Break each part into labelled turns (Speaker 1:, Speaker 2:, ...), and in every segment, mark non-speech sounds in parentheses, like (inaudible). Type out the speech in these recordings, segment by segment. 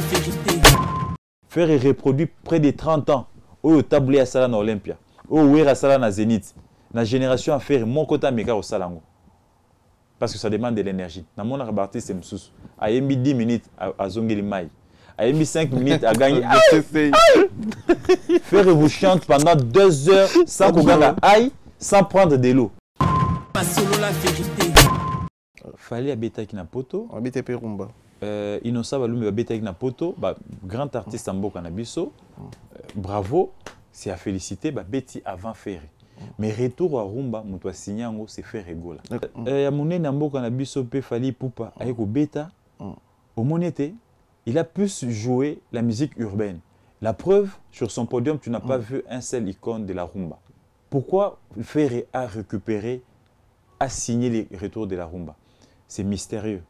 Speaker 1: vérité
Speaker 2: Ferré reproduit près de 30 ans. Oyo tablé à Sala na Olympia. Oyo wera Sala na Zénith. Na génération à faire mon côté meka au Salango. Parce que ça demande de l'énergie. Na mon artiste msusu. Ayembi 10 minutes à Zongeli Mai. Ayembi 5 minutes à gagner. Ferré vous chante pendant 2 heures sans koganga aïe, sans prendre de l'eau.
Speaker 1: vérité
Speaker 2: Fallait abetaki na poto.
Speaker 3: abete mpe rumba
Speaker 2: euh, innocent balumbi babetaki na poto ba grand artiste ya mboka na biso. Bravo c'est à féliciter babeti avant fere mais retour ya rumba moto asigne yango c'est faire egola ya monene ya mboka na biso mpe fali pupa aye kobeta
Speaker 3: Mm.
Speaker 2: omoni ete il a plus joué la musique urbaine. La preuve sur son podium tu n'as pas vu un seul icône de la rumba. Pourquoi Ferré a récupéré a signé les retours de la rumba? C'est mystérieux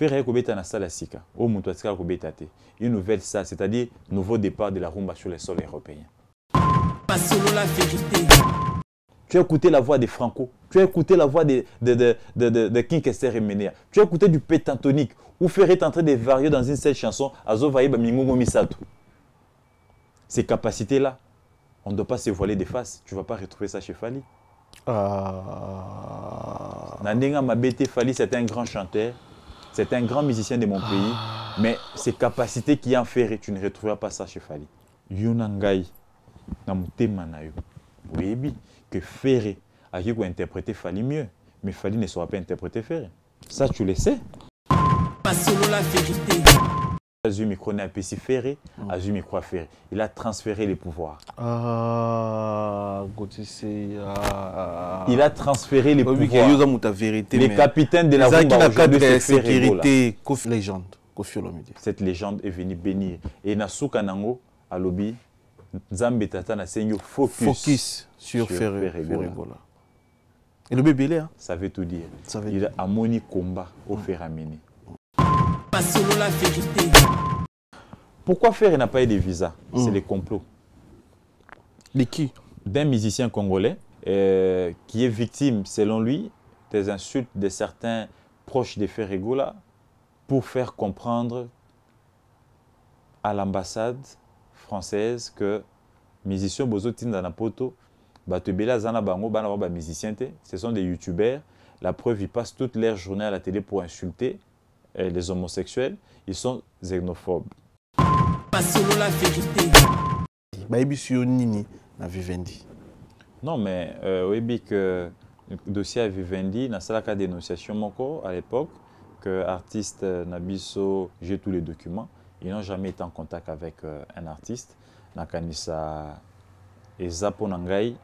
Speaker 2: Aye kobeta na salle ya sika moto atikaka kobeta te. Une nouvelle salle c'est-à-dire nouveau départ de la rumba sur les sols européens. Tu as écouté la voix de Franco, tu as écouté la voix de, de, de, de, de, de King Kester et Menea, tu as écouté du pétantonique, où Ferré est en train de varier dans une seule chanson, Mingongo Misato. Ces capacités-là, on ne doit pas se voiler des faces, tu ne vas pas retrouver ça chez Fali.
Speaker 3: Ah.
Speaker 2: Nandenga Mabete Fali, c'est un grand chanteur, c'est un grand musicien de mon pays, mais ces capacités qui en Ferré, tu ne retrouveras pas ça chez Fali. Yunangai, na motema na yo. oyebi que Ferré a qui interpréter Fali mieux, mais Fali ne saura pas interpréter Ferré. Ça, tu le sais.
Speaker 1: basolola vérité
Speaker 2: Azui micro n'a pas si Ferré, Azui micro à Ferré. Il a transféré les pouvoirs.
Speaker 3: Ah, ah.
Speaker 2: Il a transféré les pouvoirs.
Speaker 3: mais
Speaker 2: capitaines de la rumba aujourd'hui, c'est
Speaker 3: sécurité kofi légende
Speaker 2: Cette légende est venue bénir. Et Nasuka Nango, à lobby, Nzambe Tata na senyo focus.
Speaker 3: focus sur
Speaker 2: Ferré
Speaker 3: ferregola elobi ebele hein?
Speaker 2: Ça veut tout dire. Il a amoni combat au fer
Speaker 1: vérité.
Speaker 2: Pourquoi Ferré n'a pas eu de visa? C'est les complots.
Speaker 3: leki
Speaker 2: d'un musicien congolais euh, qui est victime, selon lui, des insultes de certains proches de Ferregola pour faire comprendre à l'ambassade française que musicien bozo tinda na poto bato ebele aza na bango musicien ce sont des youtubeurs. La preuve ils passent toute leur journée à la télé pour insulter les homosexuels ils sont xénophobes
Speaker 3: na
Speaker 2: Non, mais euh, oui, que le dossier à Vivendi, dans la dénonciation moko à l'époque, que artiste euh, Nabiso, j'ai tous les documents. Ils n'ont jamais été en contact avec euh, un artiste. Nakanisa et Zapo Nangai,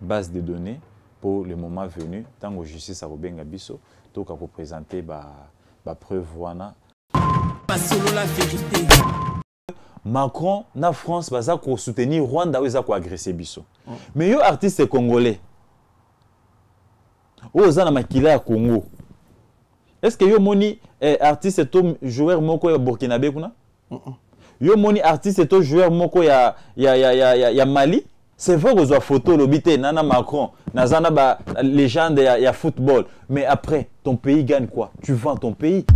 Speaker 2: base de données pour le moment venu. Tant que justice a Robenga Biso, tout pour présenter ba, ba preuve wana. Macron na France baza ko soutenir Rwanda ou ko agresser biso. Mais yo artiste congolais. Oyo oza na makila ya Congo. Est-ce que yo moni eh, artiste to joueur moko ya Burkina kuna? Yo moni artiste to joueur moko ya ya ya ya, ya, ya Mali? C'est vrai kozwa photo lobi te nana Macron, naza na ba légende ya, ya football. Mais après, ton pays gagne quoi? Tu vends ton pays.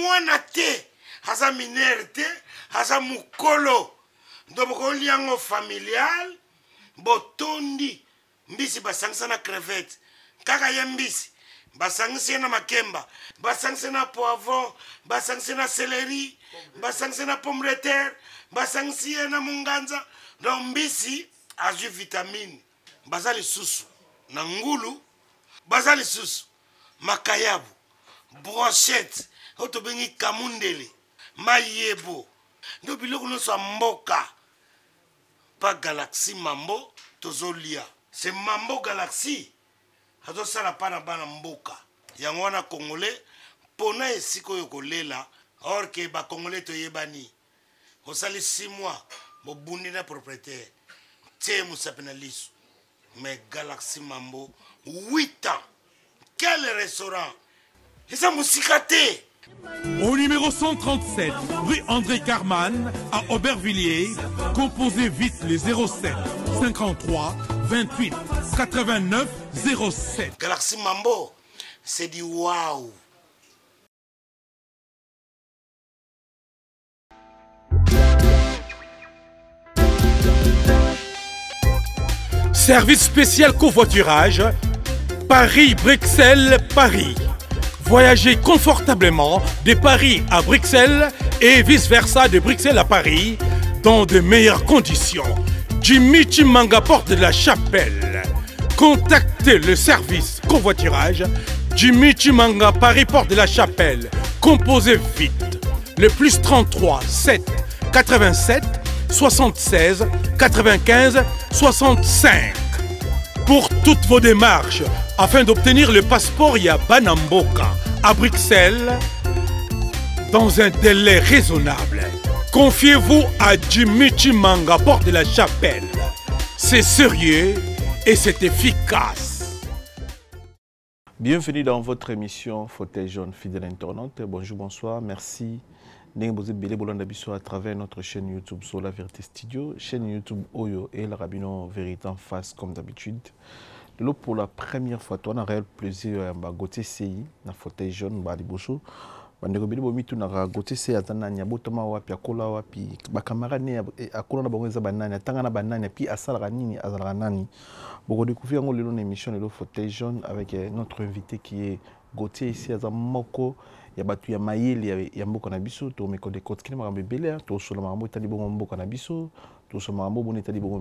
Speaker 4: Mwana te. Aza minere te aza mokolo. Ndo bokolia yango familial botondi. Mbisi basangisa na crevete kaka ye mbisi basangisi ye na makemba basangisi na poivron basangisi na seleri basangisi na pomme de terre basangisi ye na munganza. Donc mbisi azwi vitamine. Baza lisusu. Na ngulu baza lisusu. Makayabu brochette oyo tobengi kamundele mayebo. Ndo biloko nyonso ya mboka. Pa galaxie mambo tozolia. Se mambo galaxie azosala mpa na bana mboka. Yango wana congolais mpona esika oyo kolela or ke bacongolais toyebani. Osali 6 mois bobundi na propriétaire. Tie mosapi na liso. Mais galaxie mambo 8 ans. Quel restaurant? Eza mosika te
Speaker 5: Au numéro 137, rue André Carman, à Aubervilliers, composez vite les 07 53 28 89 07.
Speaker 4: galaxie mambo c'est du waouh
Speaker 5: Service spécial covoiturage, Paris-Bruxelles, Paris. Voyagez confortablement de Paris à Bruxelles et vice-versa de Bruxelles à Paris dans de meilleures conditions. Jimmy Chimanga Porte de la Chapelle. Contactez le service covoiturage Jimmy Chimanga Paris Porte de la Chapelle. Composez vite. Le plus 33 7 87 76 95 65 pour toutes vos démarches afin d'obtenir le passeport Yabana Mboka à Bruxelles dans un délai raisonnable. Confiez-vous à Jimmy Chimanga, porte de la chapelle. C'est sérieux et c'est efficace.
Speaker 3: Bienvenue dans votre émission Fauteuil jaune, fidèle internaute. Bonjour, bonsoir, merci. Ndenge bozebele bolanda biso à travers notre chaîne youtube sur la vérité studio. Chaîne youtube oyo eyelaka bino vérité en face comme d'habitude. Pour la première fois towana réel plaisir ya bagotie sei na fauteuil jaune ba liboso bandeko ebele bomitunaka gotie sei aza nani abotama wapi akola wapi bacamarade ne akola na bango eza banani atanga na banani puis asalaka nini azalaka nani. Bokodécouvrir yango lelo na émission lelo fauteuil jaune avec euh, notre invité qui est gautier ici aza moko ya bato ya mayele ya- ya mboka na biso tomekodekotikili makambo ebele tokosola makambo etali bongo mboka na biso tokosola makambo boni etali bongo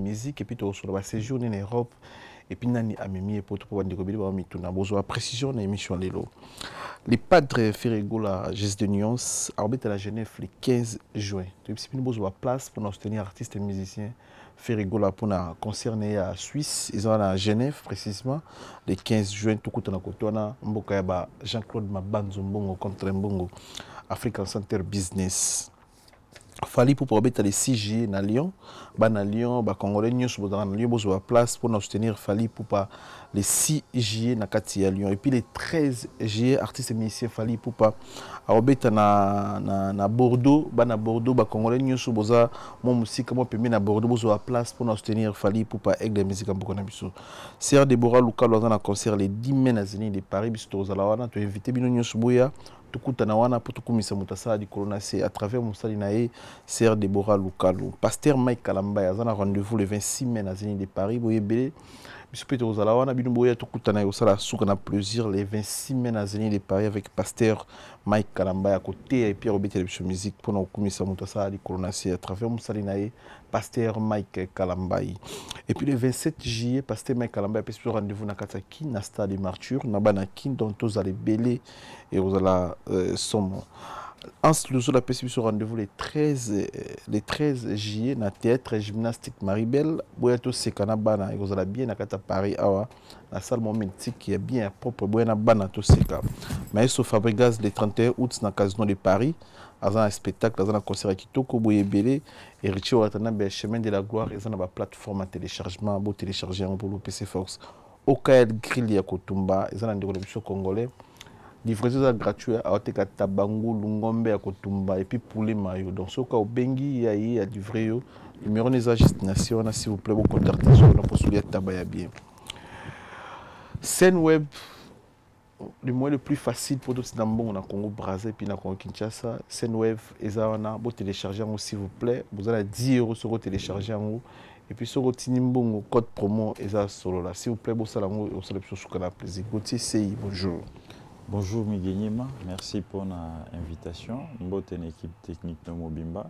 Speaker 3: tokosola baséjour nini europe nani amemi bandeko ebele na de nuance arobetela genève le 15 juin. Toyebisi bino bozwa place mpona soutenir artiste musicien concert na ye ya suisse eza wana na genève précisement le 15 juin tokutana koto wana mboka ya ba jean claude mabanzo mbongo contre mbongo african center business fali mpo babeta le 6 juillet na lyon bana lyon bacongolais nyonso bozalaka na lyon bozwa place mpona soutenir fali pupa le 6 juillet na kati ya lyon. Epuis le 13 juillet artiste musicien fali pupa aobeta na, na, na bordeaux bana bordeaux bacongolais nyonso boza mwa mosika mwa pembe na bordeaux bozwa place mpona soutenir fali pupa aigle ya mboka na biso ser debora lukalo aza na concert le 10 mai na zénith de paris biso tozala wana. Toinvite bino nyonso boya tokutana wana mpo tokumisa moto asala likolo na se à travers mosali na ye ser debora lukalu paster mike kalambai aza na rendez-vous le 26 mai na zénith de paris. Boyebele biso mpe tokozala wana bino boya tokutana kosala suka plaisir le 26 mai na de paris avec paster mike kalambai akoteya epuis akobetela biso musique mpona kokumisa moto asala likolo na se à travers mosali na ye paster mike kalambai et puis le 27 juillet paster mike kalambai apesi biso rendez-vous na kati ya kin na stade marture na bana kin donc tozala ebele ekozala euh, somo Ans Luzola apesi biso rendez-vous le 13, euh, le 13 juillet na théâtre gymnastique maribel boya toseka na bana ekozala bien na kati ya paris awa na salle mo mythique ya bien propre boya na bana toseka maestro fabrigas le 31 août na casino de paris aza na spectacle aza na concert ya kitoko boye ebele héritier watanabe ya chemin de la gloire eza na baplateforme ya téléchargement botélécharge yango mpolo pc force. Okael grill ya kotumba eza na ndeko na biso congolais livraison eza gratuit aoteka tabangulu ngombe ya kotumba epuis poulet mayo. Donc soki obengi ya ye ya livre yo. Numéro ne eza destination wana s'il vous plaît bocontacte so wana mpo solia taba ya bien. Scène web le moyen le plus facile pour tous dans bon na Congo Brazza puis na Congo Kinshasa. Senwave eza wana bo télécharger s'il vous plaît. Vous allez 10 euros sur télécharger yango et puis sur tini mbongo code promo eza solo là. S'il vous plaît bo sala yango au sala na plaisir Gauthier Sei bonjour
Speaker 2: Bonjour Miguenyima, merci pour l'invitation. Mbote une équipe technique de Mobimba.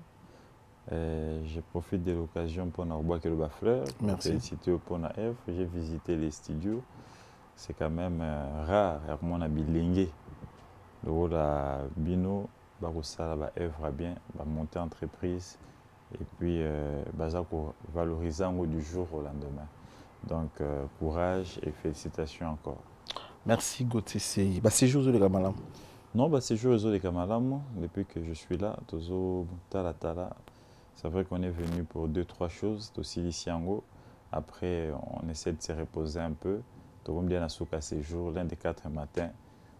Speaker 2: Euh, je profite de l'occasion pour Narbois le Fleur.
Speaker 3: Merci.
Speaker 2: Féliciter pour F. J'ai visité les studios. C'est quand même euh, rare. Y a bilingue. Le rôle à Bino, Barosala, va œuvre bien, va monter entreprise et puis euh, en haut du jour au lendemain. Donc euh, courage et félicitations encore.
Speaker 3: Merci Gauthier Sei ba séjour ozoleka malamu
Speaker 2: Non, bah, c'est eaux des Kamalamu. Depuis que je suis là, Tozo Tala Tala, c'est vrai qu'on est venu pour deux, trois choses. Lisiango. Après, on essaie de se reposer un peu. Togo bien à Souka séjour, l'un des quatre matins,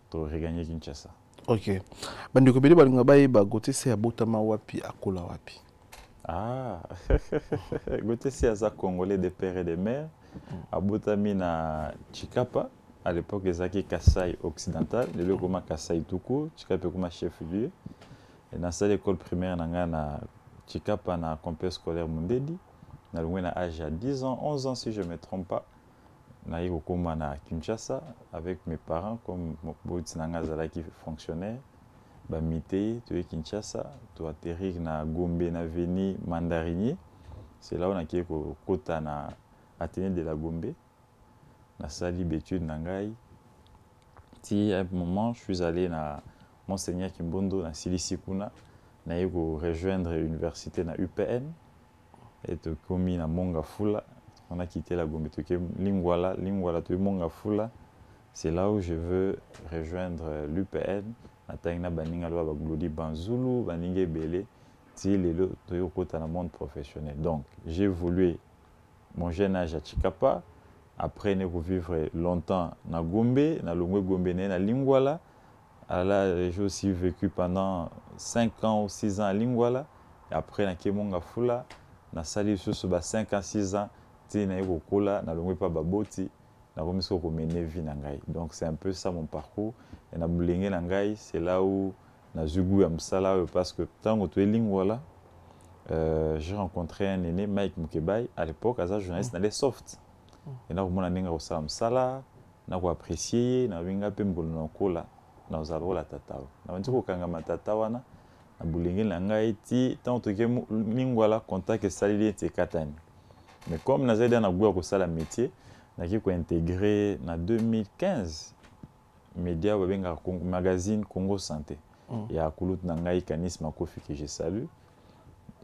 Speaker 2: pour regagner Kinshasa.
Speaker 3: ok bandeko ebele balinga bayeba Gauthier Sei abotama wapi akola wapi?
Speaker 2: Ah, (laughs) Gauthier si aza congolais de père et de mère. Abotami na Chikapa. À l'époque, ezaki Kasai occidental. Lelo koma Kasai court. Chikapa koma chef lieu. Cette école primaire, na Chikapa na scolaire Mundedi. Na longwe na âge à 10 ans, 11 ans si je me trompe pas. Na yi kokoma na Kinshasa avec mes parents comme boti nanga azalaki fonctionnaire. bamitei toye kinshasa toatterrir na gombe na veni mandarinier c'est là on akei kokota na athénée de la gombe nasali bétude na ngai. Ti à un moment je suis allé na monseigneur kimbondo na silisi kuna naye korejoindre université na upn e tokomi na monga fula. On a quitté la gombe. Toke lingwala lingwala toye monga fula. C'est là où je veux rejoindre l'upn natangi na baninga loba baglodi banzulu baninga ebele. Ti lelo toyei kokota na monde professionnel. Donc j'ai évolué mon jeune âge à chikapa après ne vivre longtemps na gombe na longwe gombe naye na lingwala. Là j'ai aussi vécu pendant 5 ans ou 6 ans à lingwala. Et après nake monga fula nasali lisusu ba 5 ans 6 ans ti naye kokola na longwe mpa baboti nakomi soki komene vie na ngai. Donc c'est un peu ça mon parcours. Et na bulenge na ngai c'est là où nazwi goût ya mosala oyo parce que ntango toelingwala euh, j'ai rencontré un aîné mike mukebai. À l'époque aza journaliste na les soft e nakomona ndenge akosala mosala nakoapprécie ye nabinga mpe mbolo na kokola nazala lokola tata. Oyo nabandi kokangama tata wana na bulenge na ngai ti ntango toke lingwala contact esaleli ete ekatani mais comme nazali da na goût ya kosala métier naki kointégré na 2015 média babengaka magazine congo santé.
Speaker 3: Mm.
Speaker 2: ya kulutu na ngai kanis makofi que je salue.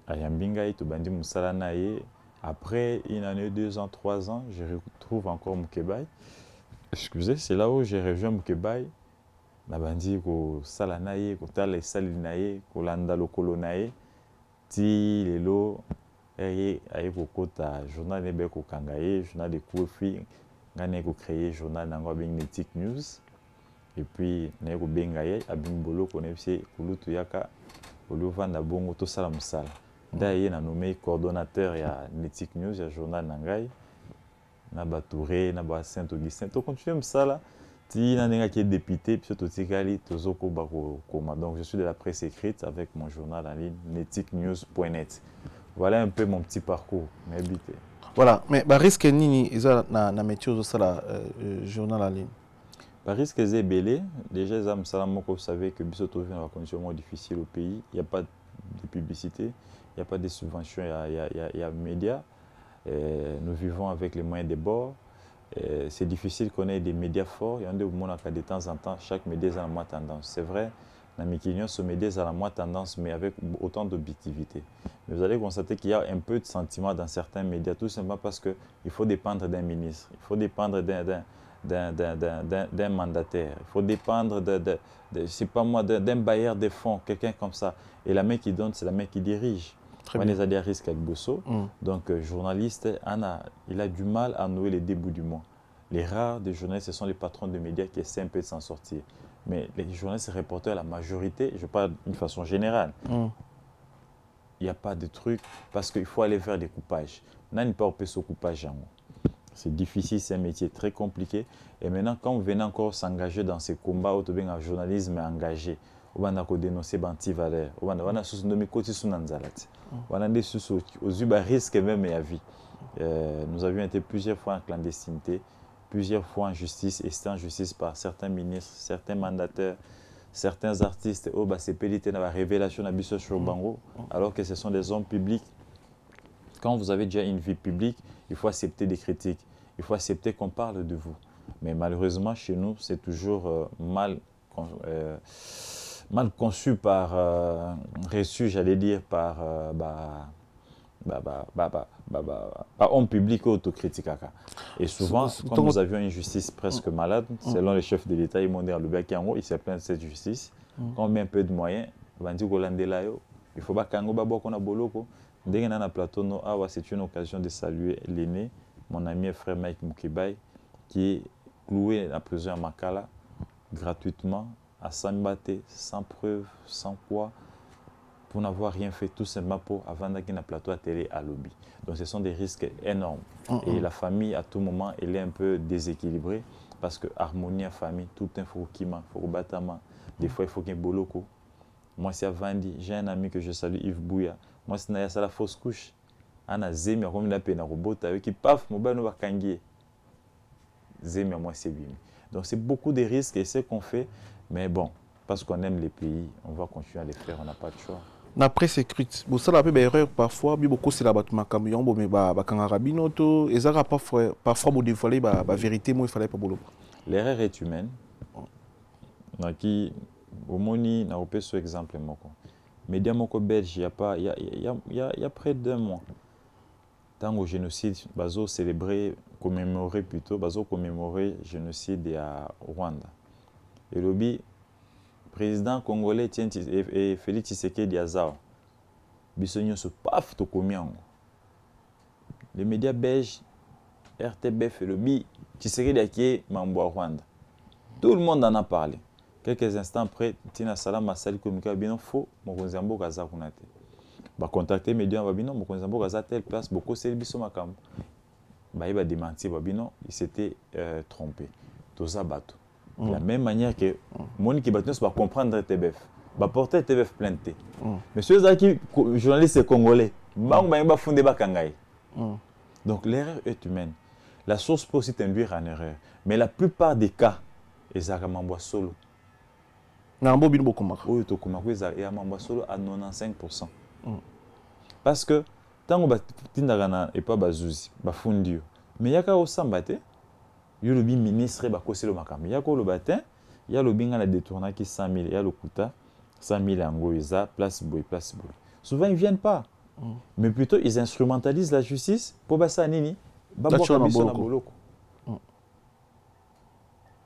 Speaker 2: Ayambi ngai tobandi mosala na ye après une année deux ans trois ans je retrouve encore mokebai excusez c'est là où j'ai rejoint mokebai nabandi kosala na ye kotala esaleli na ye lokolo na ti lelo journal ne be kokanga ye journal de kofi ngai naye journal nango abengi netic news. Et puis naye kobenga ye abimi boloko na biso ye kulutu yaka oliovanda bongo tosala nde aye na nommé coordonnateur ya netic news ya journal na ngai na batouré na ba saint augustin tocontinue mosala ti na ndenge ake député biso totikali tozokoba kokoma donc je suis de la presse écrite avec mon journal en ligne neticnews.net voilà un peu mon petit parcours nayebi te
Speaker 3: voilà mais bariske nini eza na, na métier ozosala euh, euh, journal en ligne.
Speaker 2: Bariske eza ebele déjà eza mosala moko vous savez que biso tovi na bacondition moko difficile au pays. Il y a pas de publicité il y a pas de subvention ya, ya, ya, ya média euh, nous vivons avec les moyens de bord euh, c'est difficile qu'on ait des médias forts. Yande omonaka de temps en temps. Chaque média eza na mwa tendance. C'est vrai na mikili nyonso média eza na mwa tendance mais avec autant d'objectivité. Mais vous allez constater qu'il y a un peu de sentiment dans certains médias tout simplement parce que il faut dépendre d'un ministre. Il faut dépendre d'un d'un mandataire. Il faut dépendre de, de, de- d'un bailleur de fonds, quelqu'un comme ça. Et la main qui donne, c'est la main qui dirige.
Speaker 3: Très
Speaker 2: On
Speaker 3: bien.
Speaker 2: est à des risques avec Bosso.
Speaker 3: Mm.
Speaker 2: Donc, euh, journaliste, Anna, il a du mal à nouer les débuts du mois. Les rares des journalistes, ce sont les patrons de médias qui essaient un peu de s'en sortir. Mais les journalistes et reporters, la majorité, je parle d'une façon générale,
Speaker 3: Mm.
Speaker 2: il n'y a pas de truc parce qu'il faut aller faire des coupages. Nani pas opé ce coupage yango. C'est difficile, c'est un métier très compliqué. Et maintenant, quand vous venez encore s'engager dans ces combats, au journalisme engagé, vous allez dénoncer banti valeur, vous allez sous nomi koti sous nanzalati. Vous allez sous aux risque même à vie. Euh, nous avions été plusieurs fois en clandestinité, plusieurs fois en justice, et c'était en justice par certains ministres, certains mandataires, certains artistes. Oh, bah, c'est pédité dans la révélation de sur Bango, alors que ce sont des hommes publics. Quand vous avez déjà une vie publique, il faut accepter des critiques, il faut accepter qu'on parle de vous. Mais malheureusement, chez nous, c'est toujours euh, mal, euh, mal conçu par, euh, reçu, j'allais dire, par, euh, bah, bah, bah, bah, homme public autocritique. Et souvent, quand nous avions une justice presque malade, selon les chefs de l'État, ils m'ont dit, le en haut, il s'est plaint de cette justice. Quand on met un peu de moyens, on va dire il faut pas qu'on babo qu'on a boloko. Dès qu'on a un plateau, no, ah, c'est une occasion de saluer l'aîné, mon ami et frère Mike Mukibay, qui est cloué à la prison à Makala gratuitement à Sambate, sans preuve, sans quoi pour n'avoir rien fait tout simplement pour avant un plateau à télé à lobby. Donc ce sont des risques énormes. Et la famille, à tout moment, elle est un peu déséquilibrée parce que harmonie à famille, tout un faut qu'il faut batama. Des fois, il faut qu'il y ait boloko. Moi, c'est à Vandi, j'ai un ami que je salue, Yves Bouya. Moi, c'est la fausse couche. Ana zemi comme la peine robot avec qui paf, mon ben va kangier. Zemi moi c'est bien. Donc c'est beaucoup de risques et c'est qu'on fait. Mais bon, parce qu'on aime les pays, on va continuer à les faire, on n'a pas de choix.
Speaker 3: Na presse écrite bosala mpe baerreur parfois bi bokosela bato makambo yango bome bakangaka bino to ezalaka parfois bodévoile bavérité mo efalai pa boloba
Speaker 2: l'erreur est humaine. Naki omoni nakopesa exemple moko média moko belge ya pas ya, ya, ya, ya près d'un mois ntango génocide bazocélébre commémorer plutôt bazocommémorer génocide ya rwanda elobi président congolais tien et félix tshisekedi aza awa biso nyonso paf tokomi yango. Le média belge rtbf elobi tshisekedi akie mambo rwanda. Tout le monde en a parlé. Quelques instants après ntina salama asali communiqué bino fo mokonzi ya mboka aza kuna te. Bacontacte média babino mokonzi ya mboka aza telle place bokoseli biso makambo. Baye badementir babino il s'était euh, trompé. Toza de la même manière que Monique Batnos va comprendre TBF. Va porter TBF plainte. Mais ceux qui journalistes congolais, bang bang ba fondé. Donc l'erreur est humaine. La source peut aussi t'induire en erreur. Mais la plupart des cas, ils ont solo.
Speaker 3: Nambo bin bokomaka.
Speaker 2: Oui, to komako ya mamba solo à 95%. Parce que tant que tindaka na et pas bazuzi, bafundi. Mais yaka osamba te yo lobi ministre bakoseli makambo ya koloba te ya lobi ngai na détournaki 100 000 ya lokuta 100 000 yango eza place boye place boye. Souvent ils viennent pas. Mm. mais plutôt ils instrumentalisent la justice mpo basala nini? Babwaka biso na boloko mm.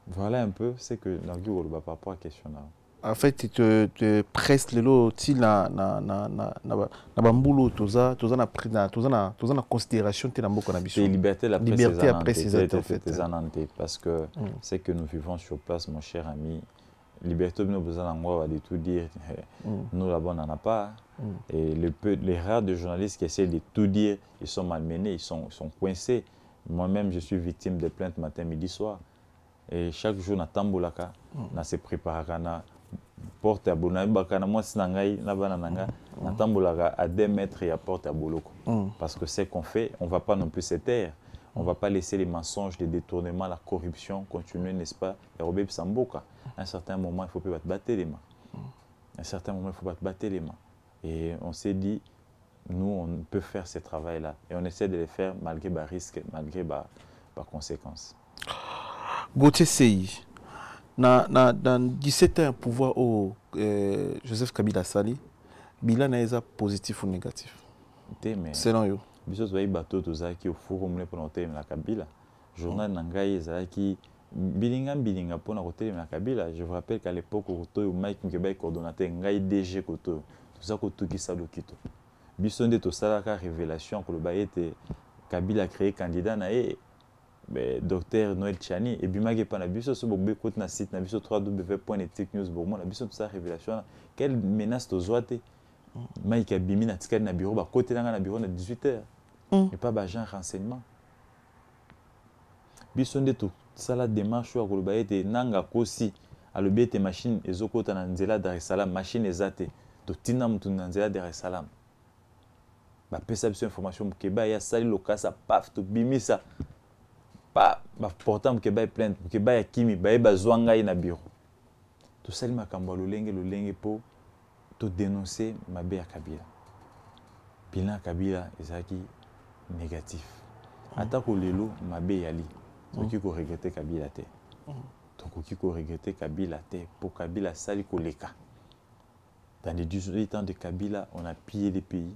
Speaker 2: voilà un peu ce que nakoki koloba par rapport à question na
Speaker 3: en fait te, te presse lelo ti na, na, na, na, na, na bambulu toza toza na, na, toza na, toza na considération te na mboka na biso
Speaker 2: liberté la
Speaker 3: liberté presse eza
Speaker 2: en fait. parce que mm. c'est que nous vivons sur place mon cher ami. Liberté nango awa de tout dire. (laughs) Mm. nous là-bas on n'en a pas. Mm. et le peu, les rares de journalistes qui essaient de tout dire ils sont malmenés ils sont, ils sont coincés. Moi-même je suis victime de plaintes matin midi soir. Et chaque jour natambolaka mm. na se préparaka na porte ya boloko nayebaka na mwasi na ngai na bana na ngai mm. natambolaka à 2 mètres ya porte ya boloko. Mm. parce que c'est qu'on fait on va pas non plus se taire. On va pas laisser les mensonges les détournements la corruption continuer n'est-ce pas? Ya kobebisa mboka à un certain moment il faut mpe bato batelema à un certain moment il faut bato batelema et on s'est dit nous on peut faire ce travail là et on essaie de le faire malgré ba risque malgré ba, ba conséquences.
Speaker 3: Gauthier Sey na, na, dans 17 ans pouvoir au euh, Joseph Kabila Sali bilan eza positif ou négatif.
Speaker 2: Te mais
Speaker 3: selon yo
Speaker 2: biso tozalaki bato tozalaki ofukumule mpona kotelemela kabila. Journal na ngai ezalaki mbilinga mbilinga mpona kotelemela kabila je vous rappelle qu'à l'époque kotoyo mike mkebai coordonnateur ngai dg kotoyo toza kotukisa lokito biso nde tosalaka révélation koloba ete kabila créé candidat na ye docteur noel chani ebimaki epa na biso so bokobe koti na site na biso 3w etic news bokomona biso tosala révélation wana. Quelle menace tozwa te? Mike abimi na tikali na bureau bakotelanga na bureau na 18 heures. Mm. epa baagent renseignement. Biso nde tosala démarche oyo akoloba ete nanga akosi alobi ete machine ezokɔta na nzela ya dar es salaam machine eza te. Totinda motu na nzela ya dar es salaam. Bapesa biso information mokeba ye asali lokasa paf tobimisa pa baportant mokeba ye plainte mokeba ya kimi baye bazwa ngai na biro tosali makambo ya lolenge lolenge mpo todénonce mabe ya kabila. Bilan ya kabila ezalaki négatif. Atako lelo mabe eyali tokoki koregrete kabila te. Tokoki koregrete kabila te mpo kabila asali koleka. Dans les 18 ans de kabila on a pillé les pays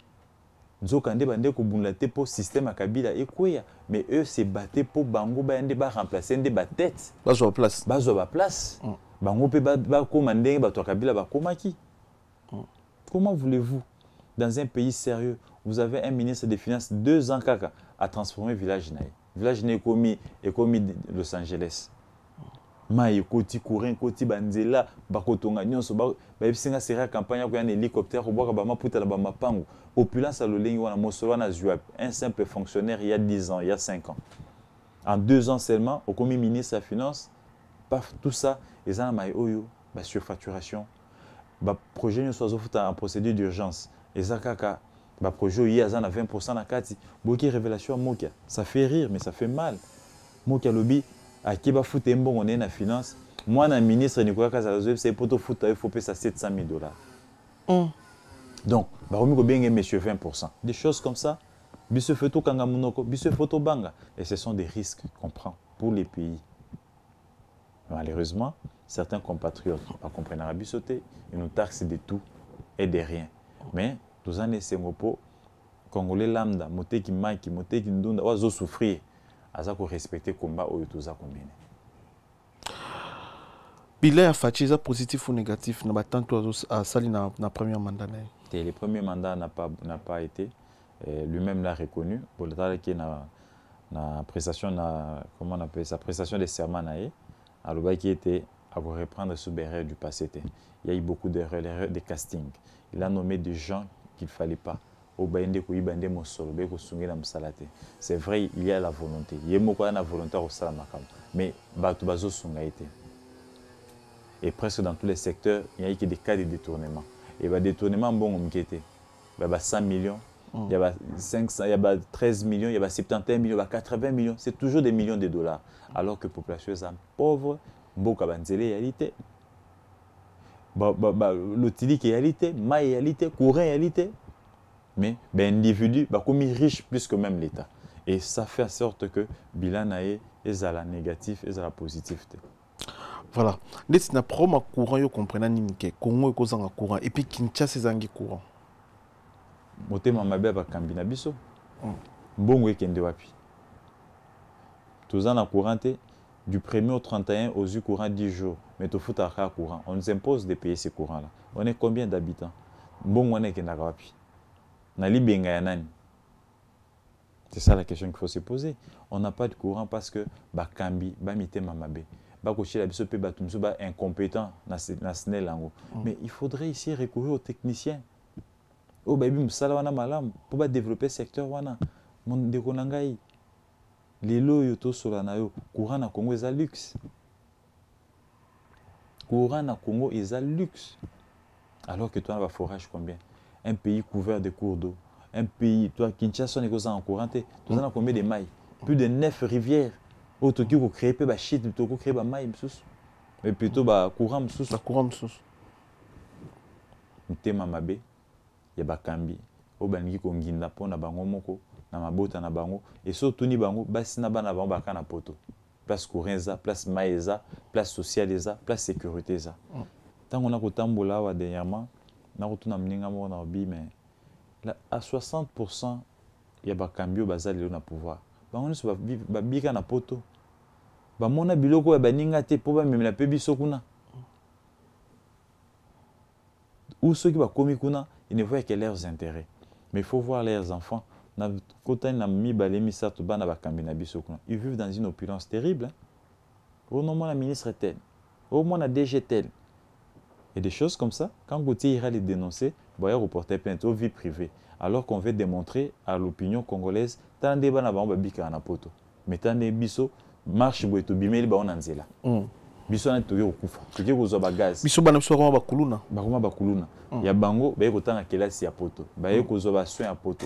Speaker 2: nzoka nde bande kobundela te mpo système ya kabila ekweya. Mais eux se bate mpo bango baya nde baremplace nde batete
Speaker 3: bazwa place.
Speaker 2: Bazwa baplace
Speaker 3: Mm.
Speaker 2: bango mpe ba- bakóma ndenge bato ya kabila bakómaki comment voulez-vous dans un pays sérieux vous avez un ministre des finances deux ans kaka à transformer village na ye village na ekomi ekomi los angeles mai ekoti courant ekoti banzela bakotonga nyonso ba- bayebisi nga seri ya campagne akoya na hélicoptère kobwaka bamaputa na bamapangu opulence ya wana mosolo wana azwi un simple fonctionnaire il y a 10 ans il y a 5 ans. En deux ans seulement okomi ministre ya finance paf tout ça eza na mai oyo basurfacturation baprojet nyonso azofuta en procédure d'urgence. Eza kaka baprojet oyo ye aza na 20 na kati. Boyoki révélation ya mokia. Ça fait rire mais ça fait mal. Moki alobi ake bafuta ye mbongo na ye na finance. Mwana ministre nikoyaka azala azoyebisa ye mpo tofuta ye fopesa 700 000 dollars. Donc bakomi kobenga ye monsieur 20 des choses comme ça. Biso fe tokanga monoko biso fe tobanga et ce sont des risques qu'on prend pour les pays. Malheureusement certains compatriotes bacomprenaka biso te ils nous taxent de tout et de rien. Mais toza na esengo mpo congolais lambda moteki maki moteki ndunda oyo azosouffrir aza korespecte komba oyo toza komene
Speaker 3: bilan ya faci eza positif ou négatif? Na batante oyo asali na, na première mandat na ye
Speaker 2: le premier mandat n'a pas, n'a pas été. Euh, lui-même l'a reconnu. Pour le temps qu'il a na prestation, na, comment on appelle ça, prestation de serment na ye, alors qui était à reprendre sous erreurs du passé. te. Il y a eu beaucoup d'erreurs, de casting. Il a nommé des gens qu'il ne fallait pas. Mosolo, be te. C'est vrai, il y a la volonté. Il y a moko na volonté au sala makam. Mais bato bazo sunga été. Et presque dans tous les secteurs, il y a que des cas de détournement. Et bah, détournement, bon, on était. Bah, bah, 100 millions, il y a bah, 500, il y a bah, 13 millions, il y a bah, 71 millions, bah, 80 millions. C'est toujours des millions de dollars. Alors que la population est pauvre, mboka banzele réalité. L'otili qui est réalité, maille réalité, courant réalité. Mais ben, individu, bah, comme il est riche plus que même l'État. Et ça fait en sorte que bilan est ezala négatif, ezala positif. te.
Speaker 3: voilà. Ndeti na problème ya courant yo comprena nini ke congo ekozanga courant. Et puis kinshasa ezangi courant.
Speaker 2: Motema mabe ya bakambi na biso.
Speaker 3: Mm.
Speaker 2: mbongo ekende wapi? Toza na courant te du 1er au 31 ozwi courant 10 jours. Mais tofutaka courant. On nous impose de payer ce courant là on est combien d'habitants? Mbongo wana ekendaka wapi? Na libenga ya nani c'est ça la question qu'il faut se poser. On n'a pas de courant parce que bakambi bamitema mabe bakotiela biso mpe bato mosusu ba incompétent na snel yango mais il faudrait ici recourir aux techniciens. Oyo bayebi mosala wana malamu mpo badéveloppe secteur wana. Ndeko na ngai lelo oyo tosola na yo courant na congo eza luxe. Courant na congo eza luxe. Alors que toi na baforage combien? Un pays couvert de cours d'eau. Un pays toi kinshasa wana ekozala na courant toza na combien de mai plus de neuf rivières. Oyo tokoki kocrée mpe bashite tokocrée bamai mosusu mais plutôt bacourant mosusu
Speaker 3: na courant mosusu
Speaker 2: motema mabe ya bakambi. Oyo balingi konginda mpo na bango moko na mabota na bango. Esi otuni bango basi na bana na bango baka na poto. Place courant eza place eza place sociale eza place sécurité eza. Ntango nakotambola awa dernièrement nakotuna moninga moko na obi la- à 60 ya bakambi oyo baza lelo na pouvoir. Bango nyonso babi- babika na poto. Bamona biloko oyo baninga te mpo bamemela mpe biso kuna. Ou qui bakomi kuna ils ne voient que leurs intérêts. Mais il faut voir leurs enfants. Na kotani na mibale misato bana bakambi na biso kuna. Ils vivent dans une opulence terrible hein. oh non mwana ministre tel oh mwana DG tel et des choses comme ça quand Gauthier ira les dénoncer boya reporter plainte aux vies privées alors qu'on veut démontrer à l'opinion congolaise tala nde bana bango babikaka na poto. Mais tala nde biso marche boye tobimeli bango na nzela.
Speaker 3: Mm.
Speaker 2: biso nani tokoki kokufa tokoki kozwa bagaz.
Speaker 3: Biso bana biso bakoma bakuluna.
Speaker 2: Bakoma bakuluna. Ya bango baye kotanga kelasi ya poto. Baye kozwa basoin ya poto.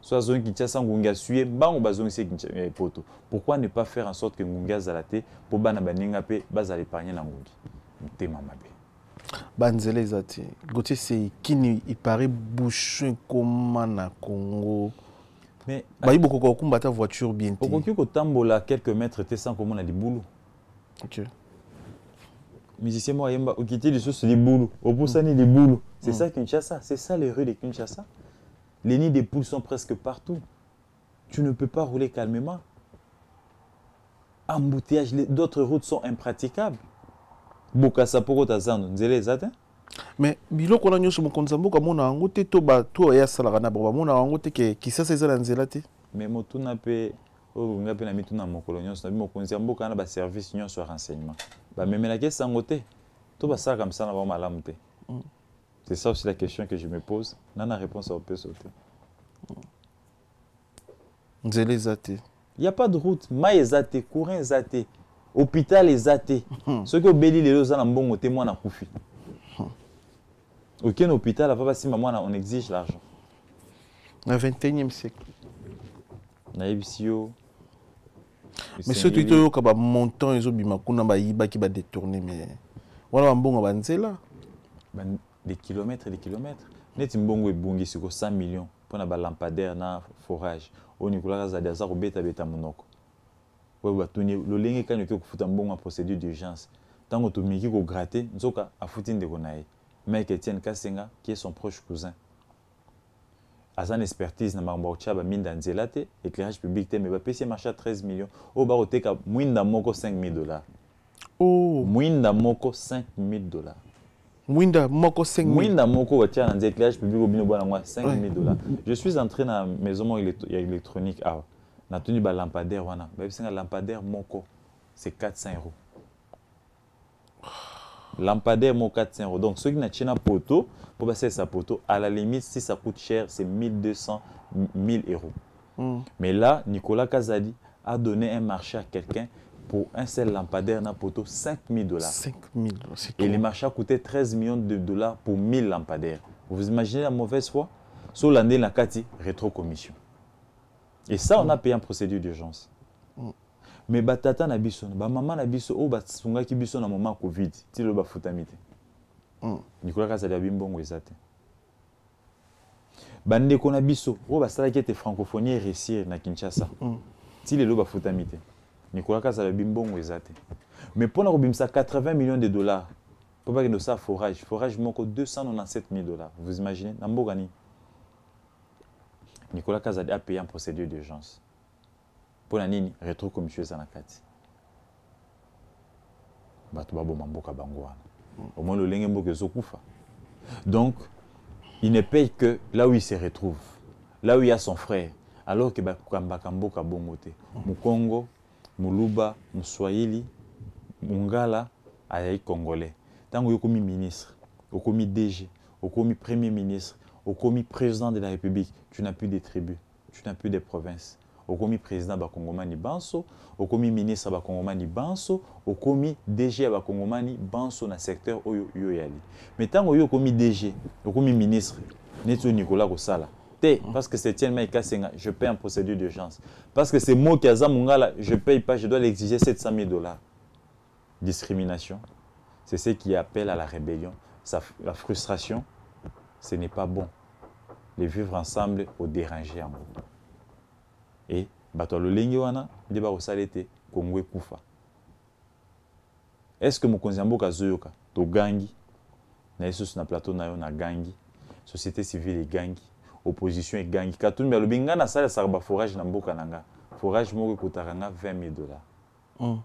Speaker 2: So azongi kinshasa ngungi asue mbango bazongisi eh, poto. Pourquoi ne pas faire en sorte que ngungi azala te mpo bana baninga mpe bazala épargne na ngungi? Motema mabe
Speaker 3: banzela eza te. Gautier sei kini ipare bouchon ekoma na congo.
Speaker 2: Mais
Speaker 3: bayi bokoka kokumba ata voiture bien te.
Speaker 2: okoki kotambola quelques mètres te sans komona libulu.
Speaker 3: Ok.
Speaker 2: musicien moko ayemba okiti lisusu libulu opusani libulu. C'est ça kinshasa c'est ça les rues de kinshasa. Les nids des poules sont presque partout. Tu ne peux pas rouler calmement. Embouteillage d'autres routes sont impraticables bokasa poko tazando nzela eza te?
Speaker 3: Mais biloko wana nyonso mokonzi ya mboka amonaka yango te to bato oyo asalaka na bango bamonaka yango te ke kisasa eza na nzela te.
Speaker 2: Mais motuna mpe oyo nga mpe na mituna mokolo nyonso nabi mokonzi ya mboka na baservice nyonso ya renseignement. Bamemelaki esango te to basalaka mosala na bango malamu te. C'est ça aussi la question que je me pose. Nana réponse à opeso te.
Speaker 3: Nzela eza te.
Speaker 2: Y a pas de route. Mai eza te courant eza te hôpital eza te soki obeli lelo oza na mbongo te mwana akufi okende na hôpital ava basimba mwana on exige l'argent.
Speaker 3: Na 21e siècle.
Speaker 2: Nayebisi yo.
Speaker 3: Mais soki toyi toyoka bamontant ezobima kuna bayibaki badetourne mais wana bambongo banzela
Speaker 2: Ban- des kilomètres et des kilomètres. Neti mbongo ebungi siko 100 millions mpona balampadaire na forage. Oyo nikolaka azali aza kobetabeta monoko oyo batuni lolenge kani okoki kofuta mbongo ya procédure d'urgence. Ntango tomiki kograte nzoka afuti ndeko na ye mike etienne kasenga qui est son proche cousin. Aza na expertise na makambo ya kotia baminda ya nzela te éclairage public te mais bapesi ye marché ya 13 millions. Oyo bakoteka mwinda moko 5000 dollars.
Speaker 3: O
Speaker 2: mwinda moko 5000 dollars.
Speaker 3: Mwinda moko 5
Speaker 2: mwinda moko batia na nzela éclairage public obino bwana mwa 5000 dollars. Je suis entré na maison moko électro- ya électronique awa natuni balampadaire wana. Bayebisinga lampadaire moko c'est 400 euros. Lampadaire moko 400 euros. Donc soki natie na poto mpo basalisa poto à la limite si ça coûte cher c'est 1200 1000 euros. Mais là nicolas kazadi a donné un marché à quelqu'un pour un seul lampadaire na poto 5000 dollars.
Speaker 3: 5 000 c'est
Speaker 2: et les marchés a coûté 13 millions de dollars pour 1000 lampadaires. Vous imaginez la mauvaise foi? Sur l'année, la Kati, rétro-commission. Et ça, on a payé en procédure d'urgence. Mais batata na biso, ba maman na biso, oh basunga ki biso na moment Covid, ti lo ba futamite. Nicolas Kazali abimbongo ezate. bandeko na biso oyo basalaki ete francophonie réussir na kinshasa. Ti lelo bafutami te nicolas kazala bimbongo eza te. Mais mpona kobimisa 80 millions de dollars mpo bakende kosala forage. Forage moko 297 000 dollars. Vous imaginez? Na mboka nini? Nicolas kazadi apaye en procédure d'urgence. Mpona nini rétro commission eza na kati bato baboma mboka bango wana. Omoi lolenge mboka ezokufa. Donc il ne paye que là où il se retrouve. Là où il y a son frère. Alors que bakambaka mboka bongo te. Mokongo moluba moswahili mongala ayai congolais. Oyo okomi ministre okomi dg okomi premier ministre okomi président de la république tu n'as plus de tribus tu n'as plus de provinces. Okomi président ya bakongomani banso okomi ministre ya bakongomani banso okomi dg ya bakongomani banso na secteur oyo yo oyali mais ntango oyo okomi dg okomi ministre neti oyo nicolas kosala? Parce que c'est tellement ekasenga je paye en procédure d'urgence. Parce que c'est moi qui aza mongala je paye pas je dois l'exiger 700 000 dollars. Discrimination c'est ce qui appelle à la rébellion la frustration ce n'est pas bon. Les vivre ensemble au déranger yango e bato ya lolenge wana nde bakosala ete kongo ekufa. Est ce que mokonzi ya mboka azoyoka? Togangi. Na ye susu na plateau na yo nagangi. Société civile egangi. Opposition egangi. Katumbi alobi ngai nasalisaka baforage na mboka na nga. Forage moko ekotaka nga 20 000 dollars.
Speaker 3: Mm.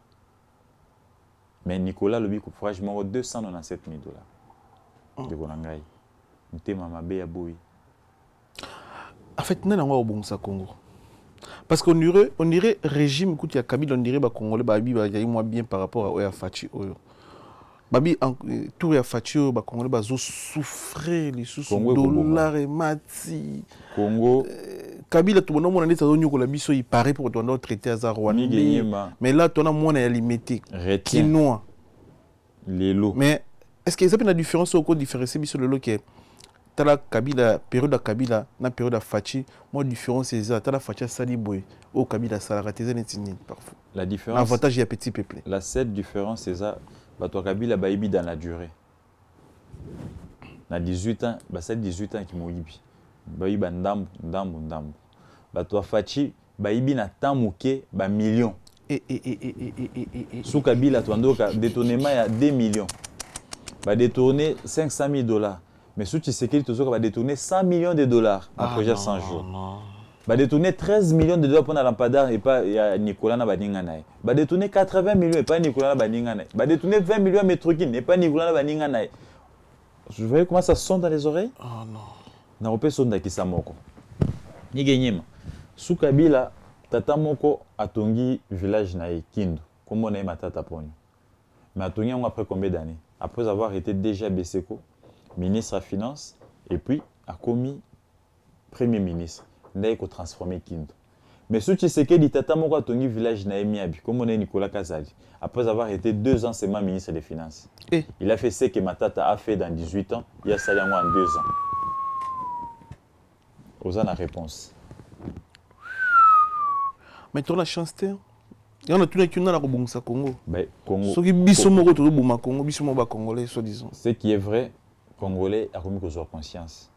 Speaker 2: mais nicolas alobi forage moko 297 000 dollars. Ndeko na ngai motema mabe ya boyi
Speaker 3: en fait nani yango akobongisa congo? Parce qu'on dirait, on dirait régime kuti ya kabila on dirait bacongolais babi bazali mwa bien par rapport à oyo ya faci oyo. Babi tour ya faci oyo bacongolais bazosouffre lisusu dollar emati
Speaker 2: congo
Speaker 3: kabila tobona mona ndeti azonyokola biso ipare mpo tobanda otraité aza rwandais mais là tona mwana ya
Speaker 2: retien.
Speaker 3: Kinois
Speaker 2: lelo.
Speaker 3: Mais est ce que eza mpe na différence oyo kodifferencie biso lelo ke tala kabila période ya kabila na période ya faci mwa différence eza tala faci asali boye. Oyo kabila asalaka te eza neti nini parfois. Avantage ya petit peuple.
Speaker 2: La cette différence eza bato ya kabila bayebi dans la durée. Na 18 ans basali 18 ans kimoyibi bayebi bandambu ndambu ndambu bato ya faci bah, na ntan moke bamillion su kabila twandoka détournement ya 2 millions. Badétourne 500 000 dollars mais su tshisekedi tozoka badétourne 100 millions de dollars na
Speaker 3: Ah,
Speaker 2: projet
Speaker 3: non,
Speaker 2: 100
Speaker 3: non,
Speaker 2: jours. badétourne 13 millions de dollars mpona lampadar epa ya nicolas na baninga na ye badétourne 80 millions epa nicolas na baninga na ye badétourne 20 millions ya métroquine epa nicolas na baninga na ye je voyais comment ça sonne dans les oreilles?
Speaker 3: Ah, non.
Speaker 2: nakopesa ondakisa moko nige nyema su kabila tata moko atongi village na ye kindu nkombo na ye matata ponyo mais atongi yango après combien d'années? Après avoir été déjà beseko ministre ya finance et puis akomi premier ministre. Nde ye kotransforme kindu. Mais su tshisekedi tata moko atongi village na ye miabi nkombo na ye nicolas kazali après avoir été deux ans seulement ministre des finances.
Speaker 3: Eh.
Speaker 2: il a fait ce que matata a fait dans 18 ans ye asali yango en deux ans. Oza na réponse.
Speaker 3: Mais tona chance te yango natunaki nana kobongisa congo. Soki biso moko tozoboma congo biso moko bacongolais soi disant
Speaker 2: ce qui est vrai congolais akomi kozwa conscience.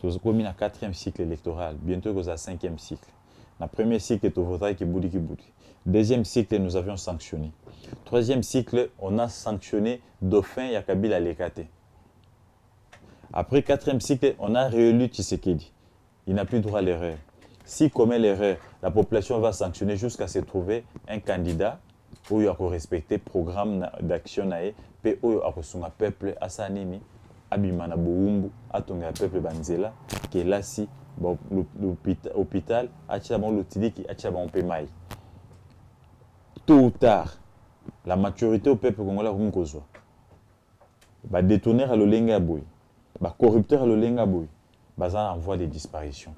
Speaker 2: Tokomi na 4e cycle électoral bientôt ekozala 5e cycle. Na premier cycle tovotaki budi kibudi deuxième cycle nous avions sanctionné. Troisième cycle on a sanctionné dauphin ya kabila aleka te après quatrième cycle on a réélu tshisekedi. Il n'a plus droit à l'erreur. S'il commet l'erreur la population va sanctionner jusqu'à se trouver un candidat oyo akorespecte programme d'action na ye mpe oyo akosunga peuple asala nini abima na bowumbu atongela peuple banzela kelasi hôpital atia bango lotiliki atia bango mpe mai tôt ou tard la maturité au peuple congolais akomi kozwa badétourneur ya lolenge ya boye bacorrupteur ya lolenge ya boye baza en voie de disparition.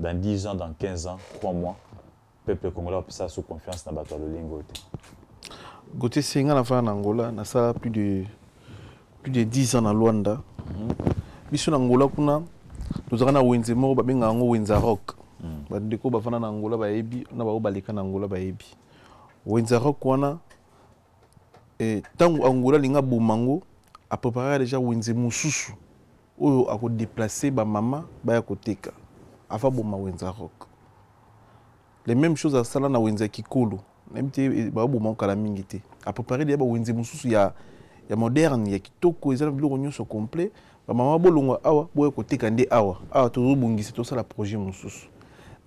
Speaker 2: Dans 10 ans dans 15 ans 3 mois peuple congolais apesa sous confiance na bato ya lolenge oyo te.
Speaker 3: Gote senga nafana na angola nasala plus de plus de 10 ans na lwanda biso na angola kuna tozalaka na wenze moko babengaka yango wenza rock. Bandeko bafanda na angola bayebi na bao baleka na angola bayebi. Wenza rock wana ntango angola alingi aboma yango apreparaka deja wenze mosusu oyo akodeplace bamama baya koteka afa boma wenza rock. Les mêmes choses asala na wenze ya kikolo. Nayebi te baboma ngo kala mingi te. Aprepare deya bawenze mosusu ya, ya moderne ya kitoko eza na biloko nyonso complet. Bamama bolongwa awa boya koteka nde awa. Awa tozobongisa tosala projet mosusu.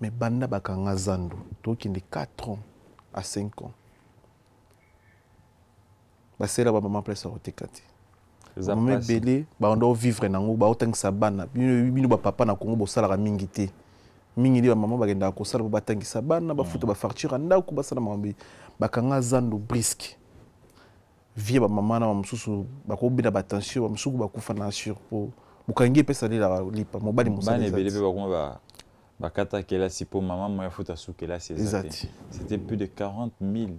Speaker 3: Mais banda bakanga zando tokende 4 ans à 5 ans. Basala bamama place ya koteka te. Bamama ebele banda ovivre nango baotangisa bana. Bino bino bapapa na kongo bosalaka mingi te. Mingi nde bamama bakendaka kosala mpo batangisa bana bafuta bafarture ya ndako basala makambo bakanga zando briske vie bamama na bamosusu bakobenda batension bamosusu bakufa na assure mpo bokangi epesa lelaka lipa mobali
Speaker 2: bana
Speaker 3: mosala
Speaker 2: ebele mpe bakoma ba- bakata kelasi mpo mama moya futa su kelasi eza te c'était plus de 40 000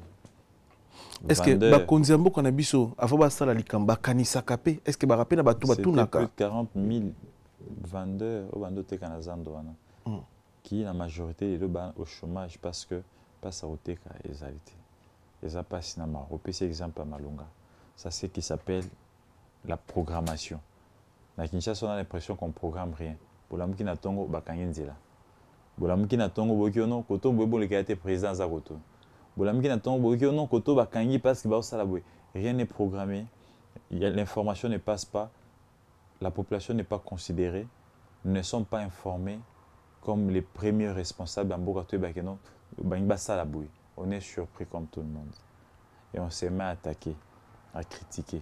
Speaker 3: est ce bakonzi ya mboka na biso ava basala likambo bakanisaka mpe est ce mpe na bato batunaka
Speaker 2: de 40 000 vendeurs oyo bando oteka na zando wana.
Speaker 3: Mm.
Speaker 2: qui na majorité lelo baa au chômage parce que mpasi ya koteka ezali te eza mpasi na maro opesi exemple ya malonga. Ça c'est qui s'appelle la programmation. Na kinshasa on a l'impression qu'on programme rien. Bolamuki na ntongo bakangi nzela. Bolamuki na ntongo boyoki koto boye bolekela te président aza koto. Bolamuki na ntongo boyoki koto bakangi parce que baosala boye. Rien n'est programmé. L'information ne passe pas. La population n'est pas considérée. Nous ne sommes pas informés comme les premiers responsables ya mboka no bangi basala on est surpris comme tout le monde. Et on se met à attaquer à critiquer.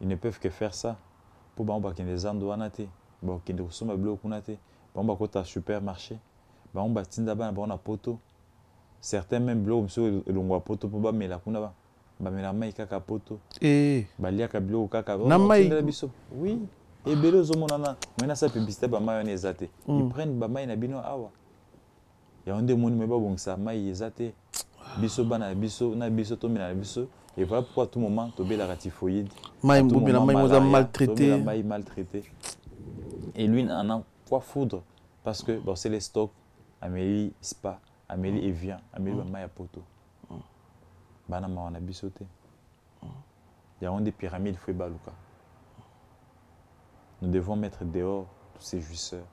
Speaker 2: Ils ne peuvent que faire ça. Mpo bango bakende zando wana te. Bakende kosomba biloko kuna te. Bango bakota supermarché. Bango na poto. Certains même biloko mosusu elongwa poto mpo bamela kuna ba. Bamela mai kaka poto.
Speaker 3: Eh,
Speaker 2: baliaka biloko kaka
Speaker 3: Na mai.
Speaker 2: biso. Oui. Ebele ozomonana. Mai nasala publicité bamai wana eza te.
Speaker 3: Mm.
Speaker 2: iprenne bamai na bino awa yango nde moni mai babongisa mai eza te biso bana na biso na biso tomela na biso. Et voilà pourquoi à tout moment tobelaka typhoïde
Speaker 3: mai
Speaker 2: À tout
Speaker 3: mbomela
Speaker 2: moment,
Speaker 3: mai moza
Speaker 2: malaria,
Speaker 3: maltraité.
Speaker 2: Mai maltraité. Et lui en a poids foudre. Parce que bon, c'est les stocks. Ameli spa. Ameli evian bamai ya poto bana mawa na biso te yango nde pyramide fo ebaluka nous devons mettre dehors tous ces jouisseurs.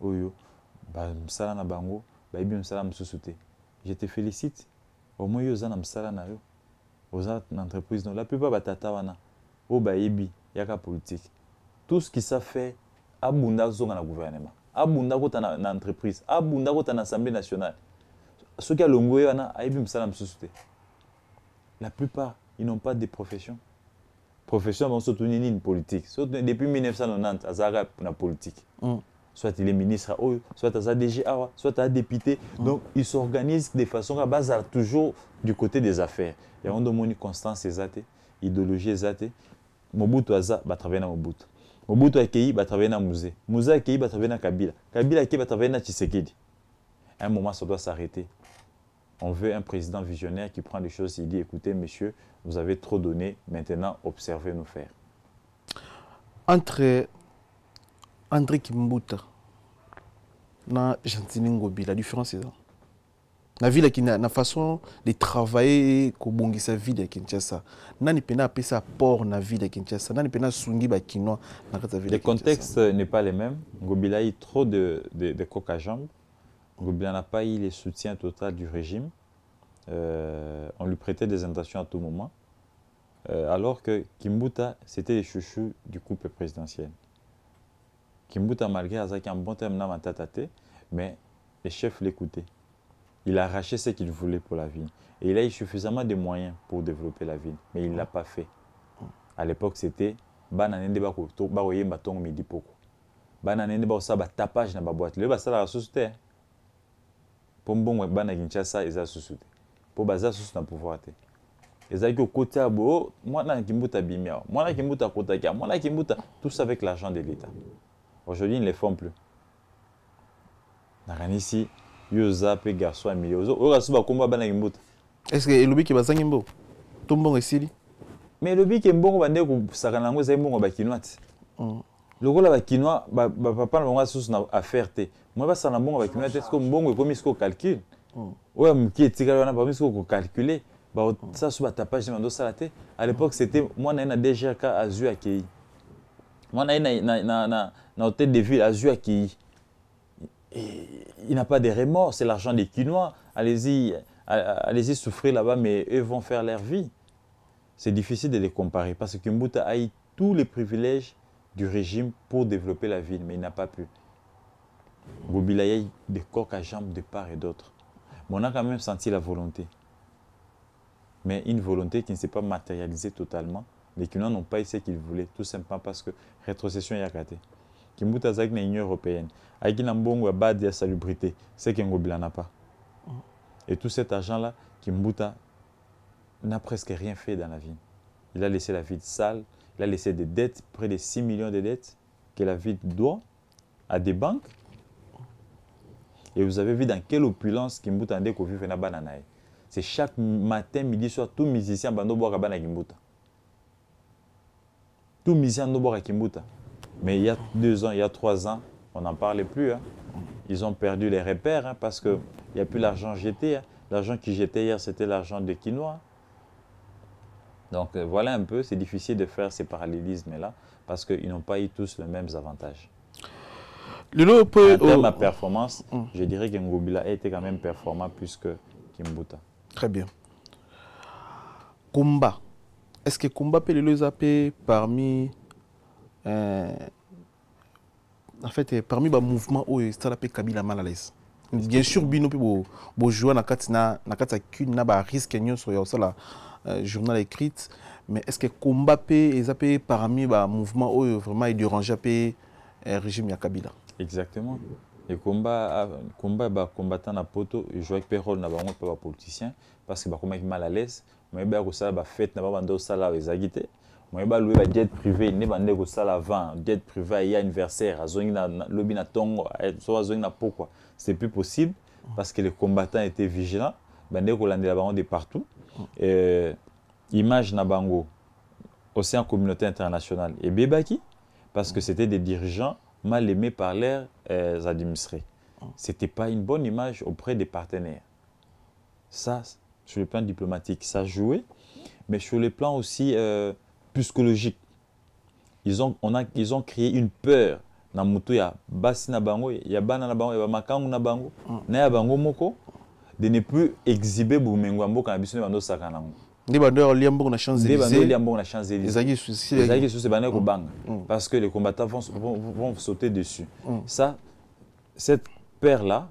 Speaker 2: Oyo bamosala na bango bayebi mosala mosusu te. Je te félicite. Au moins yo oza na mosala na yo. Oza na entreprise no la plupart batata wana oyo bayebi yaka politique. Tout ce qui sa fait abunda azonga na gouvernement. Abunda kota na, na entreprise. Abunda kota na assemblée nationale. Soki alongo ye wana ayebi mosala mosusu te. La plupart ils n'ont pas de profession. Profession bango so tuni nini politique. So depuis 1990 azalaka na politique.
Speaker 3: Mm.
Speaker 2: Soit il est ministre oyo soit aza DG soit aza député. Donc ils s'organisent de façon kaka bazala toujours du côté des affaires. Yango nde omoni constance te idéologie te mobutu aza batravaille na mobutu. Mobutu akei batravaille na musée musée akei batravaille na kabila. Kabila akei batravaille na tshisekedi. À un moment ça doit s'arrêter. On veut un président visionnaire qui prend les choses et dit écoutez monsieur vous avez trop donné maintenant observez nous faire.
Speaker 3: Entre andré kimbuta na gentini ngobi la différence eza na ville ya Kin- na façon de travailler kobongisa ville ya kinshasa nani mpena apesa apport na ville ya kinshasa? Nani mpena asungi bakinois na kati ya ville
Speaker 2: Le contexte n'est pas le même. Ngobila a eu trop de, de, de coq à jambes. Ngobila n'a pas eu le soutien total du régime. Euh, on lui prêtait des intentions à tout moment. Euh, alors que Kimbuta, c'était les chouchous du couple présidentiel. Kimbuta, malgré Azaki, un bon terme, n'a mais les chefs l'écoutaient. Il a arraché ce qu'il voulait pour la ville. Et il a eu suffisamment de moyens pour développer la ville, mais il ne l'a pas fait. À l'époque, c'était bana nende bako- to- bakoyemba ntongo midi poko. Bana nende bakosala batapage na baboite lelo basalaka susu te mpo mbongo bana kinshasa eza susu te mpo baza susu na pouvoir te ezalaki okoti ya boye "Oh, mwana kimbuta abimi awa mwana kimbuta akotaki awa mwana kimbuta tout ça avec l'argent de l'état aujourd'hui ils ne le font plus. Nakanisi yo oza mpe garçon ya milio oyoka susu bakomba bana kimbuta
Speaker 3: est ce que elobiki bazangi mbo? To mbongo esili?
Speaker 2: Mais elobi ke mbongo bande kosakana yango ezali mbongo bakinois te.
Speaker 3: Mm.
Speaker 2: lokola bakinois ba- bapapa na bango asusu na affaire te. Moi basala na mbongo ya bakinois te siko mbongo ekomi siko calcul? Oyo ya moke etikali wana bakomi siko kocalcule basala batapage te. À l'époque c'était mwana ye na dgrk azwi akei mwana ye na, na, na, na, na hôtel de ville akei Et il n'a pas de remords, c'est l'argent des Quinois. Allez-y, allez-y souffrir là-bas, mais eux vont faire leur vie. C'est difficile de les comparer parce que Mbuta a eu tous les privilèges du régime pour développer la ville, mais il n'a pas pu. Gobila a eu des coques à jambes de part et d'autre. Mais on a quand même senti la volonté. Mais une volonté qui ne s'est pas matérialisée totalement. Les Quinois n'ont pas eu ce qu'ils voulaient, tout simplement parce que rétrocession est raté. Kimbuta azalaki na Union européenne, ayaki na mbongo ya base ya salubrité, ce que Ngobila n'a pas. Et tout cet argent-là, Kimbuta n'a presque rien fait dans la ville. Il a laissé la ville sale, il a laissé des dettes, près de 6 millions de dettes que la ville doit à des banques. Et vous avez vu dans quelle opulence Kimbuta ande vivre na bana na ye. C'est chaque matin, midi, soir, tout musicien bando bana Kimbuta. Tout musicien no boire Kimbuta. Mais il y a deux ans, il y a trois ans, on n'en parlait plus. hein. Ils ont perdu les repères hein, parce qu'il n'y a plus l'argent jeté. hein. L'argent qui jetait hier, c'était l'argent des Quinois. Donc euh, voilà un peu, c'est difficile de faire ces parallélismes-là parce qu'ils n'ont pas eu tous les mêmes avantages. En termes
Speaker 3: oh,
Speaker 2: de performance, je dirais que Ngobila a été quand même performant plus que Kimbuta.
Speaker 3: très bien komba est ce que lelo eza mpe parmi en fait eh, parmi bamouvement oyo esala mpe kabila mal à l'aise bien sûr bino mpe bo- bojwa na kati ya cune na barisque nyonso ya kosala euh, journal écrite mais est ce que combat mpe eza mpe parmi bamouvement oyo vraiment edérange mpe eh, régime ya kabila?
Speaker 2: Exactement. Les combats, combat bah combattant na poto, jouent avec rôle na bango pas politicien parce que comme mal à l'aise, mais bah ko sala ba fête na ba bando sala ezagité. Moi ba louer ba jet privé, ne bande ko sala avant, jet privé il y a anniversaire, azongi na lobi na tongo, eh, so azongi na pourquoi. C'est plus possible parce que les combattants étaient vigilants, bande ko landela bango de partout. Et image na bango la communauté internationale et bebaki parce que c'était des dirigeants mal aimés par leurs euh, administrés. C'était pas une bonne image auprès des partenaires. Ça, sur le plan diplomatique, ça jouait, mais sur le plan aussi euh, psychologique, ils ont, on a, ils ont créé une peur na mutu ya basi na bango ya bana na bango ya bamakangu na bango. Na ya bango moko de ne plus exhiber bumengo ya mboka na biso nde bandosaka nango
Speaker 3: nde bando ya kolia mbongo na champs-élysées.
Speaker 2: Mbongo na champs élysées
Speaker 3: ezalaki susi
Speaker 2: les alliés c'est banné bang
Speaker 3: Mm.
Speaker 2: parce que les combattants vont, vont, vont sauter dessus.
Speaker 3: Mm.
Speaker 2: Ça, cette paire-là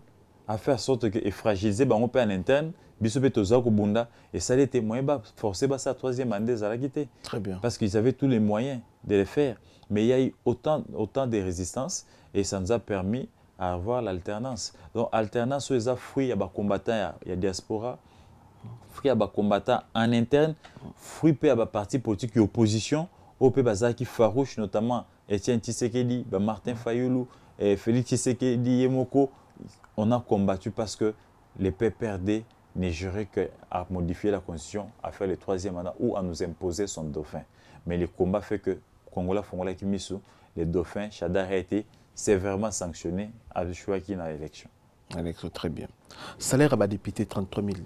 Speaker 2: a fait en sorte que et fragiliser bango en interne, biso pe toza ko bunda et ça les témoins ba forcer ba sa troisième mandat à la quitter
Speaker 3: très bien
Speaker 2: parce qu'ils avaient tous les moyens de le faire. Mais il y a eu autant, autant de résistance et ça nous a permis à avoir l'alternance. Donc, alternance, c'est un fruit, il y a des combattants, il y a diaspora, fruit, il y a des combattants en interne, fruit, il y a des partis politiques et opposition, au pays qui farouche, notamment Etienne Tshisekedi, bah, Martin Fayoulou, et Félix Tshisekedi, Yemoko. On a combattu parce que les PPRD ne juraient qu'à modifier la constitution, à faire le troisième mandat ou à nous imposer son dauphin. Mais le combat fait que Congola, Fongola, Kimisu, les dauphins, Chadar a été sévèrement sanctionné à le choix qui dans l'élection.
Speaker 3: Très bien salaire ya député 33 000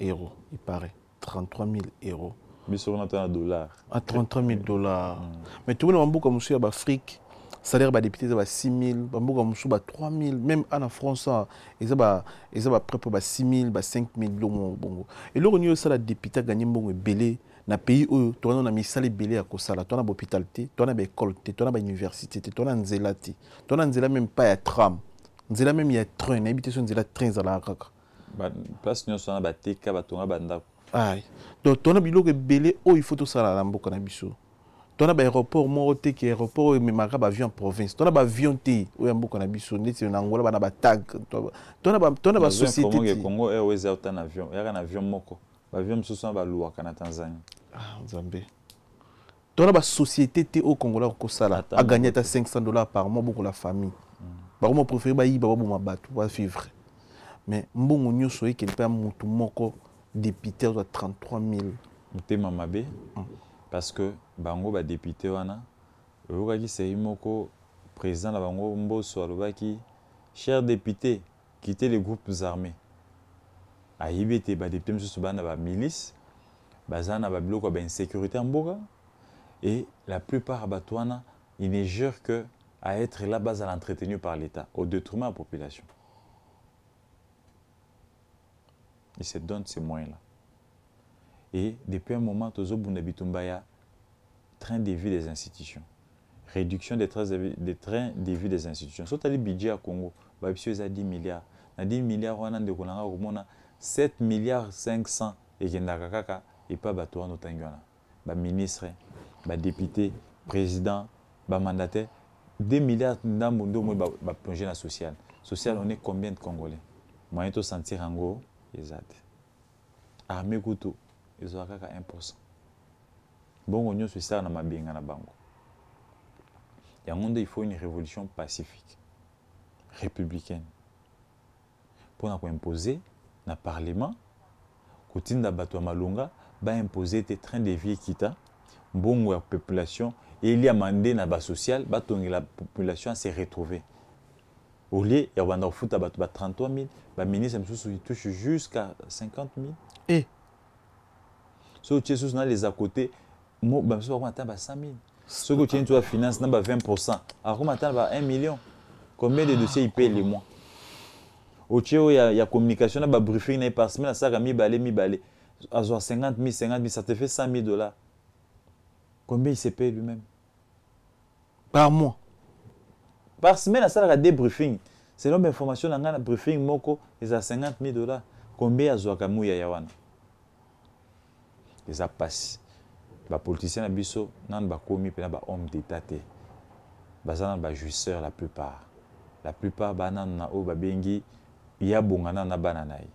Speaker 3: euros il paraît 33 000 euros
Speaker 2: Biso on a un dollar.
Speaker 3: à 33 000 dollars mais tomona bamboka mosusu ya baafrike salaire badepute eza ba 6 000 bamboka mosusu ba 3 000 même ana france ah, eza ba- eza baprès ba 6 000 ba 5 000 biloko moko bongo. Eloko nini osala depute aganye mbongo ebele na pays oyo towana na misala ebele ya kosala towana bahôpital te towana baekole te towana bauniversité te towana nzela te towana nzela même pas ya tram nzela même ya train nayebi te so nzela train ezalaka kaka.
Speaker 2: Place nyonso wana bateka batonga bandako
Speaker 3: ai donc tona biloko ebele oyo ifo tosala na mboka na biso tona baéroport moko te ke aéroport ememaka baavion province. Tona baavion te oyo ya mboka na biso neti na ngola bana batag tona ba- tona basociété
Speaker 2: Congo,
Speaker 3: te
Speaker 2: Congo Airways a autant d'avions. Il y a un avion moko. L'avion mosusu wana baluwaka na Tanzanie.
Speaker 3: Ah, nzambe. Tona basociété te oyo kongola kokosala
Speaker 2: Ata
Speaker 3: aganye ata 500 dollars par mois bokola famille. Bakoma préféré bayiba baboma bato bavivre mais mbongo nyonso ekende mpe ya motu moko député azwa 33 000
Speaker 2: motema mabe parce que bango badepute wana oyokaki seri moko président na bango mboso alobaki cher député quitter les groupes armés. Ayebi ete badepute mosusu baa na bamilice baza na babiloko ya bainsécurité ya mboka. Et la plupart ya bato il ne jure que à être là bazala entretenu par l'état au détriment ya population. Il se donne ces moyens là et depuis un moment, tozobunda bitumba ya train de vie des institutions. Réduction des trains de vie des, de institutions. So tali budget à Congo, ba biso eza 10 milliards. Na 10 milliards nanga komona 7 milliards 500 ekendaka kaka epa bato wana otangi wana. Ba ministre, ba député, président, ba mandataire 2 milliards ndambo ndo moi ba, ba plonger na social. Social on est combien de Congolais? Moyen to sentir yango eza te. Armée kutu ezwaka kaka 1 bongo nyonso esala na mabenga na bango. Yango nde il faut une révolution pacifique républicaine. Mpona koimpose na parlement kotinda bato ya malonga baimpose ete train de vie ekita mbongo ya population eliama nde na basocial batongela population ase retrouver. Au lieu ya kobanda kofuta bato ba 33 000 baministre mosusu itouche jusqu'à 50 000
Speaker 3: Eh.
Speaker 2: Soki otie susu na les à côté bamosusu bakoma ata ba 100 000 soki otie finance na ba 20 akoma ata na ba 1 million. Combien de dossiers il paye les mois? Otie oyo ya, communication na babriefing na ye par semaine asalaka mibale mibale azwa 50 000 50 000 ça te fait 100 000 dollars. Combien il se paye lui-même?
Speaker 3: Par mois.
Speaker 2: Par semaine asalaka deux briefing selon bainformation na ngai na briefing moko eza 50 000 dollars. Combien azwaka muya ya wana? Eza pasi bapoliticien na biso nanu bakomi mpena bahomme d'état te baza nanu bajuisseur la plupart. La plupart baa nanu na oyo babengi ya bonga nanu na bana na ye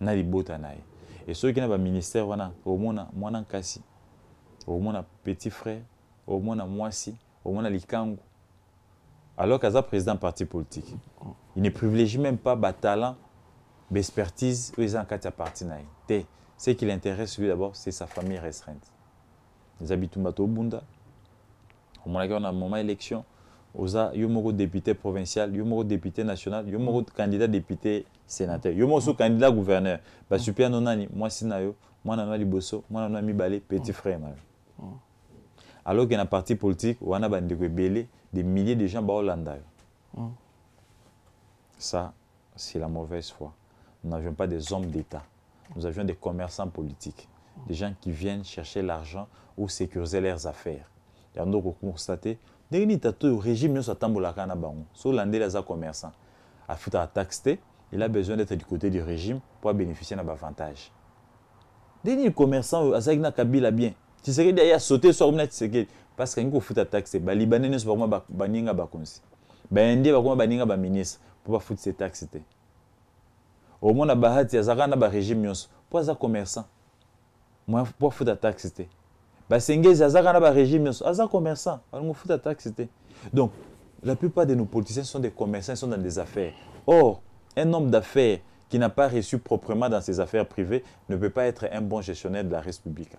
Speaker 2: na libota na ye e soki na baministère wana omona mwana nkasi omona petit frère omona mwasi omona likangu. Alors qu'aza président parti politique il ne privilégie même pas batalent baexpertise oyo eza na kati ya parti na ye te ce qui l'intéresse lui d'abord c'est sa famille restreinte. Eza bitumba tobunda omonaki wana moment élection oza yo moko député provincial yo moko député national yo moko candidat député sénateur yo moko so candidat gouverneur. Basupi ano nani mwasi na yo mwana no ya liboso mwana no ya mibale petit frère na yo alors que na parti politique wana bandeko ebele des milliers de gens baolanda yo. Ça c'est la mauvaise foi. Nous n'avions pas des hommes d'état nous avions des commerçants politiques des gens qui viennent chercher l'argent ou sécuriser leurs affaires. Yango okokonstate ndenge nini tata oyo régime nyonso atambolaka na bango so olandeli aza commerçant afutaka taxe te il a besoin d'être du côté du régime pour abénéficier na bavantage ndenge commerçant oyo azalaki na kabila bien. Tshisekedi aye asaute so akomi na tshisekedi parce que angi kofuta taxe te balibane nyonso bakoma baninga bakonzi baindie bakoma baninga baministre mpo bafutisa taxe te omona bahati azalaka na barégime nyonso. Mpo aza commerçant. Mpo afuta taxe te basengezi azalaka na barégime nyonso. Aza commerçant. Alingi kofuta taxe te donc la plupart de nos politiciens sont des commerçants ils sont dans des affaires. Or un homme d'affaires qui n'a pas reçu proprement dans ses affaires privées ne peut pas être un bon gestionnaire de la république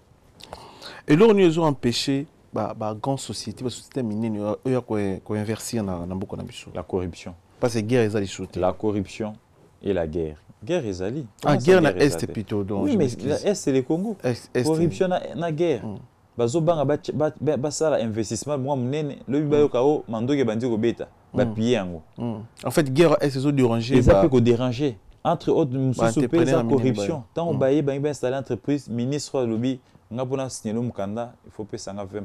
Speaker 3: eloko nini ezoempêche bagrande société basociété minene oyo ya koinversir na mboka na biso
Speaker 2: la corruption.
Speaker 3: Parce que guerre te
Speaker 2: la corruption et la guerre guerre ezali
Speaker 3: ah guerre na est plutôt donc
Speaker 2: oui mais la est c'est le congo
Speaker 3: Est-
Speaker 2: corruption na, na guerre. Bazobanga batia- ba- ba- basala investissement mwa monene lobi bayoka o mandoki ebandi kobeta bapie yango.
Speaker 3: Mm. en fait guerre est ezodérange
Speaker 2: eza mpe koderange entre autres mosusu mpe eza corruption.
Speaker 3: Bayo.
Speaker 2: ntango baye bangi bainstalle entreprise ministre alobi nga mpona signele mokanda il faut pesanga 20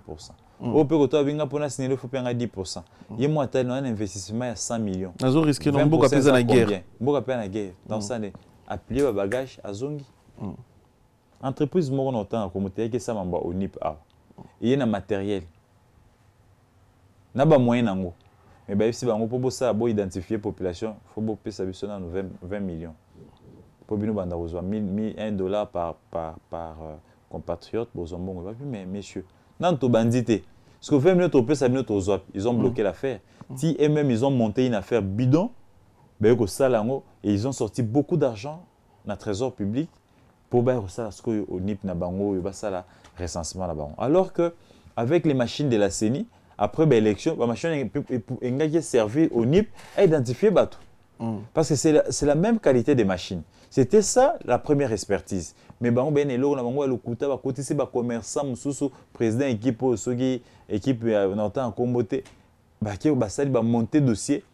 Speaker 2: oyo mpe kotoa bi nga mpona signele faut penga 10 ye mo atali na wana investissement ya 100 millions.
Speaker 3: Nazoriske no
Speaker 2: 20%
Speaker 3: mboka mpe eza na guerre.
Speaker 2: mboka mpe na guerre. Dans ça nde aplie babagage azongi entreprise moko na otanga komoteyaki esamamba onip awa eye na matériel. Na bamoyen nango. Me bayebisi bango mpo bosala boidentifie population fo bopesa biso nano 20 20 millions. Mpo bino banda kozwa 1 dollar par, par, par euh, compatriote bozwa mbongo babi mais messieurs nano tobandi te parce que 20 millions topesa bino tozwa ils ont bloqué l'affaire. Ti eux même ils ont monté une affaire bidon baye kosala yango et ils ont sorti beaucoup d'argent na trésor public mpo baye kosala sikoyo onip na bango oyo basala recensement na bango alors que avec les machines de la CENI après baélection bamachine engaki servir au NIP à identifier bato parce que c'est la, c'est la même qualité des machines c'était ça la première expertise. Mais bango bayene eloko na bango lokuta bakotisi bacommerçant mosusu président équipe soki équipe na otanga nkombo te bake basali bamonte dossier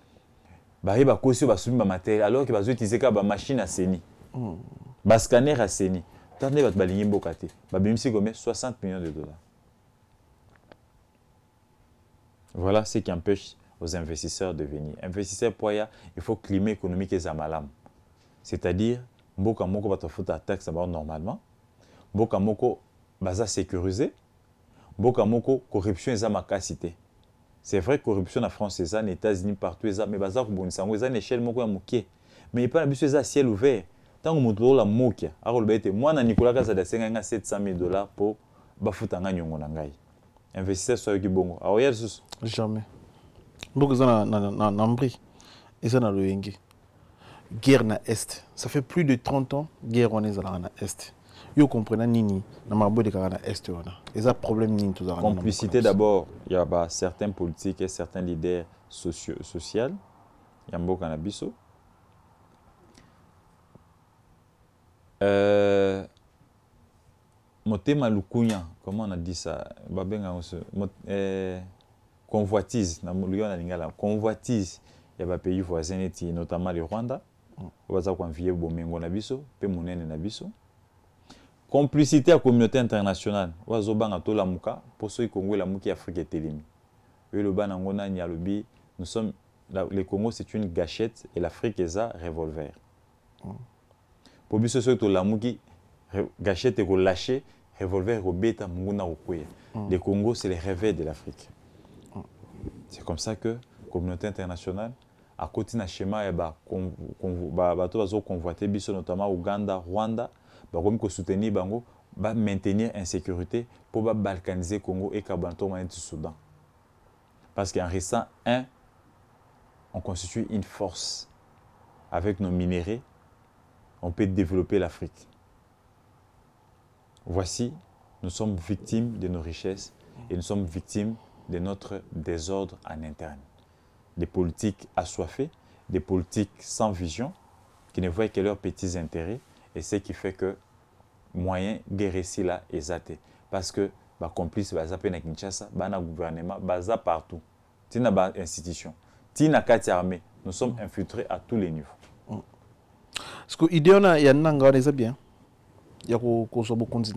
Speaker 2: baye bakosi oyo basumi bamateriel alors ke bazoutilize kaka bamachine ya seni bascanner ya seni ta nde bato balingi mboka te babimisi combien? 60 millions de dollars. Voilà ce qui empêche aux investisseurs de venir. Investisseur po aya il faut climat économique eza malamu c'est-à-dire mboka moko bato bafuta taxe bango normalement mboka moko baza sécurisé mboka moko corruption eza makasi c'est vrai corruption na france eza na états-unis partout eza mais baza kobongisa yango eza na échelle moko ya moke. Mais epai na biso eza ciel ouvert. Ntango moto lokola mokia akoloba mwana nikola kazali asengai nga 700 000 dollars mpo bafuta nga niongo na ngai. Investisseur so ayoki bongo. Aoya lisusu
Speaker 3: jamais. Mboka eza na mbri. Eza na loyenge guerre na est. Ça fait plus de 30 ans guerre wana ezalaka na est. Yo comprena nini na makambo elekaka na est wana eza problème nini tozalaka
Speaker 2: complicité d'abord il y a bah, certains politiques et certains leaders social ya mboka na biso. Euh, motema lukunya comment on a dit ça? Babenga euh, convoitise na lingala. Convoitise ya bapays voisins neti notamment le rwanda baza koanvie bomengo na biso mpe monene na biso. Complicité ya communauté internationale. Oyo azobanga tolamuka mpo soki congo elamuki afrique etelemi. Oyo nango nani alobi nous sommes la, le congo c'est une gâchette et l'afrique eza revolver. Mpo biso soki tolamuki gâchette ekolâche revolver ekobeta monguna kokwea le congo c'est le réveil de l'afrique. C'est comme ça que communauté internationale akoti na schéma ya bato bazoconvoite biso notamment uganda rwanda bakomi kosoutenir bango bamaintenir insécurité mpo babalkanize congo ekabwana ntongo neti soudan. Parce qu'en restant un on constitue une force. Avec nos minéraux on peut développer l'afrique. Voici nous sommes victimes de nos richesses et nous sommes victimes de notre désordre en interne des politiques assoiffées, des politiques sans vision, qui ne voient que leurs petits intérêts, et ce qui fait que moyen de réussir là est. Parce que les complices, baza pe na Kinshasa, bana gouvernement, baza partout. Tina ba institution, tina kati armée, nous sommes infiltrés à tous les niveaux.
Speaker 3: parce que idée wana ya nanga wana eza bien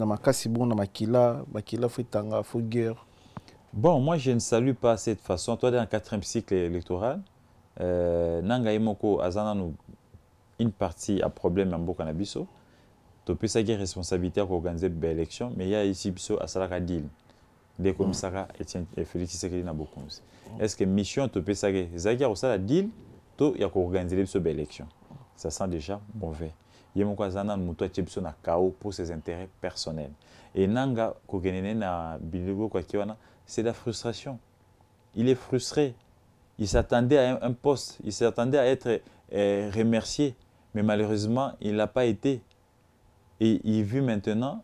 Speaker 3: makasi bongo na makila makila guerre
Speaker 2: Bon, moi, je ne salue pas cette façon. Toi, dans le quatrième cycle électoral, euh, nanga imoko azana nous une partie a problème en boka na biso. To pesa qui responsabilité pour organiser belle élection, mais il y a ici biso à salaka deal. Commissariats Etienne et Félix Tshisekedi na bokonzi. Est-ce que mission to pesa qui zaki au sala deal? To ya ko organiser biso belle élection. Ça sent déjà mauvais. Yemoko azana muto atie biso na chaos pour ses intérêts personnels. Et nanga kogenene na bilogo kwa kiwana c'est la frustration. Il est frustré. Il s'attendait à un, poste, il s'attendait à être euh, remercié, mais malheureusement, il n'a pas été. Et il vit maintenant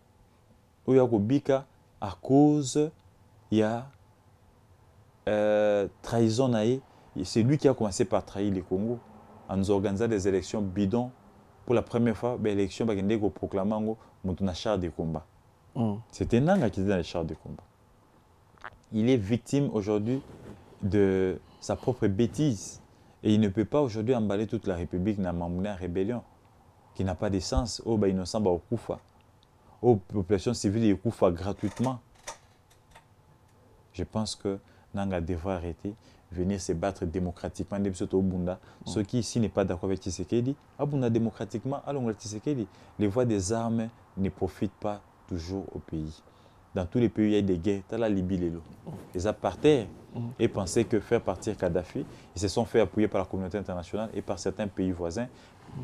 Speaker 2: y à cause il y a euh, trahison C'est lui qui a commencé par trahir le Congo en nous organisant des élections bidons. Pour la première fois, ben, élection, bah, il a proclamé un char de combat.
Speaker 3: Mm.
Speaker 2: C'était Nanga qui était dans les chars de combat. Il est victime aujourd'hui de sa propre bêtise. Et il ne peut pas aujourd'hui emballer toute la République dans une rébellion qui n'a pas de sens. Oh, bah, innocent, bah, au Koufa. Oh, population civile, il Koufa gratuitement. Je pense que Nanga devrait arrêter, venir se battre démocratiquement. Des au Bunda. Ceux qui ici n'est pas d'accord avec Tshisekedi, Abunda démocratiquement, allons Tshisekedi. Les voies des armes ne profitent pas toujours au pays. Dans tous les pays, il y a des guerres. T'as la Libye, les lots. Les apartheid et pensaient que faire partir Kadhafi, ils se sont fait appuyer par la communauté internationale et par certains pays voisins.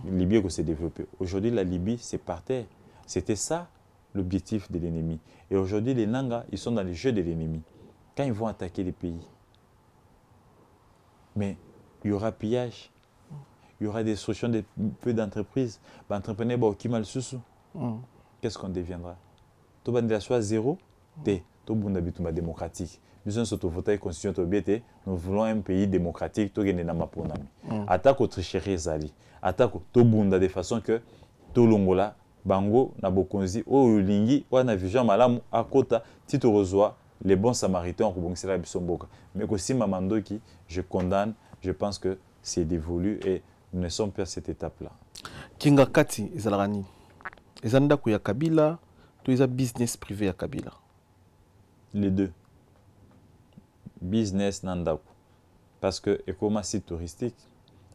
Speaker 2: La Libye qui s'est développée. Aujourd'hui, la Libye, c'est par terre. C'était ça l'objectif de l'ennemi. Et aujourd'hui, les Nanga, ils sont dans les jeux de l'ennemi. Quand ils vont attaquer les pays, mais il y aura pillage, il y aura destruction de peu d'entreprises. Bah, entrepreneur, bah, sous
Speaker 3: Mm.
Speaker 2: qu'est-ce qu'on deviendra? To bandela soit zéro, te, to bunda bituma démocratique. Nous sommes voter constitution to biete, nous voulons un pays démocratique, to gende na maponami. Attaque au tricherie zali. Attaque to bunda de façon que to longola bango na bokonzi o lingi o na vision malamu akota ti to reçoit les bons samaritains ko bongisela biso mboka. Mais ko sima mandoki, je condamne, je pense que c'est dévolu et nous ne sommes pas à cette étape-là.
Speaker 3: kinga kati ezalaka nini eza ndako ya kabila to eza business privé ya kabila.
Speaker 2: Les deux. Business na ndako parce que ekoma site touristique.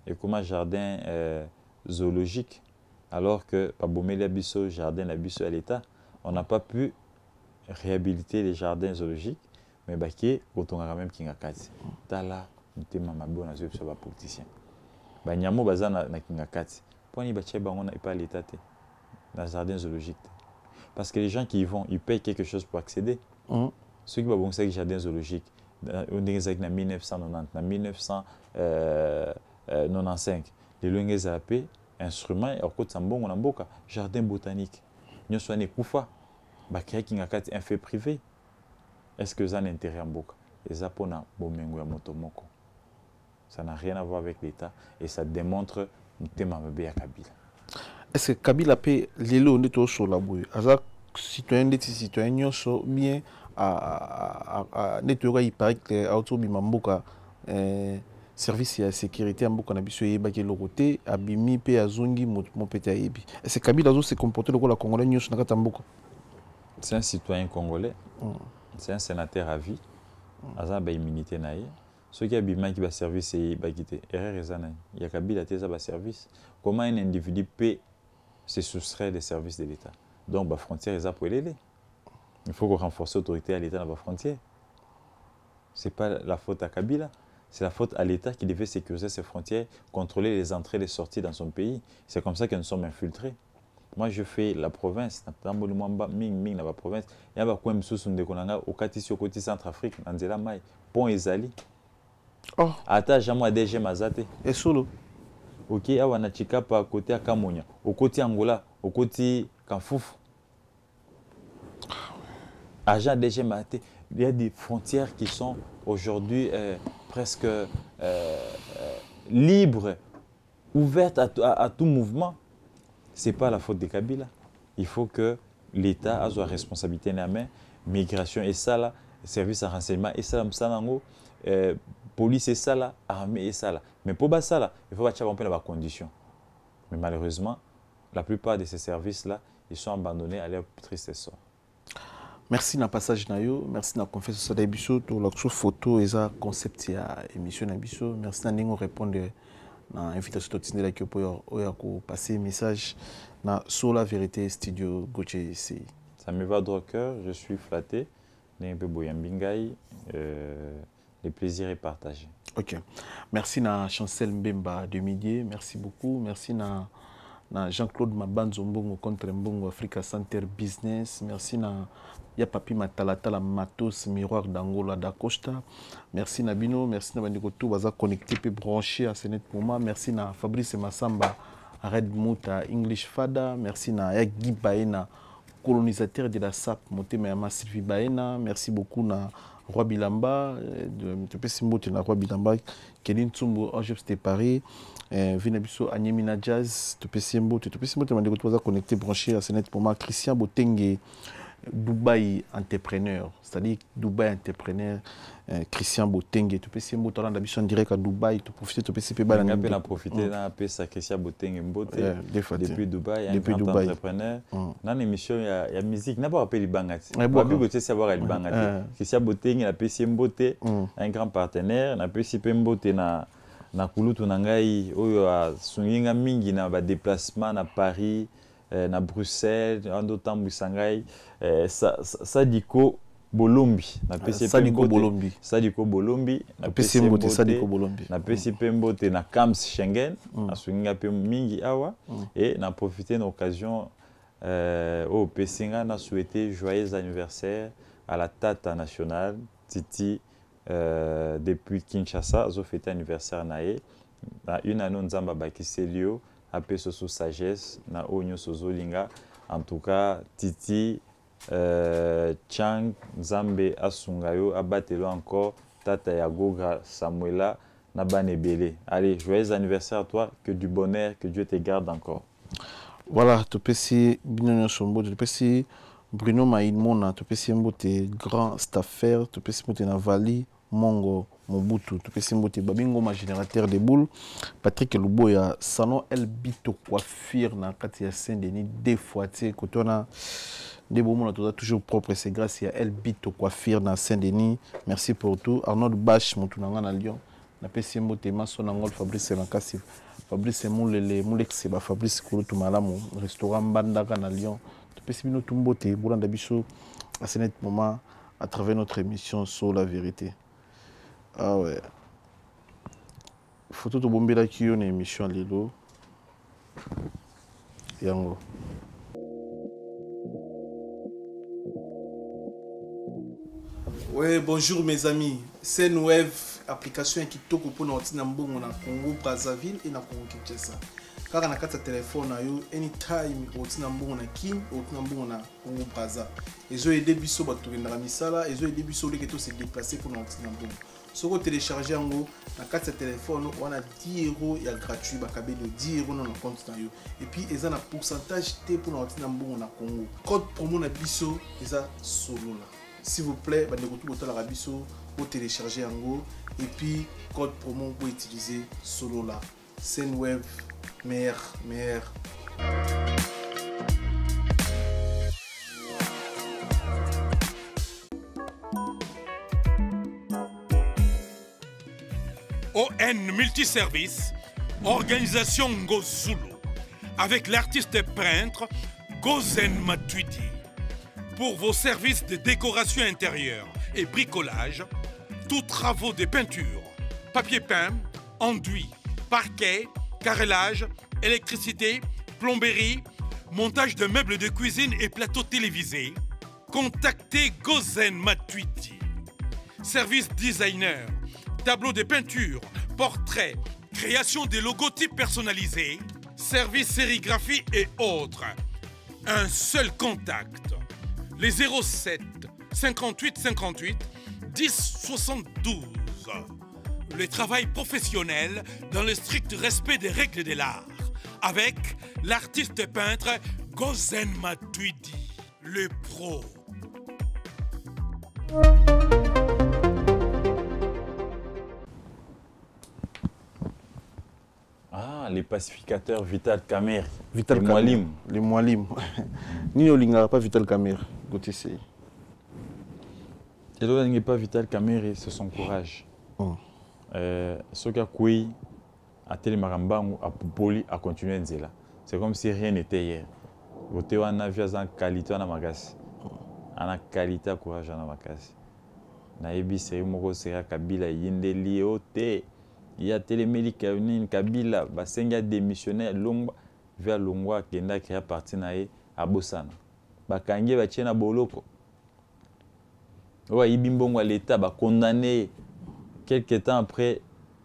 Speaker 2: Ekoma jardin euh, zoologique. Alors que babomeli ya biso jardin na biso ya l'état on n'a pas pu réhabiliter les jardins zoologiques. Mais bakie kotongaka même kinga kati tala motema mabe oyo ya bapoliticien banyamo baza na, na kinga kati mponi batie bango epai ya l'état te na jardin zoologique parce que les gens qui y vont ils payent quelque chose pour accéder.
Speaker 3: Mm.
Speaker 2: soki babongisaki jardin zoologique. Na- oyo ndenge ezalaki na 1990 na 1995 lelo ndenge ezala mpe instrument ya kokotisa mbongo na mboka jardin botanique. Nyonso wana ekufa bakreaki nga kati un fait privé? Est ce que eza na intérêt ya mboka eza mpona bomengo ya moto moko ça n'a rien à voir avec l'état. Et ça démontre motema mabe ya kabila
Speaker 3: est ce que kabila mpe lelo nde tozosola boye? Aza citoyen ndeti citoyen nyonso bien a- a- a- a- nde toyoka iparike auti obima mboka eh, service ya sécurité ya mboka na biso eyebaki eloko te abimi mpe azongi moto mo mpe te ayebi. Est ce que kabila azose comporte lokola congolais nyonso na kati ya mboka?
Speaker 2: C'est un citoyen congolais.
Speaker 3: Mm.
Speaker 2: c'est un sénateur à vie. Aza na baimmunité na ye. Soki abimaki baservice eyebaki te erreur eza na ye. Ya kabila te eza baservice comment un individu peut se soustraire des services de l'état donc bafrontière eza polele il faut renforcer l'autorité à l'État dans la frontière. Ce n'est pas la faute à Kabila, c'est la faute à l'État qui devait sécuriser ses frontières, contrôler les entrées et les sorties dans son pays. C'est comme ça que nous sommes infiltrés. Moi, je fais la province, Ming, Ming, la province. Il y a un peu de au Katisi, au côté Centrafrique, dans Nzela Mai, Pont Ezali.
Speaker 3: Oh,
Speaker 2: Ata, jamwa DG Mazate.
Speaker 3: et solo.
Speaker 2: Ok, awa na Chikapa, à Kamonia, au côté Angola, côté Kanfouf. Agent DG Maté, il y a des frontières qui sont aujourd'hui euh, presque euh, euh, libres, ouvertes à, tout- mouvement. Ce n'est pas la faute de Kabila. Il faut que l'État a sa responsabilité dans la main. Migration et ça là, service à renseignement et ça là, police là, armée là. Mais pour ça ça là, il faut avoir un peu les conditions. Mais malheureusement, la plupart de ces services-là, ils sont abandonnés à leur triste sort.
Speaker 3: merci na passage na yo merci na confiance osala biso tolakisa photo eza concept ya émission na biso merci na ndenge orépondre na invitation totindelaki yo mpo oyo- ya kopase message na sola vérité studio goche esi
Speaker 2: Ça me va droit au cœur, je suis flatté. Nembe Boyambingai, euh, le plaisir est partagé.
Speaker 3: ok. Merci na chancel mbemba de midi. Merci beaucoup. Merci na, jean-claude mabanzo mbongo contre mbongo africa center business. Merci na ya papi matalatala matos miroir d'angola dacosta merci na bino. Merci na baza connecté mpe branché à net moment merci na fabrice masamba red muta english fada. Merci na ya guy baena colonisateur de la sap ma sylvie baena. Merci beaucoup na roi bilamba de- topesi mbote na roi bilamba keli ntsumbu angef de paris euh, vi na biso anyemi na jazz topesi ye mbote topesi mbote na bandeko to baza connecté branché à senet poma christian botenge dubai entrepreneur c'est-à-dire dubai entrepreneur euh, christian botenge topesi ye mbote alanda biso en direct à dubai toprofite topesi mpe bana
Speaker 2: On
Speaker 3: na
Speaker 2: a profité d'un peu sacrifié Boteng Mbote
Speaker 3: Yeah, des fois,
Speaker 2: depuis Dubaï, un
Speaker 3: Depuis
Speaker 2: grand
Speaker 3: Dubaï.
Speaker 2: entrepreneur.
Speaker 3: Mm.
Speaker 2: Dans l'émission, il y a, il y a musique, n'a pas rappelé Libangati. Babi
Speaker 3: bon.
Speaker 2: Gauthier savoir Libangati. Christian Boteng, il a PC Mbote,
Speaker 3: Mm.
Speaker 2: un grand partenaire. Na PC Mbote na na kulutu na ngai oyo asunginga mingi na ba déplacement na Paris, na Bruxelles, ando tambwisa ngai eh, sa, sa, Sadiko Bolombi. Na PC
Speaker 3: Sadiko
Speaker 2: Mbote.
Speaker 3: Bolombi.
Speaker 2: Napesi mpe mbote na camps schengen. Nasunginga mpe mingi awa. E na profite na occasion oyo opesi nga na souhaite joyeux anniversaire à la tata nationale titi euh, depuis kinshasa. Azofete anniversaire na ye. Na une année nzambe abakiseli yo apesa so sagesse na oyo nyonso ozolinga en tout cas titi euh, chang nzambe asunga yo abatelo encore. Tata ya gogra samuela na bana ebele. Allez joyeux anniversaire à toi que du bonheur que dieu te garde encore.
Speaker 3: Voilà topesi bino nyonso mbote topesi bruno maimona topesi ye mbote grand staffaire topesi mbote na vali mongo mobutu topesi mbote babingoma générateur de boule patrick luboya salon elbito coiffure na kati ya saint denis deux fois te kote wana nde bomona toza toujours propre c'est grâce ya elbito coiffure na saint denis merci pour tout. Arnold bash motu na nga na lyon napesi mbote maso na ngol fabrice makasi fabrice mulele mulekise ba fabrice kulutu malamu restaurant mbandaka na lyon. Topesi bino tu mbote bolanda biso à ce moment à travers notre émission sur la vérité ah ouais photo tobombelaki yo na émission lelo yango
Speaker 6: Ouais, bonjour mes amis. Senwave, application ya kitoko mpona otina mbongo na Congo Brazzaville et na Congo Kinshasa. Kaka na kati ya telefone na yo anytime otina mbongo na Kin, otina mbongo na Congo Brazza. Ezo aider biso bato tokendaka misala, ezo aider biso oleke to se déplacer mpona otina mbongo. Soki otelecharge yango na kati ya telefone wana 10 euro ya gratuit bakabeli yo 10 euro na na compte na yo epuis eza na pourcentage te mpona otina mbongo na Congo. Code promo na biso eza solola. s'il vous plaît bandeko tu botalaka biso botélécharge yango et puis code promo boutiliser solola senweb meilleur meilleur
Speaker 5: ON Multiservice, organisation Ngozulu, avec l'artiste peintre Gozen Matuidi. Pour vos services de décoration intérieure et bricolage, tous travaux de peinture, papier peint, enduit, parquet, carrelage, électricité, plomberie, montage de meubles de cuisine et plateaux télévisés, contactez Gozen Matuidi. Service designer, tableau de peinture, portrait, création des logotypes personnalisés, service sérigraphie et autres. Un seul contact. Les 07 58 58 10 72. Le travail professionnel dans le strict respect des règles de l'art. Avec l'artiste peintre Gozen Matuidi, le pro.
Speaker 2: Ah, les pacificateurs Vital Kamer.
Speaker 3: Vital
Speaker 2: les
Speaker 3: Kamer.
Speaker 2: Mwalim.
Speaker 3: Les Mwalim. (laughs) Ni Olingara, pas Vital Kamer. Gauthier Sey.
Speaker 2: Et il n'est pas Vital Kamer, c'est son courage.
Speaker 3: Oh.
Speaker 2: Euh, ce qui a couillé, à Télémarambangu, à Poupoli, à continuer Nzela. C'est comme si rien n'était hier. Côté où on a vu qualité en magas. On a qualité courage en magas. nayebi seri moko sera kabila yindeli o te ya telemeli nini kabila basengi adémissionne alongwa vi alongwa akendaki ya parti na ye abosana bakangi ye batie na boloko. Oyo ayibi mbongo ya leta bakondane ye quelque temps après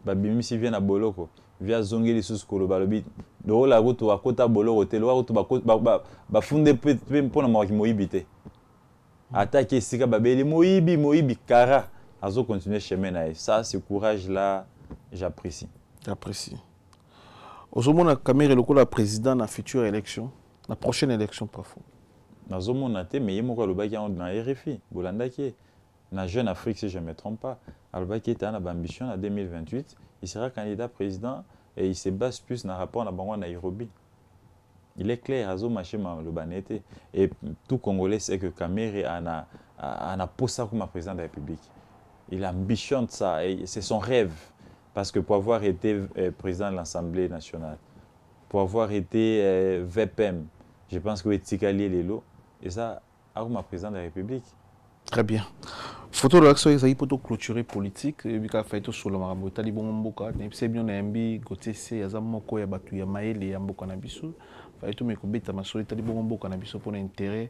Speaker 2: babimisi vie na boloko vi azongi lisusu koloba alobi lokola kutu bakota boloko te lokola kutu bafunde mpe mpe mpo na makoki moyibi te. Ataki esika babeli moyibi moyibi kara azocontinue chemin na ça ce courage là j'apprécie.
Speaker 3: J'apprécie. ozomona kamere lokola président na future élection na prochaine élection parfois
Speaker 2: nazomona te mais ye moko alobaki yango na rfi bolandaki ye na jeune afrique si je ne me trompe pas alobaki ete na baambition na 2028 il sera candidat président et il se base plus na rapport na bango na nairobi. Il est clair azomarche maloba na ye te et tout congolais sait que camere ana, ana posa comme président de la république. Il ambitionne ça c'est son rêve parce que pour avoir été président de l'assemblée nationale. Pour avoir été euh, VPM je pense que lelo eza akoma président de la république.
Speaker 3: Très bien. Photo oyo lakisi oyo ezali mpo toclôturer politique kobeta masolo etali bongo mboka na biso mpona intérêt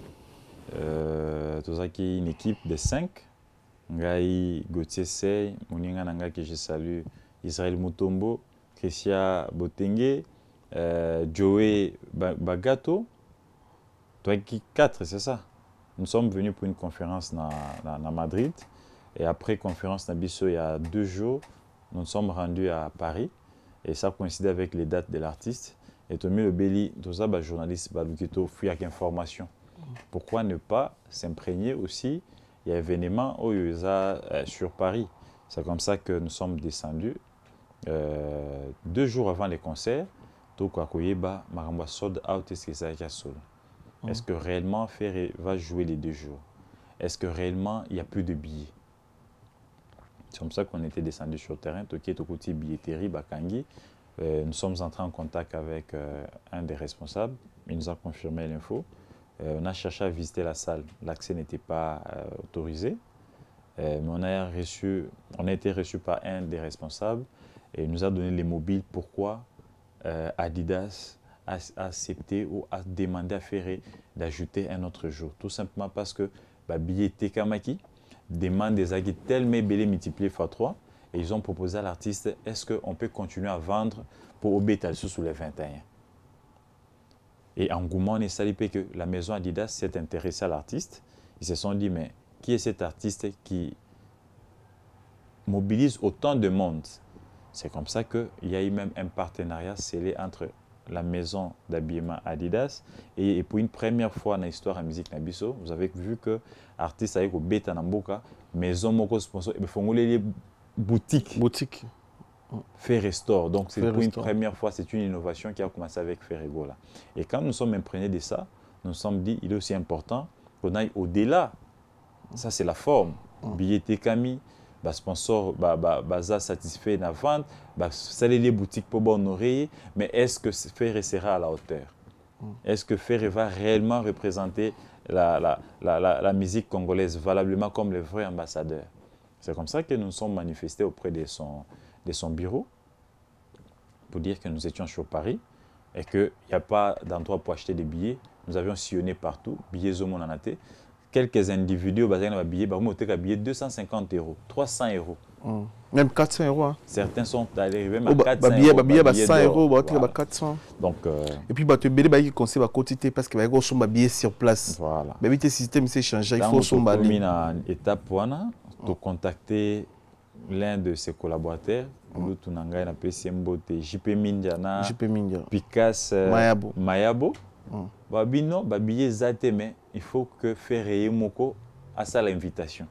Speaker 2: tozalaki une équipe de cinq. Ngai Gauthier Sey moninga na ngai que je salue Israël Mutombo Christian Botenge euh, Joey Ba- Bagato. Tozalaki quatre c'est ça. Nous sommes venus pour une conférence na Madrid. Et après conférence na biso il y a deux jours nous sommes rendus à Paris. Et ça coïncide avec les dates de l'artiste. Et Tommy Lebeli toza ba journaliste baluki to fuyaki information pourquoi ne pas s'imprégner aussi il y a événement eza euh, sur Paris? C'est comme ça que nous sommes descendus euh, deux jours avant les concerts koyeba sold out est-ce que réellement Ferré va jouer les deux jours? Est-ce que réellement il n'y a plus de billets? C'est comme ça qu'on était descendu sur le terrain. Billetterie, Bakangi. Euh, nous sommes entrés en contact avec euh, un des responsables. Il nous a confirmé l'info. Euh, on a cherché à visiter la salle. L'accès n'était pas euh, autorisé. Euh, mais on a, été reçu par un des responsables et il nous a donné les mobiles. Pourquoi euh, Adidas a, accepté ou a demandé à Ferré d'ajouter un autre jour? Tout simplement parce que bah, billet Tekamaki, demande des aguets tellement belé multiplié x 3 et ils ont proposé à l'artiste est-ce qu'on peut continuer à vendre pour Obétal sous les 21 et engouement est salipé que la maison Adidas s'est intéressée à l'artiste ils se sont dit mais qui est cet artiste qui mobilise autant de monde? C'est comme ça qu'il y a eu même un partenariat scellé entre la maison d'habillement Adidas. Et, pour une première fois dans l'histoire de la musique Nabiso, vous avez vu que artiste avec Beta Namboka, maison moko sponsor, et boutique
Speaker 3: Boutique.
Speaker 2: Fait restore. Donc c'est pour une première fois, c'est une innovation qui a commencé avec Ferrego là. Et quand nous sommes imprégnés de ça, nous nous sommes dit, il est aussi important qu'on aille au-delà. Ça c'est la forme. Billetté Kami, bah, sponsor, bah, bah, baza satisfait la vente, bah, ça les boutiques pour honorer, mais est-ce que Ferré sera à la hauteur? Est-ce que Ferré va réellement représenter la, la, la, la, la musique congolaise valablement comme le vrai ambassadeur C'est comme ça que nous nous sommes manifestés auprès de son, de son bureau pour dire que nous étions sur Paris et qu'il n'y a pas d'endroit pour acheter des billets. Nous avions sillonné partout, billets Zomo en été. Quelques individus, bah, ils ont billets, bah, moi, j'ai billet 250 euros, 300 euros.
Speaker 3: Mm. Même 400 euros. Hein.
Speaker 2: Certains sont allés même à
Speaker 3: Oh, bah,
Speaker 2: 400
Speaker 3: bah, billet,
Speaker 2: euros.
Speaker 3: bah, billet, bah,
Speaker 2: billet
Speaker 3: 100
Speaker 2: d'or.
Speaker 3: euros, bah,
Speaker 2: Voilà.
Speaker 3: bah, 400.
Speaker 2: Donc, euh,
Speaker 3: Et puis, bah, tu bah, qui conseille, bah, quantité, parce que, bah, y a billet sur place.
Speaker 2: voilà.
Speaker 3: Bah, vite, système, c'est changé, il
Speaker 2: Dans
Speaker 3: faut son balai.
Speaker 2: na étape wana de contacter l'un de ses collaborateurs lutu na ngai napesi mbote jp mindia na euh,
Speaker 3: Mayabo.
Speaker 2: mayabo.
Speaker 3: Mm.
Speaker 2: babi non babillet eza te mais il faut que faire ye moko asala invitation.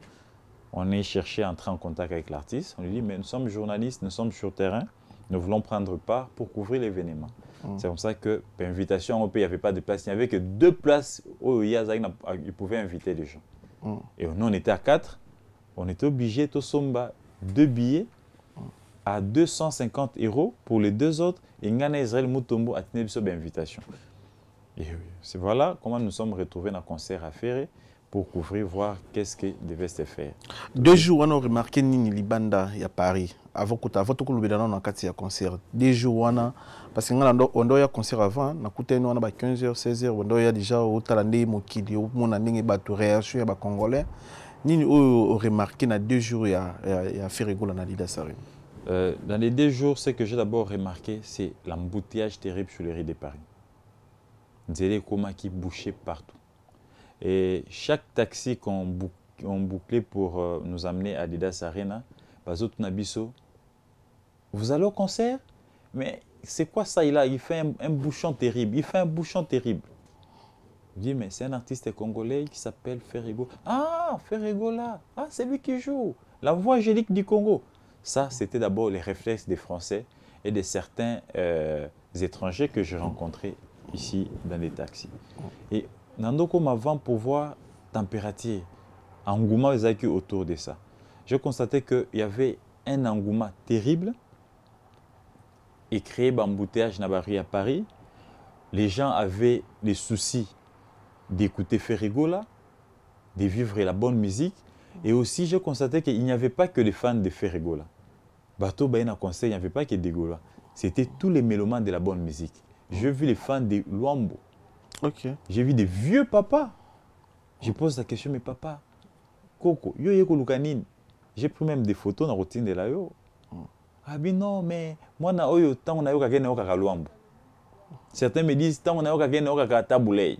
Speaker 2: On est cherché à entrer en contact avec l'artiste. On lui dit mais nous sommes journalistes nous sommes sur terrain nous voulons prendre part pour couvrir l'événement. C'est comme ça que l'invitation il n'y avait pas de place. Il n'y avait que deux places où il, pouvait inviter les gens.
Speaker 3: Mm.
Speaker 2: et nous on était à quatre. On était obligé de somba deux billets à 250 euros pour les deux autres et Ngana Israël Mutombo a tenu une invitation. C'est voilà comment nous sommes retrouvés dans le concert à Ferré pour couvrir, voir qu'est-ce qui devait se faire.
Speaker 3: deux jours wana oremarke nini libanda ya paris avant nano na kati ya concert deux jours parce que nga ondo ya concert avant nakuta ino wana ba 15 heures 16 heures ondo ya déjà otala ndenge mokili omona ndenge bato réaction ya bacongolais nini na deux jours
Speaker 2: Euh, dans les deux jours, ce que j'ai d'abord remarqué, c'est l'embouteillage terrible sur les rues de Paris. Nzele Koma qui bouchait partout. Et chaque taxi qu'on bou- qu'on bouclait pour euh, nous amener à Adidas Arena, vous allez au concert? Mais c'est quoi ça? Il, il fait un bouchon terrible. Il fait un bouchon terrible. Je dis, mais c'est un artiste congolais qui s'appelle Ferrigo. Ah, Ferrigo là. Ah, c'est lui qui joue. La voix angélique du Congo. Ça, c'était d'abord les réflexes des Français et de certains euh, étrangers que j'ai rencontrés ici dans les taxis. Et Nandoko m'avant pour voir température, engouement ezalaki autour de ça. Je constatais qu'il y avait un engouement terrible et créé l'embouteillage dans la rue à Paris. Les gens avaient les soucis d'écouter Ferrigola, de vivre la bonne musique. Et aussi, je constatais qu'il n'y avait pas que les fans de Ferrigola. Bateau Baïna Conseil, il n'y avait pas que des Gola. C'était tous les mélomanes de la bonne musique. J'ai vu les fans de Luambo.
Speaker 3: ok
Speaker 2: J'ai vu des vieux papas. Je pose la question, mais papa, Coco, yo yeko lukanini. J'ai pris même des photos dans la routine de la yo. Ah ben non, mais moi na oyo tango na yo kake na yo kaka Luambo. Certains me disent tango na yo kake na yo kaka Taboulay.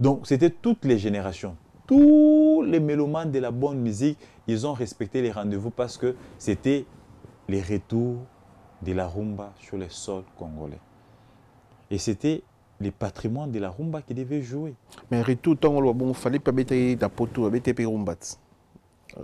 Speaker 2: Donc c'était toutes les générations. Tous les mélomanes de la bonne musique, ils ont respecté les rendez-vous parce que c'était les retours de la rumba sur les sols congolais. Et c'était les patrimoines de la rumba qui devaient jouer.
Speaker 3: mais retour bongo fallait abeta ye na poto ye mpe rumba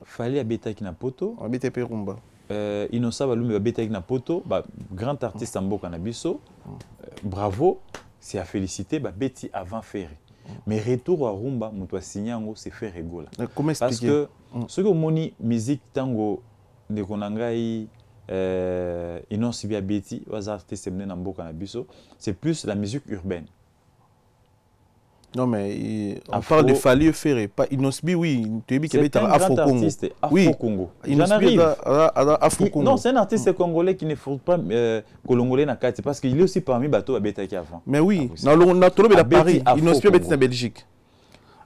Speaker 2: Fallait abetaki na poto.
Speaker 3: ye mpe rumba
Speaker 2: Euh, Innocent Balumbi abetaki na poto. Bah, grand artiste en na biso. Euh, bravo. c'est à féliciter bah, Betty avant Ferré. Mm. Mais retour à Rumba, moto a signé yango c'est fait rigola.
Speaker 3: Euh, comment expliquer Parce
Speaker 2: que
Speaker 3: mm.
Speaker 2: ce que moni musique tango de konangai euh, inonsi bia Betty, waza te semne na mboka na biso, c'est plus la musique urbaine.
Speaker 3: Non, mais il- on
Speaker 2: Afro-
Speaker 3: parle de Fali Ferré. Pas Inosbi, oui. Tu
Speaker 2: c'est un
Speaker 3: Afro
Speaker 2: grand
Speaker 3: Congo.
Speaker 2: artiste
Speaker 3: Oui.
Speaker 2: afro-congo j'en
Speaker 3: Inosbi, Afro Congo.
Speaker 2: non c'est un artiste congolais qui ne faut pas euh, colongolais na kati parce qu'il est aussi parmi bato babetaki avant
Speaker 3: Mais oui,
Speaker 2: Ah, oui,
Speaker 3: na lo- na tolobe na
Speaker 2: Abeti
Speaker 3: Paris.
Speaker 2: Afro
Speaker 3: Inosbi
Speaker 2: Congo.
Speaker 3: na Belgique.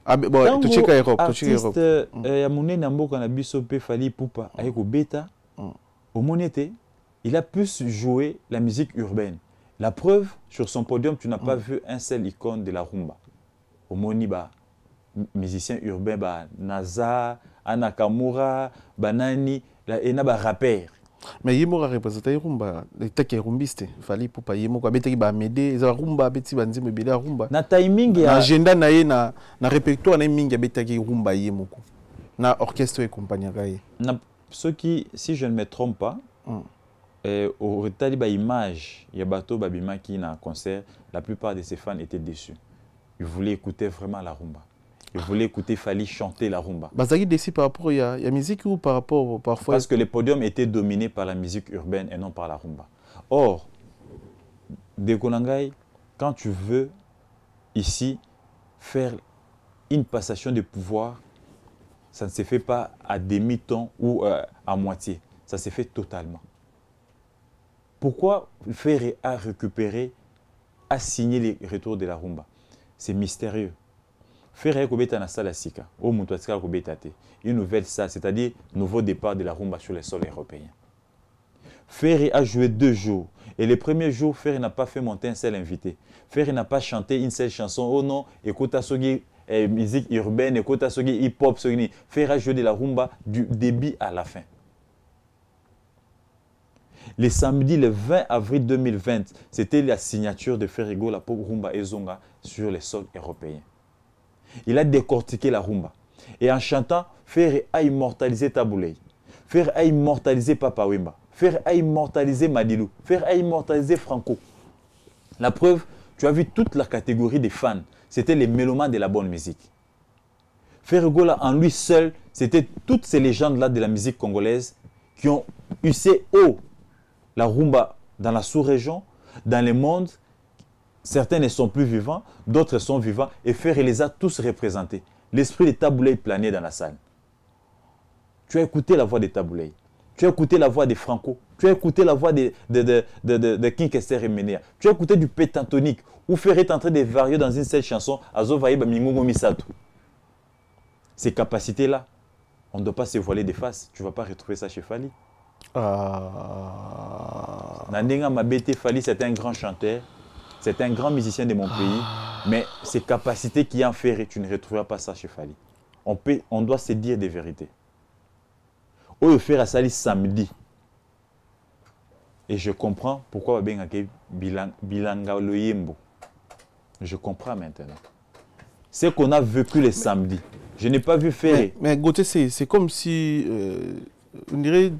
Speaker 3: Ah, bon,
Speaker 2: Ntango
Speaker 3: tocheka Europe, tocheka Europe.
Speaker 2: artiste euh, ya monene ya mboka na biso mpe fali pupa aye kobeta
Speaker 3: Mm.
Speaker 2: omoni ete il a plus joué la musique urbaine la preuve sur son podium tu n'as pas vu un seul icône de la rumba omoni ba musicien urbain ba naza anakamura banani la- et na barapper
Speaker 3: mais ye moko arepresenta ye rumba etaki erumbisi te fali pupa ye moko abetaki baamede eza rumba abeti banzembo ebele ya rumba.
Speaker 2: Na timing
Speaker 3: na
Speaker 2: ya
Speaker 3: agenda na ye na, na répertoire na ye mingi abetaki rumba ye moko na orchestre oyo ekompagnaka ye
Speaker 2: na soki si je ne me trompe pas
Speaker 3: Mm.
Speaker 2: eh, otali baimage ya bato babimaki na concert la plupart de ses fans étaient déçus ils voulaient écouter vraiment la rumba. Ils voulaient écouter Fali chanter la rumba.
Speaker 3: Bazalaki déci par rapport ya, ya musique ou par rapport parfois
Speaker 2: parce que les podiums étaient dominés par la musique urbaine et non par la rumba. Or Dekonangai quand tu veux ici faire une passation de pouvoir ça ne se fait pas à demi-temps ou euh, à moitié. Ça se fait totalement. Pourquoi Ferré a récupéré, a signé les retours de la rumba? C'est mystérieux. Ferré a na Moutouatika une nouvelle salle, c'est-à-dire nouveau départ de la rumba sur les sols européens. Ferré a joué deux jours. Et le premier jour, Ferré n'a pas fait monter un seul invité. Ferré n'a pas chanté une seule chanson. Oh non, écoute Sogi, eh, musique urbaine, écoute Sogi, hip-hop, Sogi. Ferré a joué de la rumba du début à la fin. Le samedi, le 20 avril 2020, c'était la signature de Ferrigo, la pour Rumba et Zonga sur les sols européens. Il a décortiqué la rumba. Et en chantant, Ferré a immortalisé Taboulay. Ferré a immortalisé Papa Wimba. Ferré a immortalisé Madilou. Ferré a immortalisé Franco. La preuve, tu as vu toute la catégorie des fans. C'était les mélomanes de la bonne musique. Ferrigo, là, en lui seul, c'était toutes ces légendes-là de la musique congolaise qui ont usé haut la rumba dans la sous-région, dans le monde. Certains ne sont plus vivants, d'autres sont vivants. Et Ferré les a tous représentés. L'esprit de Taboulay planait dans la salle. Tu as écouté la voix de Taboulay. Tu as écouté la voix de Franco. Tu as écouté la voix de, de, de, de, King Kester et Menea. Tu as écouté du pétantonique où Ferré est en train de varier dans une seule chanson Azovaïba Mingongo Misato. Ces capacités-là, on ne doit pas se voiler des faces. Tu ne vas pas retrouver ça chez Fali.
Speaker 3: Ah.
Speaker 2: Mabete Fali, c'est un grand chanteur, c'est un grand musicien de mon pays, mais ses capacités qui en fait, tu ne retrouveras pas ça chez Fali. On, peut, on doit se dire des vérités. Oyo faire à Sali samedi. Et je comprends pourquoi Babengake Bilanga Loyembo. Je comprends maintenant. C'est qu'on a vécu les samedis. Je n'ai pas vu faire.
Speaker 3: Mais, mais Gauthier, c'est comme si. euh, on dirait.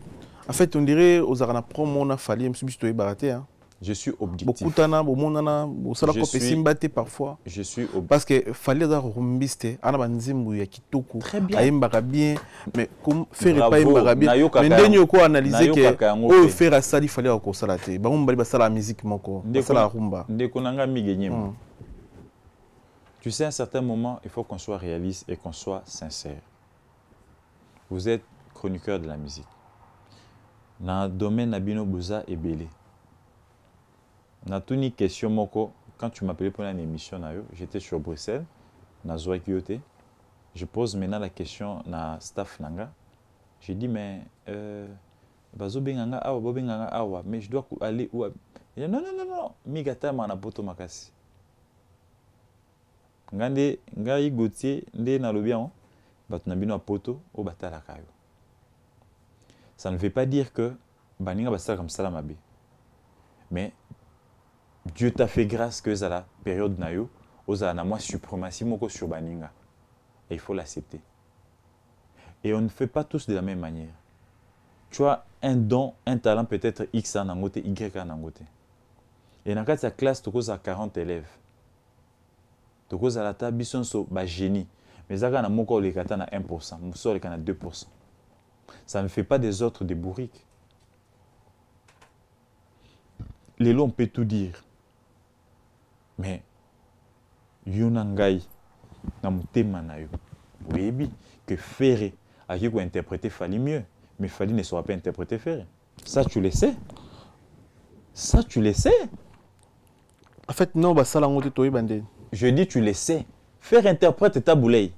Speaker 3: En fait, on dirait aux Arana promo, on a fallu, je suis baraté. Hein.
Speaker 2: Je suis objectif.
Speaker 3: Bokutana, bomonana, bosala
Speaker 2: Je
Speaker 3: ko
Speaker 2: suis-
Speaker 3: pesimbate parfois.
Speaker 2: Je suis objectif.
Speaker 3: Parce que fallait aza rumbiste, ana banzembo ya kitoko.
Speaker 2: Très bien.
Speaker 3: Ayembaka bien, mais comme faire pas yembaka bien. Mais ndenge ko analyser que oyo
Speaker 2: te.
Speaker 3: faire asali fallait akosala te. Bango mbali basala musique moko, basala rumba.
Speaker 2: ndeko nanga migenyema.
Speaker 3: Mm.
Speaker 2: Tu sais, à un certain moment, il faut qu'on soit réaliste et qu'on soit sincère. Vous êtes chroniqueur de la musique. Dans le domaine Nabino Bouza et Belé. Dans une question, moko, quand tu m'appelais pour une émission, na yo, j'étais sur Bruxelles, na Zoé Kyoto. Je pose maintenant la question na staff Nanga. J'ai dit, mais euh, bazo benganga awa, bo benganga awa, mais je dois cou- aller où Il dit, non, non, non, non, migata mana poto makasi. nga nde ngai gautier nde nalobi yango bato na bino ya poto oyo batalaka yo ça ne veut pas dire que baninga basalaka mosala mabe mais dieu t'a fait grâce que ezala période na yo ozala na mwa suprématie moko sur baninga. Et il faut l'accepter. Et on ne fait pas tous de la même manière. Tu as un don un talent peut-être x a nango te y a nango te et kati ya classe tokozala 40 élèves. Tokozala ata biso nyonso bagénie mais eza kaka na moko oleka ata na 1 mosusu oleka na 2 ça ne fait pas des autres des bourriques lelo on peut tout dire mais yo na ngai na yo oyebi que ferre akoki kointerpréter fali mieux mais fali ne saura pas interpréter ferre ça tu le sais ça tu le sais
Speaker 3: En fait, non, ngote toyeba ndeni.
Speaker 2: Je dis, tu le sais. Faire interprète Taboulay.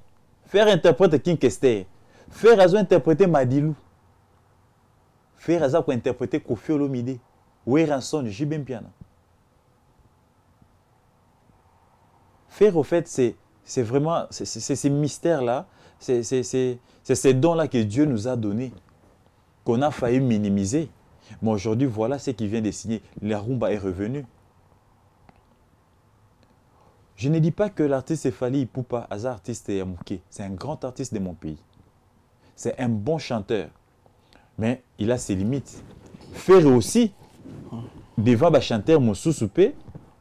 Speaker 2: Faire interprète King Kester. Faire azo interpréter Madilou. Faire azo ko interpréter Kofi Olomide. Ranson, Jibem Piana. Faire, au fait, c'est vraiment c'est ces mystères-là, c'est ces dons-là que Dieu nous a donnés, qu'on a failli minimiser. Mais aujourd'hui, voilà ce qu'il vient de signer. La rumba est revenue. Je ne dis pas que l'artiste Fali Ipupa, Aza artiste Yamouké. C'est un grand artiste de mon pays. C'est un bon chanteur. Mais il a ses limites. Faire aussi, devant ba chanteur mosusu pe,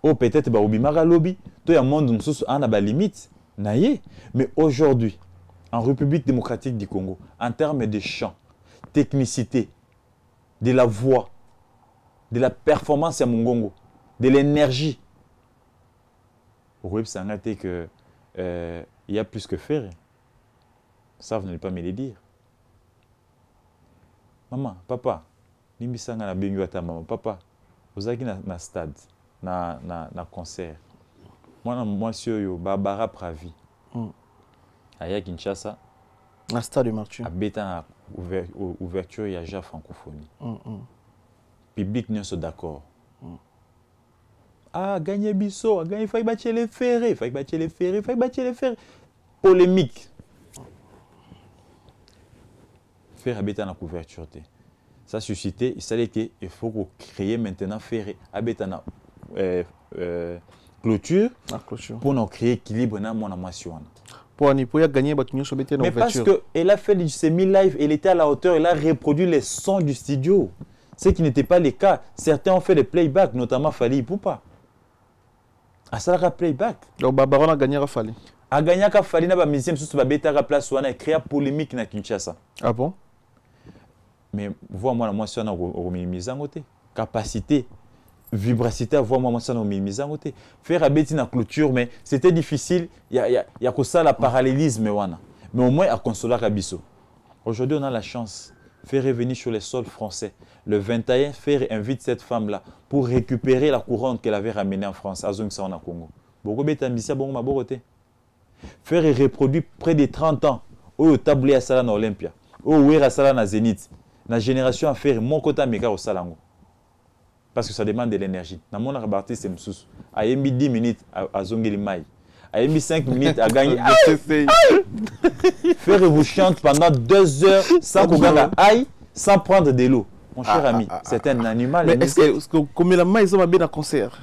Speaker 2: ou peut-être ba obimaka lobby, to ya monde mosusu ana ba limite. Na ye. Mais aujourd'hui, en République démocratique du Congo, en termes de chant, technicité, de la voix, de la performance à Mongongo, de l'énergie, Sangate euh, il y a plus que faire. Ça, vous n'allez pas me le dire. Maman, papa, nimbisanga na bengi wata maman, papa, ozalaki na, na stade, na, na, na concert. Mwana mwasi oyo Barbara Pravi.
Speaker 3: Mm.
Speaker 2: Aya Kinshasa,
Speaker 3: na stade martu
Speaker 2: abeta na ouver, ou- ouverture ya ja francophonie.
Speaker 3: Mm, mm.
Speaker 2: public nyonso d'accord ah gagné biso agagné faki batie lefere faki batie lefere faki batie lefere polémique faire abeta na couverture te ça suscité esali ke il faut kocréer maintenant fere abeta na euh, euh, clôture
Speaker 3: na clôture
Speaker 2: mpo na créer équilibre na mwana mwasi wana Mais parce qu'elle a fait du semi-live, elle était à la hauteur, elle a reproduit les sons du studio. Ce qui n'était pas le cas. Certains ont fait des playbacks, notamment Fali Poupa. À ça, playback.
Speaker 3: donc babara na gagné rafale
Speaker 2: A gagné qu'à Fali na ba musicien sous ba beta place wana et créa polémique na Kinshasa.
Speaker 3: ah bon?
Speaker 2: Mais vois moi moi sur na au minimizango te. Capacité vibracité à voir moi ça na minimizango te. Faire a beti na clôture mais c'était difficile. Il y a il y que ça la parallélisme wana. Mais au moins à consoler Kabiso. Aujourd'hui, on a la chance faire revenir sur les sols français. Le 21, faire invite cette femme-là pour récupérer la couronne qu'elle avait ramenée en France, à Zongsa en Congo. Beaucoup. Faire reproduire près de 30 ans. Au tablé à Sala na Olympia. Au ouer à Sala na Zénith. La génération à faire mon côté meka au Salango. Parce que ça demande de l'énergie. Dans mon artiste, c'est Ayembi 10 minutes à Zongeli Mai. Ayembi 5 minutes à gagner. Faire vous chante pendant deux heures sans qu'on gagne aïe, sans prendre de l'eau. Mon cher
Speaker 3: Ah,
Speaker 2: ami,
Speaker 3: ah, ah,
Speaker 2: c'est un animal.
Speaker 3: mais
Speaker 2: un
Speaker 3: est-ce que, que combien la eza mabe na concert?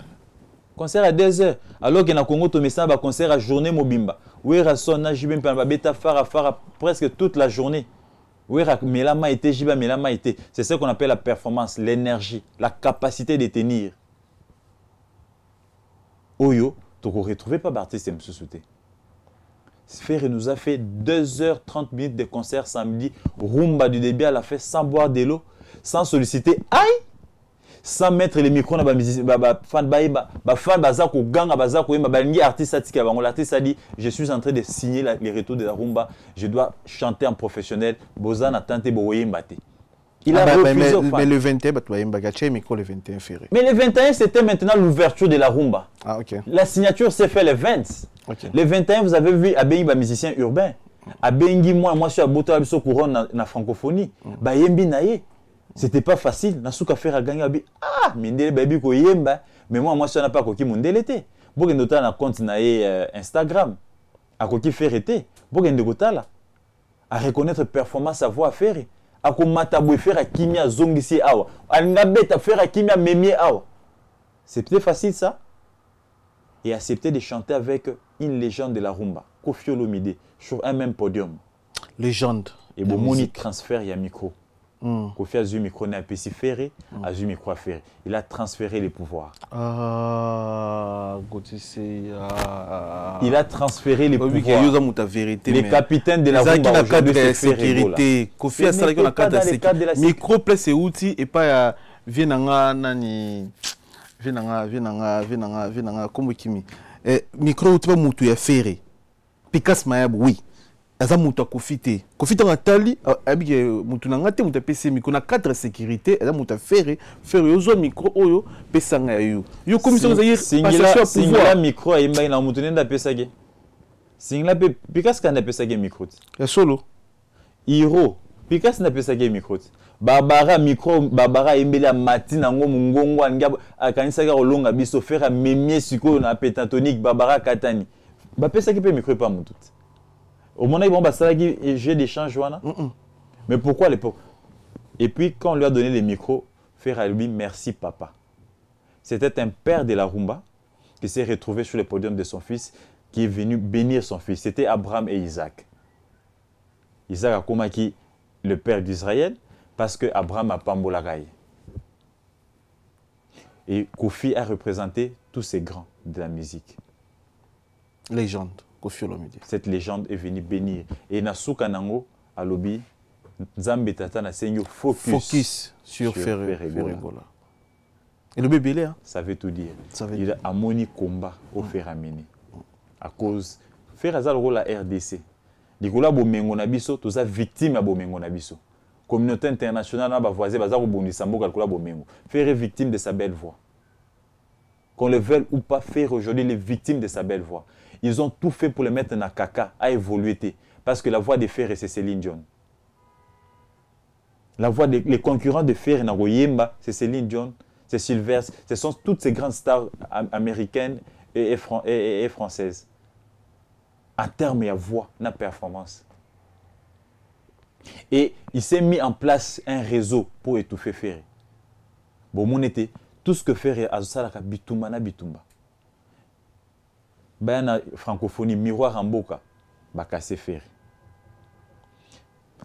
Speaker 2: Concert à deux heures. Alors que na Congo, ça, un concert à journée mobimba. Oui, son na jibim pa beta fara fara presque toute la journée. C'est ce qu'on appelle la performance, l'énergie, la capacité de tenir. Oyo, tu ne retrouves pas Barthes et Msoussouté. Sphère nous a fait 2h30 minutes de concert samedi, rumba du début à la fin, sans boire de l'eau, sans solliciter aïe, sans mettre les micros na ba musicien ba ba fan ba ba ba fan baza ko ganga baza ko yemba balingi artiste atika bango. L'artiste a dit je suis en train de signer la- les retours de la rumba je dois chanter en professionnel. Boza na tante bo yemba te. Il a
Speaker 3: Ah, bah,
Speaker 2: refusé
Speaker 3: mais,
Speaker 2: aux fans.
Speaker 3: mais le 21 bato bayembaka tia micro le 21 ferré.
Speaker 2: Mais le 21 c'était maintenant l'ouverture de la rumba.
Speaker 3: Ah ok.
Speaker 2: La signature s'est fait le 20
Speaker 3: ok.
Speaker 2: Le 21 vous avez vu abengi ba musicien urbain. Abengi moi moi sur abota biso couronne na, na francophonie. Bayembi na ye c'était pas facile nasuka faire aganga abi ah mindele bayebi koyemba mais moi moi sur na pas akoki mondele te bokende otala na compte na ye euh, instagram akoki faire te bokende kotala à reconnaître performance à voix faire akomata boye faire akimi azongisi ye awa alingi abeta faire akimi amemi ye awa c'était facile ça et accepter de chanter avec une légende de la rumba, Kofi Olomide, sur un même podium.
Speaker 3: légende
Speaker 2: Et
Speaker 3: de
Speaker 2: bon, moni
Speaker 3: musique.
Speaker 2: transfert, il y a micro.
Speaker 3: Mm.
Speaker 2: Kofi a eu micro, n'a pas ferré, a eu micro à faire. Il a transféré les pouvoirs.
Speaker 3: ah ah.
Speaker 2: Il a transféré les pouvoirs.
Speaker 3: ya vérité
Speaker 2: Les
Speaker 3: mais-
Speaker 2: capitaines de la
Speaker 3: ezalaki
Speaker 2: rumba
Speaker 3: na cadre ya sécurité. kofi asalaki na cadre ya
Speaker 2: le
Speaker 3: sécurité. micro place euti epai ya vie na nga nani vie na nga vie na nga vie na nga vie na nga kombo kimi. Eh, micro euti ya fere pikas mayabo oui aza moto ya kofi te. Kofi ntango atali a- ayebi ke motu na nga te moto apesi ye micro. Na cadre ya sécurité eza moto ya fere oyo ozwa micro oyo pesanga ya yo. Yo komisi oyo ezali
Speaker 2: Singila
Speaker 3: passation ya
Speaker 2: singila
Speaker 3: pouvoir
Speaker 2: micro ayembaki na motu nende apesaki. Singila mpe Picasso kandi apesaki micro te.
Speaker 3: ya solo.
Speaker 2: Hiro pikasi napesaki ye micro te? Babara micro babara ayembeli amati nango mongongo alingi akanisaki kolonga biso. Fere amemie sikoyo na pentatonique babara akatani. Bapesaki mpe micro epa motu te omonaki bango basalaki jeu d'échange wana mais pourquoi à l'époque? Et puis quand on lui a donné les micros Ferre a lui merci papa. C'était un père de la rumba qui s'est retrouvé sur le podium de son fils, qui est venu bénir son fils. C'était Abraham et Isaac. Isaac a commis le père d'Israël parce que Abraham a pambolagaï. Et Kofi a représenté tous ces grands de la musique.
Speaker 3: Légende, Kofi Olomide.
Speaker 2: Cette légende est venue bénir. Et Nasuka Nango, à Lobi, Nzambe Tata na senyo focus.
Speaker 3: Focus sur,
Speaker 2: sur
Speaker 3: Ferre
Speaker 2: Ferregola.
Speaker 3: Ferregola. Et le bébé là, hein?
Speaker 2: Ça veut tout dire.
Speaker 3: Ça veut
Speaker 2: Il a moni combat au fer amené. À cause. Faire azal rôle la RDC. Likola bomengo na biso, toza victime ya bomengo na biso. Communauté internationale na bavoisin baza kobundisa mboka likola bomengo. Victime de sa belle voix. Qu'on le veuille ou pas, faire aujourd'hui les victimes de sa belle voix. Ils ont tout fait pour le mettre dans caca, à évoluer. Parce que la voix de Ferre, c'est Céline Dion. La voix des les concurrents de Yemba, c'est Céline Dion, c'est Sylvester. Ce sont toutes ces grandes stars am- américaines et, et et- et- françaises. En termes de voix, na performance. Et il s'est mis en place un réseau pour étouffer Ferre. Bon, mon été, tout ce que Ferre a salaka bitumba bitumba. Baya na francophonie miroir ya mboka bakase fere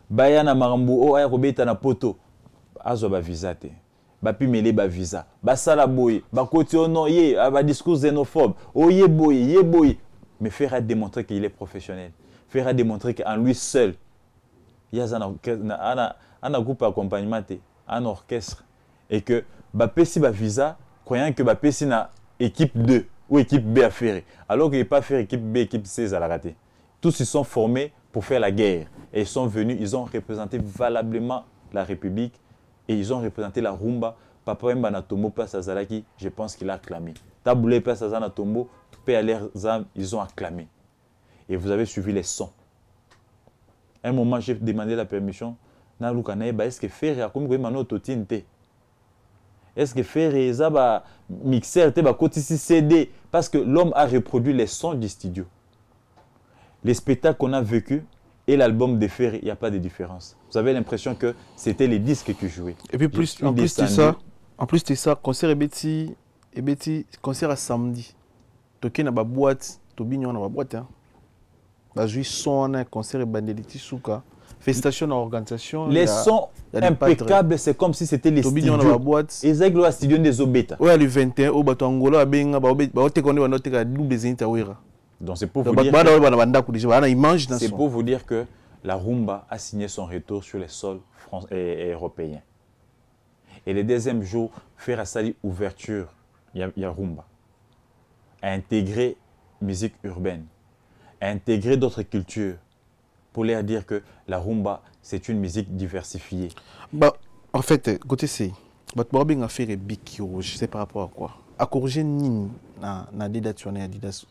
Speaker 2: baya na makambo oyo aya kobeta na poto azwa bavisa te. Bapimele bavisa basala boye bakoti o non ye ah, badiscours xénophobe. O ye boye ye boye mais fere a démontré qu'il est professionnel. Fere a démontré qu'en lui seul ye aza na, na, ana, groupe accompagnement te ana orchestre. Et que bapesi bavisa croyant que bapesi na équipe 2 ou équipe B à faire alors qu'il n'est pas faire équipe B équipe C à la tous ils sont formés pour faire la guerre. Et ils sont venus ils ont représenté valablement la République et ils ont représenté la rumba. Papa Wemba na tombo place Azalaki je pense qu'il a acclamé. Taboulé na tombo à leurs âmes ils ont acclamé. Et vous avez suivi les sons. Un moment j'ai demandé la permission. Est-ce que faire akomi koyeba na est-ce que faire eza ba mixeur te bakotisi cd parce que l'homme a reproduit les sons du studio les spectacles qu'on a vécu et l'album de Ferry, il n'y a pas de différence. Vous avez l'impression que c'était les disques qui jouaient.
Speaker 3: Et puis plus, en plus de ça, en plus de ça, concert ebeti ebeti concert à samedi. Toke na ba boîte, to bignon na ba boîte hein. Ba jui son na concert bandeliti suka. Félicitations à l'organisation.
Speaker 2: Les sons impeccables, c'est comme si c'était les studios.
Speaker 3: boîte.
Speaker 2: Et Zeg le studio des Obeta.
Speaker 3: Ouais, le 21 au bato Angola benga ba obe- ba otekonde ba noteka double des intawira.
Speaker 2: Donc c'est pour vous dire c'est pour vous dire que la rumba a signé son retour sur les sols fran- et, européens. Et le deuxième jour, faire Sali ouverture, il y, y a rumba. Intégrer musique urbaine, intégrer d'autres cultures pour leur dire que la rumba, c'est une musique diversifiée.
Speaker 3: Bah, en fait, côté c'est, ba benga faire big rouge, c'est par rapport à quoi? À corriger nini na na Adidas.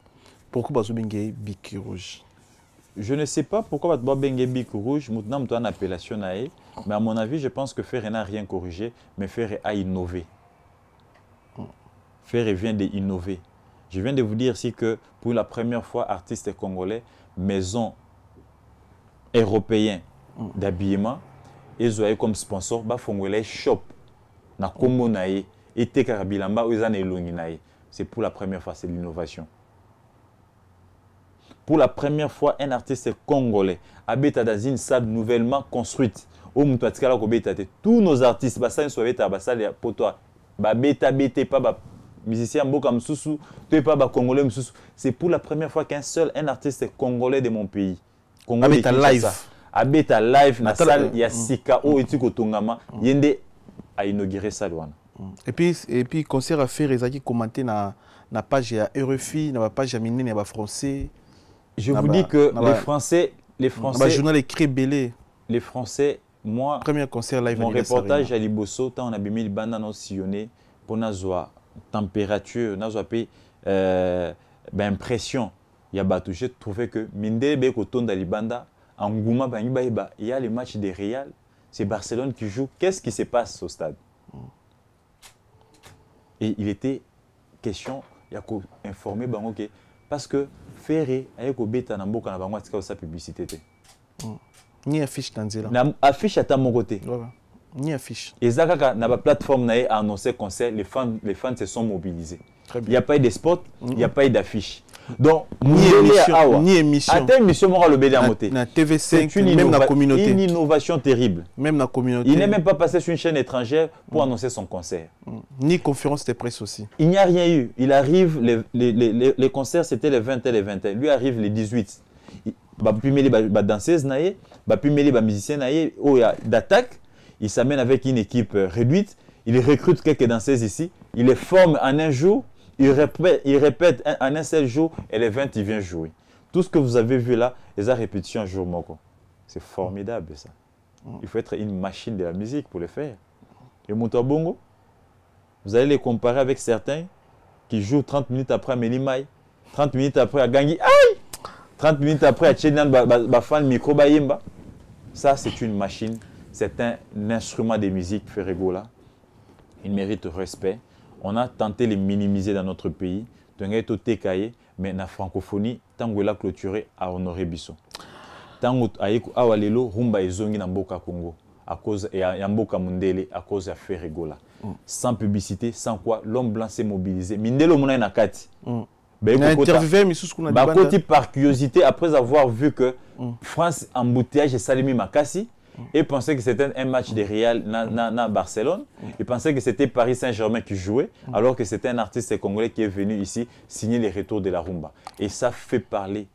Speaker 3: Pourquoi bazo benga big rouge?
Speaker 2: Je ne sais pas pourquoi Batba Bengue Bic Rouge, maintenant, tu as une appellation à mais à mon avis, je pense que Ferre n'a rien corrigé, mais Ferre a innové. Ferre vient d'innover. Je viens de vous dire ici que pour la première fois, artistes congolais, maison européen d'habillement, ils ont comme sponsor, bah, Fongolais Shop, na Kombo na ye, et Tekara Bilamba, ils ont elongi na ye. C'est pour la première fois, c'est l'innovation pour la première fois, un artiste congolais habite dans une salle nouvellement construite. Au mutu atikala kobeta te. Tous nos artistes, basali so beta basali ya poto babeta bete pas ba musicien mboka msusu, to pas ba congolais msusu. C'est pour la première fois qu'un seul un artiste congolais de mon pays. Congo
Speaker 3: Abeta live.
Speaker 2: Abeta live na salle ya sika o eti kotongama. Salle wana.
Speaker 3: Concert commenter na na page ya RFI, na ba page ya minene ya ba français,
Speaker 2: Je vous dis que les Français, les Français,
Speaker 3: journal écrit belé.
Speaker 2: les Français, moi,
Speaker 3: Premier concert live
Speaker 2: mon reportage à liboso ntango na bimi libanda na osillonné mpo nazwa température nazwa mpe euh, baimpression ya bato j'ai trouvé que mindele beye kotonda libanda enguma bangi bayeba il y a le match de Real c'est Barcelone qui joue. Qu'est-ce qui se passe au stade? Et il était question ya koinforme bango ke parce que fere aye kobeta na mboka na bango atika kosala publicité? Te
Speaker 3: Ni affiche na nzela.
Speaker 2: na affiche ata moko te.
Speaker 3: Ni affiche.
Speaker 2: eza kaka na baplateforme na ye annoncé concert les fans, les fans se sont mobilisés. Il n'y a pas eu de spot il n'y a pas eu d'affiche donc
Speaker 3: Ni émission. Ni émission.
Speaker 2: ata émission moko alobeli yango te
Speaker 3: Na, na
Speaker 2: c'est
Speaker 3: TV5,
Speaker 2: une,
Speaker 3: même la communauté.
Speaker 2: une innovation terrible
Speaker 3: Même la communauté.
Speaker 2: il n'est même pas passé sur une chaîne étrangère pour annoncer son concert
Speaker 3: Ni conférence de presse aussi.
Speaker 2: il n'y a rien eu. Il arrive, les, les, les, les- les concerts c'était les 20 et les 21. Lui arrive les 18. Il- Bah, puis mêler ba, ba danseuse na ye, bah, puis mêler ba musicien na ye, il y a d'attaque. Il s'amène avec une équipe euh, réduite. Il recrute quelques danseuses ici. Il les forme en un jour. Il répète, il répète en un seul jour et les 20, il vient jouer. Tout ce que vous avez vu là, les répétition un jour moko. C'est formidable ça. Il faut être une machine de la musique pour le faire. Et Bongo, vous allez les comparer avec certains qui jouent 30 minutes après à Melimai, 30 minutes après à Gangi, aïe 30 minutes après à Tchenan Bafan Micro Bayemba. Ça, c'est une machine, c'est un, instrument de musique, Ferregola. Il mérite respect. On a tenté de les minimiser dans notre pays. Donc, mais la francophonie, tant qu'il a clôturé, à honorer Bisso. Tant qu'il a lelo, rumba ezongi na mboka Congo à cause ya, ya mboka mundele à cause ya Ferregola. Sans publicité, sans quoi l'homme blanc s'est mobilisé. Mindelo mona na kati.
Speaker 3: Kuna
Speaker 2: Bah, côté par curiosité, après avoir vu que France embouteillage et Salimi Makassi, et pensait que c'était un match de Real na, na, na Barcelone. Il pensait que c'était Paris Saint-Germain qui jouait, alors que c'était un artiste congolais qui est venu ici signer les retours de la rumba. Et ça fait parler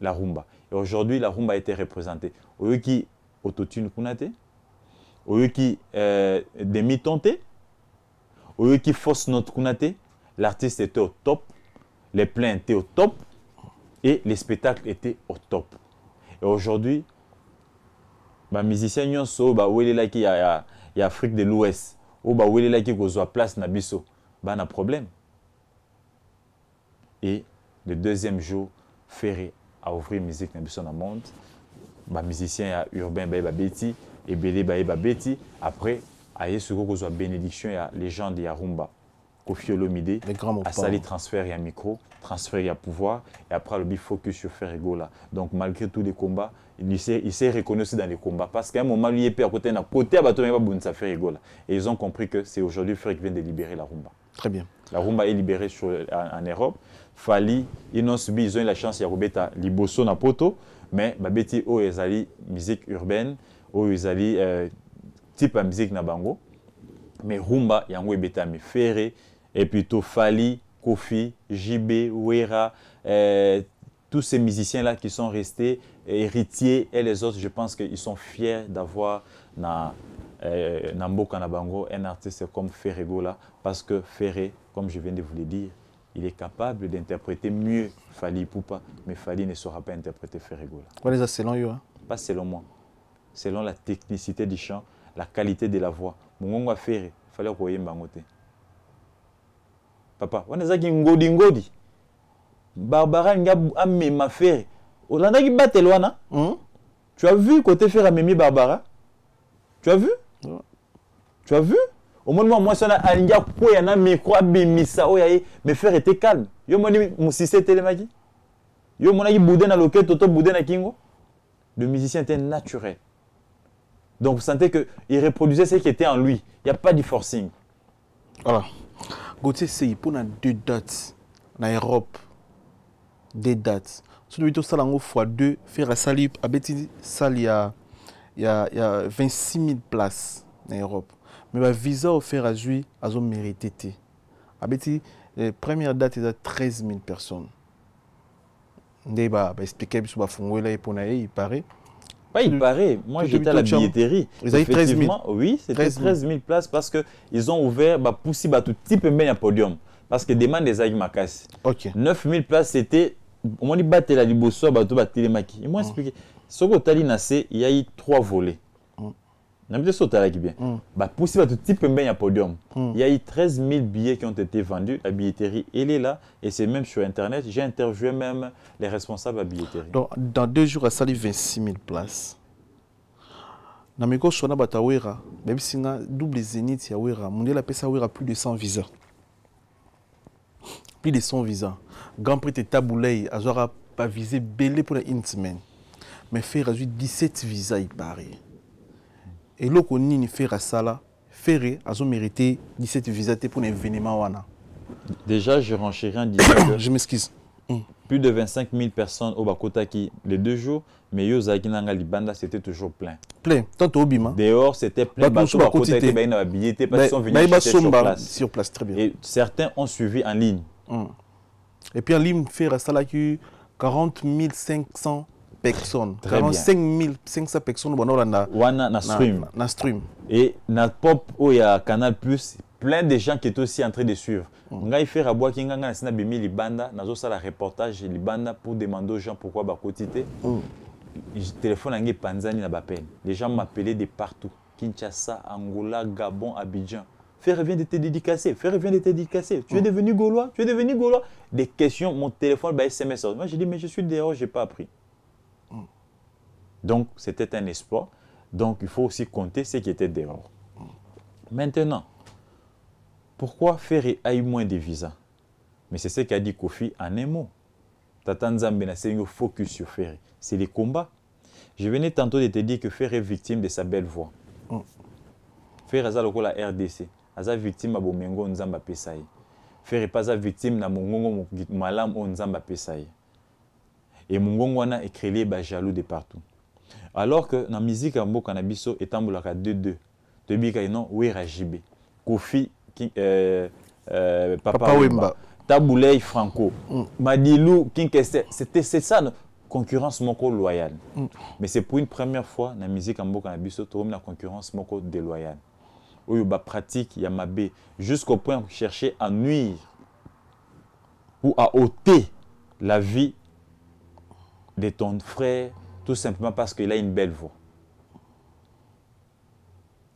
Speaker 2: la rumba. Et aujourd'hui, la rumba a été représentée. Au lieu qui autotune kunate, au lieu qui demi-tonte, au lieu qui fausse note kunate, l'artiste était au top, les plans étaient au top et les spectacles étaient au top. Et aujourd'hui, les musiciens nyonso ba welelaki ya, ya, ya Afrique de l'Ouest ou ba welelaki kozwa place na biso, ba na problème. Et le deuxième jour, Ferré a ouvert musique na biso na monde. Ba musicien ya urbain ba beti, ebele ba ba beti. Après, aye soko kozwa bénédiction ya légende ya rumba. Kofi Olomide
Speaker 3: Les grands mots
Speaker 2: a sali transfert ya micro, transfert ya pouvoir et après le focus sur Ferrego là. Donc malgré tous les combats, il s'est reconnu aussi dans les combats parce qu'à un moment lui il est à côté côté à mais là. Et ils ont compris que c'est aujourd'hui Ferrego qui vient de libérer la rumba.
Speaker 3: Très bien.
Speaker 2: La rumba est libérée sur, en, en Europe. Fali, ils ont subi, ils ont eu la chance de Robeta Liboso na poto, mais babeti o ezali musique urbaine, o ezali euh, type de musique na bango. Mais rumba yango ebetami ferré et plutôt Fali, Kofi, JB, Wera, euh, tous ces musiciens là qui sont restés héritiers et les autres, je pense qu'ils sont fiers d'avoir na euh, na mboka na bango un artiste comme Ferrego là parce que Ferré, comme je viens de vous le dire, il est capable d'interpréter mieux Fali Poupa, mais Fali ne saura pas interpréter Ferrego là.
Speaker 3: Voilà les selon yo. hein.
Speaker 2: Pas selon moi, selon la technicité du chant, la qualité de la voix. Mongongo a Ferré, fallait koyemba yango te. Papa, wana ezaki ngodi ngodi. Barbara nga amema Ferré. Olandaki battle wana?
Speaker 3: Hum?
Speaker 2: Tu as vu côté Ferré amemi Barbara? Tu as vu?
Speaker 3: Ouais.
Speaker 2: Tu as vu? Au moins, moi, moi, ça, alingi akwea na micro abimisa oyo aye mais frère était calme yo moni musicien etelemaki yo monaki boudin na loketo to boudin na kingo le musicien était naturel donc vous sentez que il reproduisait ce qui était en lui il n'y a pas de forcing
Speaker 3: Voilà. Gauthier Sey, pour deux dates en Europe, deux dates. Si nous avons ça fois deux, faire à Sali, à Betty Sali, il y a, il y a, il y a 26 000 places en Europe. Mais le visa offert à Jui, à ont mérité. té. À Betty, la première date, il y a 13 000 personnes. Ndé ba expliquer sur ba fongola et pour il paraît.
Speaker 2: Ouais, il
Speaker 3: Tu-
Speaker 2: paraît. Moi, j'étais à la billetterie.
Speaker 3: Ils avaient 13 000.
Speaker 2: Effectivement, Oui, c'était
Speaker 3: 13 000.
Speaker 2: 13 000 places parce qu'ils ont ouvert bah, poussi bah, tout type de podium. Parce que demande des Aïe.
Speaker 3: Ok.
Speaker 2: 9 000 places, c'était. Au moins, il battait la liboso, bateau battait maki. Ils m'ont expliqué. Ce que tu as il y a eu trois volets.
Speaker 3: Mm.
Speaker 2: N'a pas sauté là bien.
Speaker 3: Mm.
Speaker 2: Poussi bah, tout type de podium.
Speaker 3: Mm.
Speaker 2: Il y a eu 13 000 billets qui ont été vendus. La billetterie, elle est là. Et c'est même sur Internet. J'ai interviewé même les responsables à billetterie.
Speaker 3: Donc, dans deux jours, à Sali, 26 000 places. Na meko sona bata wera, même si nga double zénith ya wera, mondial appelle ça wera plus de 100 visas. Plus de 100 visas. Grand prix de Taboulay, azora pas visé belé pour une semaine. Mais faire 17 visas il paraît. eloko nini fere asala fere azomérite 17 visa te mpona événement wana
Speaker 2: Déjà, je renchéris en disant (coughs)
Speaker 3: je m'excuse
Speaker 2: plus de 25 000 personnes au Bakotaki les deux jours, mais Yozaki Nanga Libanda, c'était toujours plein.
Speaker 3: plein tant toobima
Speaker 2: Dehors, c'était plein.
Speaker 3: Bateau
Speaker 2: Bakotaki,
Speaker 3: était-
Speaker 2: n'avaient billetté parce qu'ils sont venus sur place.
Speaker 3: sur place très bien
Speaker 2: Et certains ont suivi en ligne.
Speaker 3: Mm. Et puis en ligne, faire asalaki 40 500 personnes.
Speaker 2: Très
Speaker 3: 45 500 personnes bon, na,
Speaker 2: Wana na
Speaker 3: na,
Speaker 2: stream.
Speaker 3: na, na stream.
Speaker 2: Et na pop où il y a Canal Plus, plein de gens qui étaient aussi en train de suivre. Ngai fait rabwa ki nganga na sina bimi libanda, nazo sala reportage libanda pour demander aux gens pourquoi bakotité.
Speaker 3: Mm.
Speaker 2: Je téléphone à Panzani na bapen. Les gens m'appelaient de partout. Kinshasa, Angola, Gabon, Abidjan. Frère vient de te dédicacer. Frère vient de te dédicacer. Tu es devenu Gaulois. Tu es devenu Gaulois. Des questions, mon téléphone, bah, SMS. Moi, j'ai dit, mais je suis dehors, je n'ai pas appris. Donc, c'était un espoir. Donc, il faut aussi compter ceux qui étaient dehors. Maintenant, pourquoi faire a eu moins de visas? Mais c'est ce qu'a dit Kofi en un mot. Na sengo focus sur Ferry. C'est les combats. Je venais tantôt de te dire que Ferry est victime de sa belle voix.
Speaker 3: Mm.
Speaker 2: Ferry aza lokola RDC. Aza victime ya bomengo Nzambe apesa ye. Ferry pas aza victime na mongongo mo- malamu oyo Nzambe apesa ye. Et mongongo wana ekrelie ba jaloux de partout. Alors que na musique ya mboka na biso etambolaka 2-2. Tobika non Wera JB. Kofi euh, euh, Papa,
Speaker 3: Papa
Speaker 2: Wemba. Taboulay Franco,
Speaker 3: Mm.
Speaker 2: Madilou, Kinkeste, c'était c'est ça, concurrence moko loyale.
Speaker 3: Mm.
Speaker 2: Mais c'est pour une première fois dans la musique en Boka Biso, tu la concurrence moko déloyale. Où il y a pratique, il y a mabé, jusqu'au point de chercher à nuire ou à ôter la vie de ton frère, tout simplement parce qu'il a une belle voix.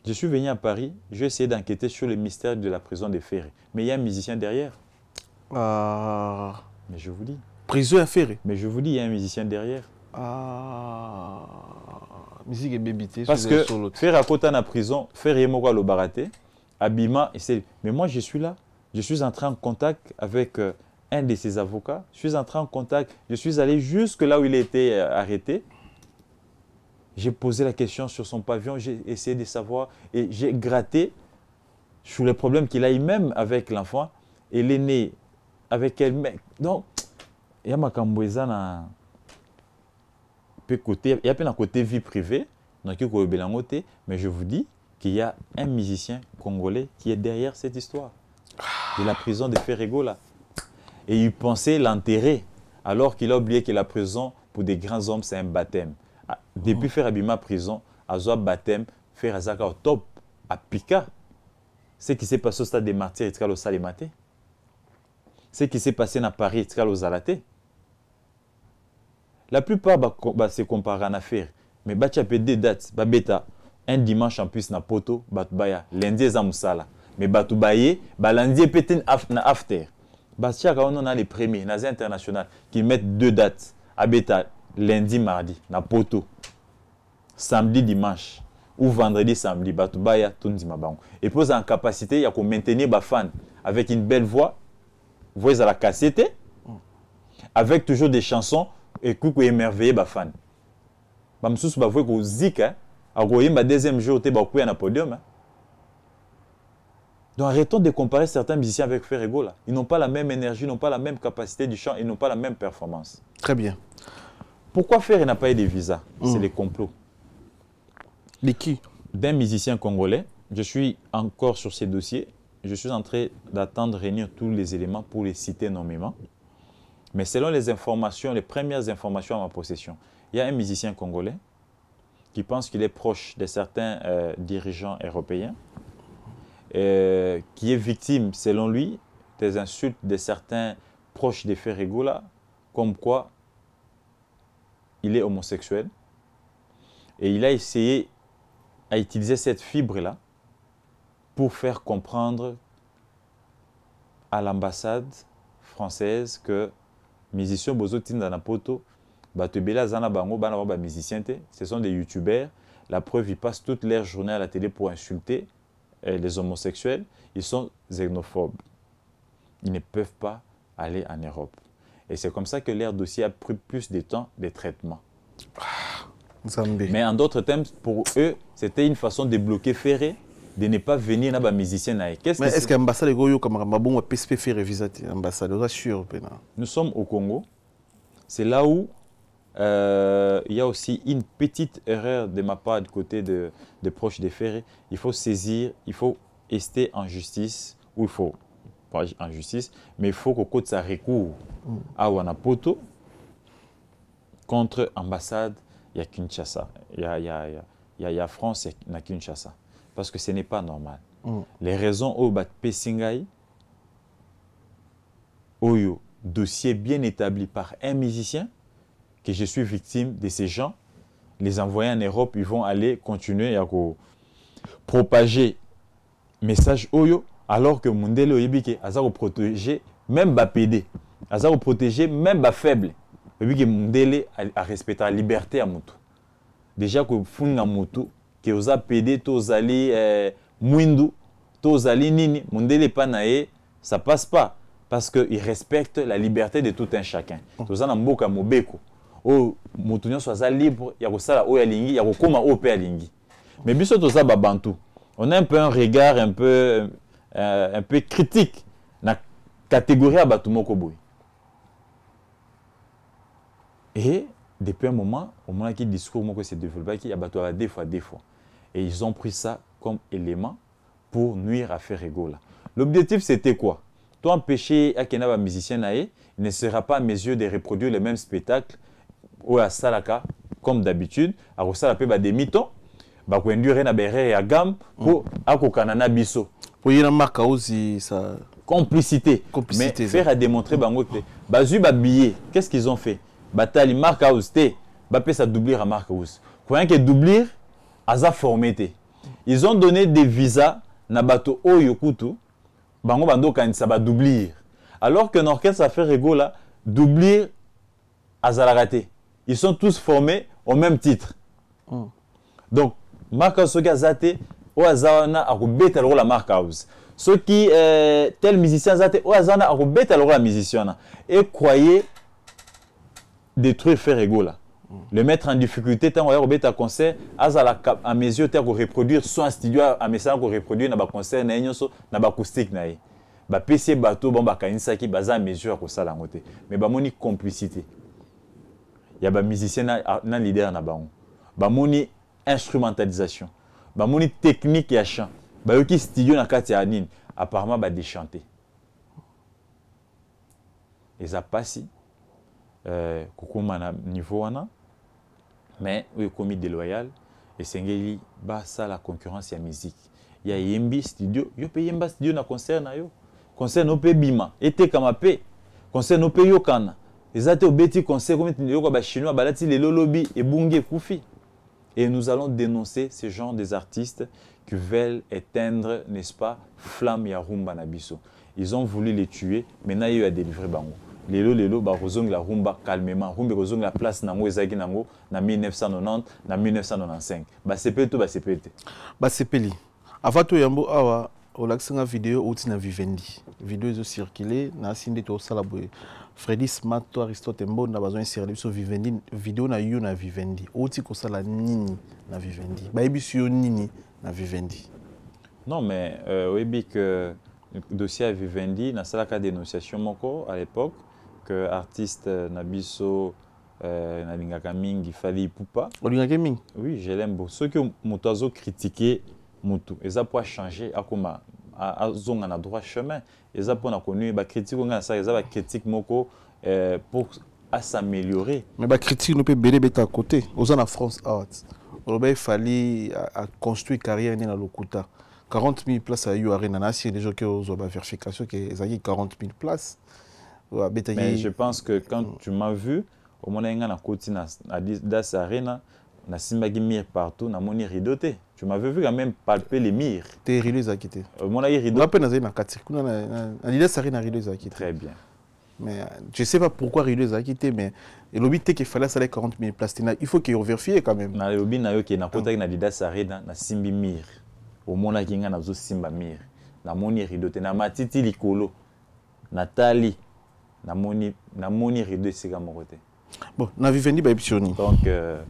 Speaker 2: Je suis venu à Paris, j'ai essayé d'enquêter sur le mystère de la prison de Ferré. Mais il y a un musicien derrière.
Speaker 3: Ah,
Speaker 2: Mais je vous dis.
Speaker 3: prison affaire.
Speaker 2: Mais je vous dis, il y a un musicien derrière.
Speaker 3: Ah, musique et
Speaker 2: Parce que faire à côté en prison, faire Yemoko le baraté, Abima, et mais moi je suis là. Je suis entré en contact avec euh, un de ses avocats. Je suis entré en contact. Je suis allé jusque là où il était euh, arrêté. J'ai posé la question sur son pavillon. J'ai essayé de savoir et j'ai gratté sur les problèmes qu'il a eu même avec l'enfant. Et l'aîné avec elle. Donc, il y a ma côté, il y a un côté vie privée, donc il mais je vous dis qu'il y a un musicien congolais qui est derrière cette histoire de la prison de Ferrego là. Et il pensait l'enterrer, alors qu'il a oublié que la prison pour des grands hommes c'est un baptême. Ah, Depuis faire Abima prison, à Zoa baptême, faire Azaka au top, à Pika. Ce qui s'est passé au stade des martyrs, il au Salimate. Ce qui s'est passé à Paris, il au Zalaté. La plupart bah, bah, se comparent en affaire. Mais bah, tu as deux dates. Bah, bêta, un dimanche en plus na poto, bah, baya. Lundi, eza musala. Mais bah, tu baye, bah, lundi, peut-être na after. Bah, tu as on a les premiers, na international, qui mettent deux dates. À bêta, lundi, mardi, na poto. Samedi, dimanche. Ou vendredi, samedi, bah, tu baya, tout ndima bango. Et puis, en capacité, il y a qu'on maintenir bah, fan avec une belle voix. Voix à la cassette avec toujours des chansons et kuku émerveillé ba fan ba msusu bavoué ko zika akoyemba deuxième jour te bakuya na podium hein. donc arrêtons de comparer certains musiciens avec Ferrego là ils n'ont pas la même énergie ils n'ont pas la même capacité du chant ils n'ont pas la même performance
Speaker 3: Très bien.
Speaker 2: pourquoi Ferré n'a pas eu de visa? C'est
Speaker 3: Mm.
Speaker 2: les complots
Speaker 3: Les qui?
Speaker 2: D'un musicien congolais. Je suis encore sur ces dossiers. Je suis en train d'attendre réunir tous les éléments pour les citer nommément. Mais selon les informations, les premières informations à ma possession, il y a un musicien congolais qui pense qu'il est proche de certains euh, dirigeants européens, euh, qui est victime, selon lui, des insultes de certains proches de Ferrego là, comme quoi il est homosexuel. Et il a essayé à utiliser cette fibre-là pour faire comprendre à l'ambassade française que musiciens bozotinda na poto bato ebele aza na bango bana bao bamusicien te. Ce sont des youtubeurs. La preuve ils passent toute leur journée à la télé pour insulter euh, les homosexuels. Ils sont xénophobes. Ils ne peuvent pas aller en Europe. Et c'est comme ça que leur dossier a pris plus de temps de traitement.
Speaker 3: Nzambe
Speaker 2: Mais en d'autres termes, pour eux, c'était une façon de bloquer Ferré, de ne pas venir dans les musiciens. na. Qu'est-ce que
Speaker 3: est ce
Speaker 2: c'est?
Speaker 3: que ambassade ekoyoka makambo abongo apesi mpe faire visa te ambassade mpena
Speaker 2: Nous sommes au Congo. C'est là où euh, il y a aussi une petite erreur de ma part du côté de, des proches des Ferré. Il faut saisir, il faut rester en justice, ou il faut, pas en justice, mais il faut qu'au côté ça recours à Wanapoto contre l'ambassade, il y a Kinshasa. Il y a, il y a, il y a, il y a- il y a France, il y a Kinshasa. Parce que ce n'est pas normal.
Speaker 3: Mm.
Speaker 2: Les raisons au bat Pesingai, Oyo, dossier bien établi par un musicien, que je suis victime de ces gens, les envoyer en Europe, ils vont aller continuer à propager message Oyo, alors que Mundele Oyebike, a protéger même bas PD, a protéger même bas faible. Oyebike Mundele a respecté la liberté à Moutou. Déjà que funga Moutou, que oza PD, tozali eh, Mwindu, tozali Nini, Mundele Panae, ça passe pas. Parce qu'il respecte la liberté de tout un chacun. Toza na mboka mobeko. oyo moto nyonso aza libre ya kosala oyo alingi ya kokóma oyo mpe alingi mais biso toza babantu on a un peu un regard un peu, euh, un peu critique na catégorie ya bato moko boye et depuis un moment omonaki discours moko se développaki ya bato ya deux fois deux fois. Et ils ont pris ça comme élément pour nuire à Ferregola l'objectif c'était quoi? Toi empêcher na ye il ne sera pas à mes yeux de reproduire le même spectacle oyo asalaka comme d'habitude. Akosala mpe bademi-ton bakoinduire na baerreur ya gamme mpo akokana na biso.
Speaker 3: Po ye na marka ozi sa
Speaker 2: complicité.
Speaker 3: Complicité,
Speaker 2: Mais
Speaker 3: ça.
Speaker 2: faire à démontrer bango que bazui ba billet, qu'est-ce qu'ils ont fait? Batali marque house te, bapé ça doubler à marque house. Que doublir aza formé te. Ils ont donné des visas na bato oyo kutu bango bando kanisa ba doublir. Alors que l'orchestre a fait rigola doublir azalaka te. Ils sont tous formés au même titre. donc mark house soki aza te oyo aza wana akobeta lokola mark house soki euh, tel musicien aza te oyo aza wana akobeta lokola musicien wana et croyez détruire faire egola le mettre en difficulté ntango aya kobeta concert azala à mesure te akoreproduire so en studio amesana koreproduire na baconcert na ye nyonso na bacoustique na ye bapesi ye bato bon bakanisaki baza à mesure ya kosala yango te mais bamoni complicité. Ya bamusicien na, na leader na bango bamoni instrumentalisation. Bamoni technique ya chant. Bayoki studio na kati ya nini apparemment badéchante eza mpasi euh, kokóma na niveau wana. Mais oyo ekomi déloyal. Esengeli basala concurrence ya musique. Ya yembi studio. Yo mpe yemba studio na concert na yo. Concert no mpe bima. Etekama mpe concert no mpe yokana eza te obeti concert komi yoka bachinois balati lelo lobi ebungi ekufi et nous allons dénoncer ce genre des artistes qui veulent éteindre, n'est-ce pas, flamme ya rumba na biso. Ils ont voulu les tuer, maintenant il a délivré bango. Lelo lelo ba kozongi la rumba calmement. Rumba kozongi la place nango ezaki nango na 1990 na 1995. Ba sepeli to ba sepeli te.
Speaker 3: basepeli avant toyambo awa olakisanga video outi na vivendi. Video ezocircule nasi nde tosala boye. Fredi smart to aristote mbonda bazo insirele biso vivendi video na yo na vivendi. Outi kosala nini na vivendi? Bayebisi yo nini na vivendi?
Speaker 2: Non, mais euh, oyebi que dossier à Vivendi, nasalaka dénonciation moko à l'époque que artiste euh, na biso euh, nalingaka mingi Fally Ipupa.
Speaker 3: Olingaki mingi
Speaker 2: Oui, je l'aime beaucoup. Que moto azo critiquer moto, eza pour changer akoma azonga na droit chemin. Eza pour na connu ba critique nga ça, eza ba critique moko euh, pour à s'améliorer.
Speaker 3: me bacritique no mpe ebele ebeta côté. Oza na france art oloba efali aconstruire carrière nde na lokuta. 40 000 place ya yo arena. Naasire déjà ke ozwa bavérification ke ezalaki 40 000 place
Speaker 2: Mais je pense que quand tu m'as vu, au moment nga na koti na Das Arena, na simbaki mire partout, na moni rideau te. Tu m'avais vu quand même palper les murs.
Speaker 3: te rideau ezalaki te
Speaker 2: Au moment rideau.
Speaker 3: nga mpe nazali na kati kuna na- na- na lidas ari na rideau ezalaki te
Speaker 2: Très bien.
Speaker 3: mais je sais pas pourquoi rideau mais elobi te ke fallait asala 40 000 place te Na- il faut ke ovérifie quand même.
Speaker 2: Na yo arena nasimbi mire. Omonaki nga nazosimba mire. Namoni rideau te na matiti likolo natali namoni namoni rideau esika moko te.
Speaker 3: Bon na vivendi bayebisi yo nini?
Speaker 2: Donc euh,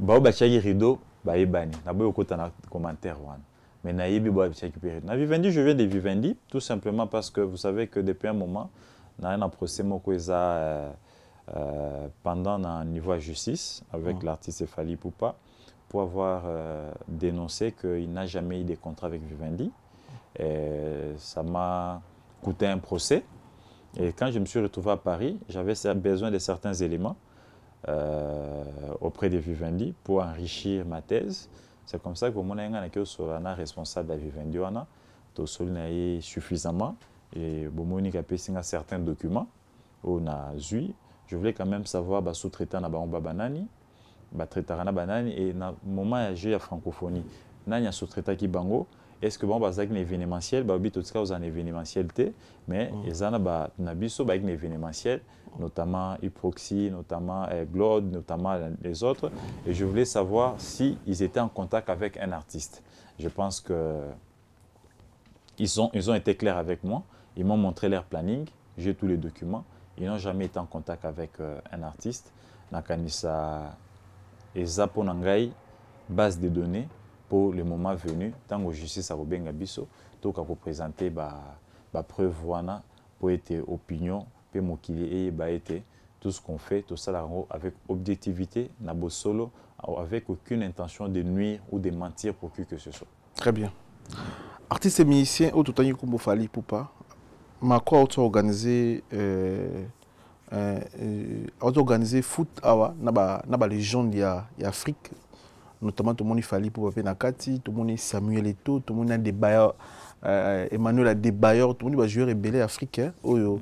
Speaker 2: bao batiaki rideau bayebani. Naboyi okota na commentaire wana. Mais nayebi bao batiaki mpe rideau. Na vivendi je viens de vivendi tout simplement parce que vous savez que depuis un moment naye na procès moko eza euh, euh, pendant na niveau ya justice avec l'artiste Fali Poupa pour avoir euh, dénoncé qu'il n'a jamais eu de contrat avec Vivendi. Et ça m'a coûté un procès. Et quand je me suis retrouvé à Paris, j'avais besoin de certains éléments euh, auprès de Vivendi pour enrichir ma thèse. C'est comme ça que mon suis solana responsable de Vivendi to solina suffisamment. Et bomoni kapesi nga certains documents on a zui. Je voulais quand même savoir ba sous-traitant na bango banani batraitaka na banani et na moment ya jeu ya francophonie. Nani asous-traitaki bango est ce que bango bazalaki na événementiel balobi totika kozala na événementiel te mais eza na ba- na biso bayaki na événementiel notamment Hyproxy, notamment euh, Glode, notamment les autres. Et je voulais savoir si ils étaient en contact avec un artiste. Je pense que ils ont, ils ont été clairs avec moi. Ils m'ont montré leur planning. J'ai tous les documents. Ils n'ont jamais été en contact avec euh, un artiste. Nakanisa eza mpo na ngai base de données pour le moment venu ntango justice akobenga biso toka kopresente bapreuve wana mpo ete opinion mpe mokili eyeba ete tout ce qu'on fait tosala yango avec objectivité na bosolo avec aucune intention de nuire ou de mentir pour qui que ce soit
Speaker 3: Très bien. Artiste et musicien, au tout Kumbo Fali Poupa, Macron a aussi organisé, euh, euh, euh, a aussi organisé foot awa, naba, naba légende ya, ya Afrique, notamment tout le monde Fali Poupa pe Nakati, tout le monde Samuel Eto'o, tout le monde Adebayor, euh, Emmanuel Adebayor, tout le monde va jouer rebelle africain, oyo,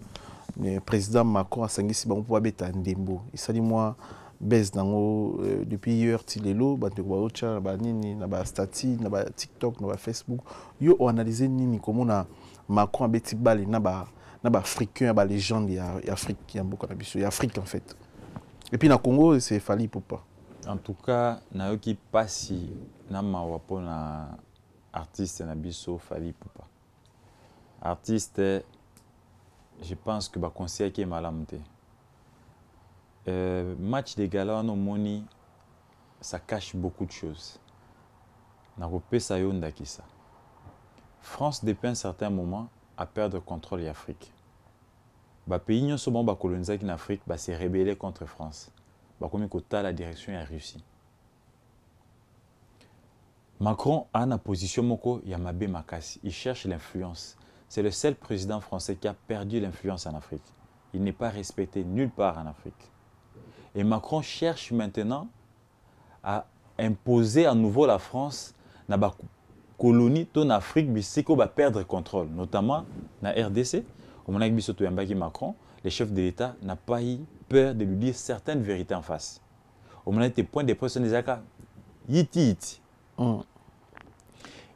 Speaker 3: le président Macron a sangisi bango pour abeta ndembo. Il s'est dit moi, baisse nango euh, depuis hier ti lelo bandeko baotya na banini na bastati na batiktok na bafacebook yo oanalyse nini komona macron abeti bale na ba- na baafricain ya balégende ya, ya afrique ya mboka na biso ya afrique en fait. Et puis na congo c'est fali popa
Speaker 2: en tout cas nayoki mpasi na mawa mpona artiste na biso fali pupa. Artiste je pense que baconseillaki ye malamu te. Euh, match de gala wana omoni ça cache beaucoup de choses. Nakopesa yo ndakisa. France depuis un certain moment a perdre contrôle ya afrique. Bapays nyonso bango bakolonisaki na afrique base rebelle contre france bakomi kotala direction ya russie macron a na position moko ya mabe makasi. Il cherche l'influence. C'est le seul président français qui a perdu l'influence en afrique. Il n'est pas respecté nulle part en afrique. Et macron cherche maintenant à imposer à nouveau la france na bakolonie to na afrique bisika oyo baperdre contrôle. Notamment na rdc omonaki biso toyambaki macron le chef de l'état n'a pas eu peur de lui dire certaines vérités en face. Omonaki te point de presse wana ezalaka yiti yiti.
Speaker 3: Mm.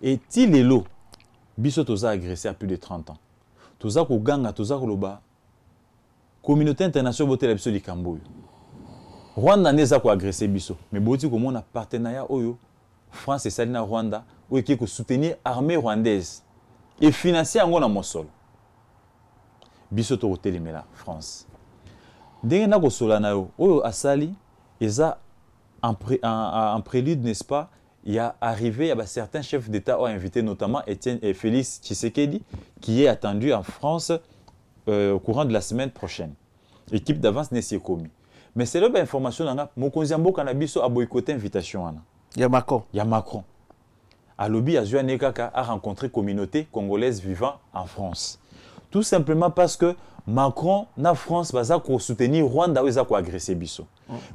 Speaker 2: et ti lelo biso toza agressé à plus de 30 ans. Toza koganga toza koloba. Communauté internationale botela biso likambo rwanda nde eza koagresse biso mais boti komona partenariat oyo. France esali na rwanda oyo eki kosoutenir armée rwandaise. Efinancie yango na mosolo. Biso tokotelemela france ndenge nakosola na yo oyo asali eza en, pré, en, en, en prélude n'est-ce pas? Il y a arrivé, il y a certains chefs d'État ont invité notamment Étienne et Félix Tshisekedi, qui est attendu en France euh, au courant de la semaine prochaine. Équipe d'avance n'est pas commis. Mais c'est là l'information, Mokonzi Mboka na biso a boycotté l'invitation.
Speaker 3: il y a macron
Speaker 2: Il y a Macron. Alobi Azua Nekaka a rencontré communauté congolaise vivant en France. Tout simplement parce que Macron, na France, va soutenir Rwanda ou va agresser biso.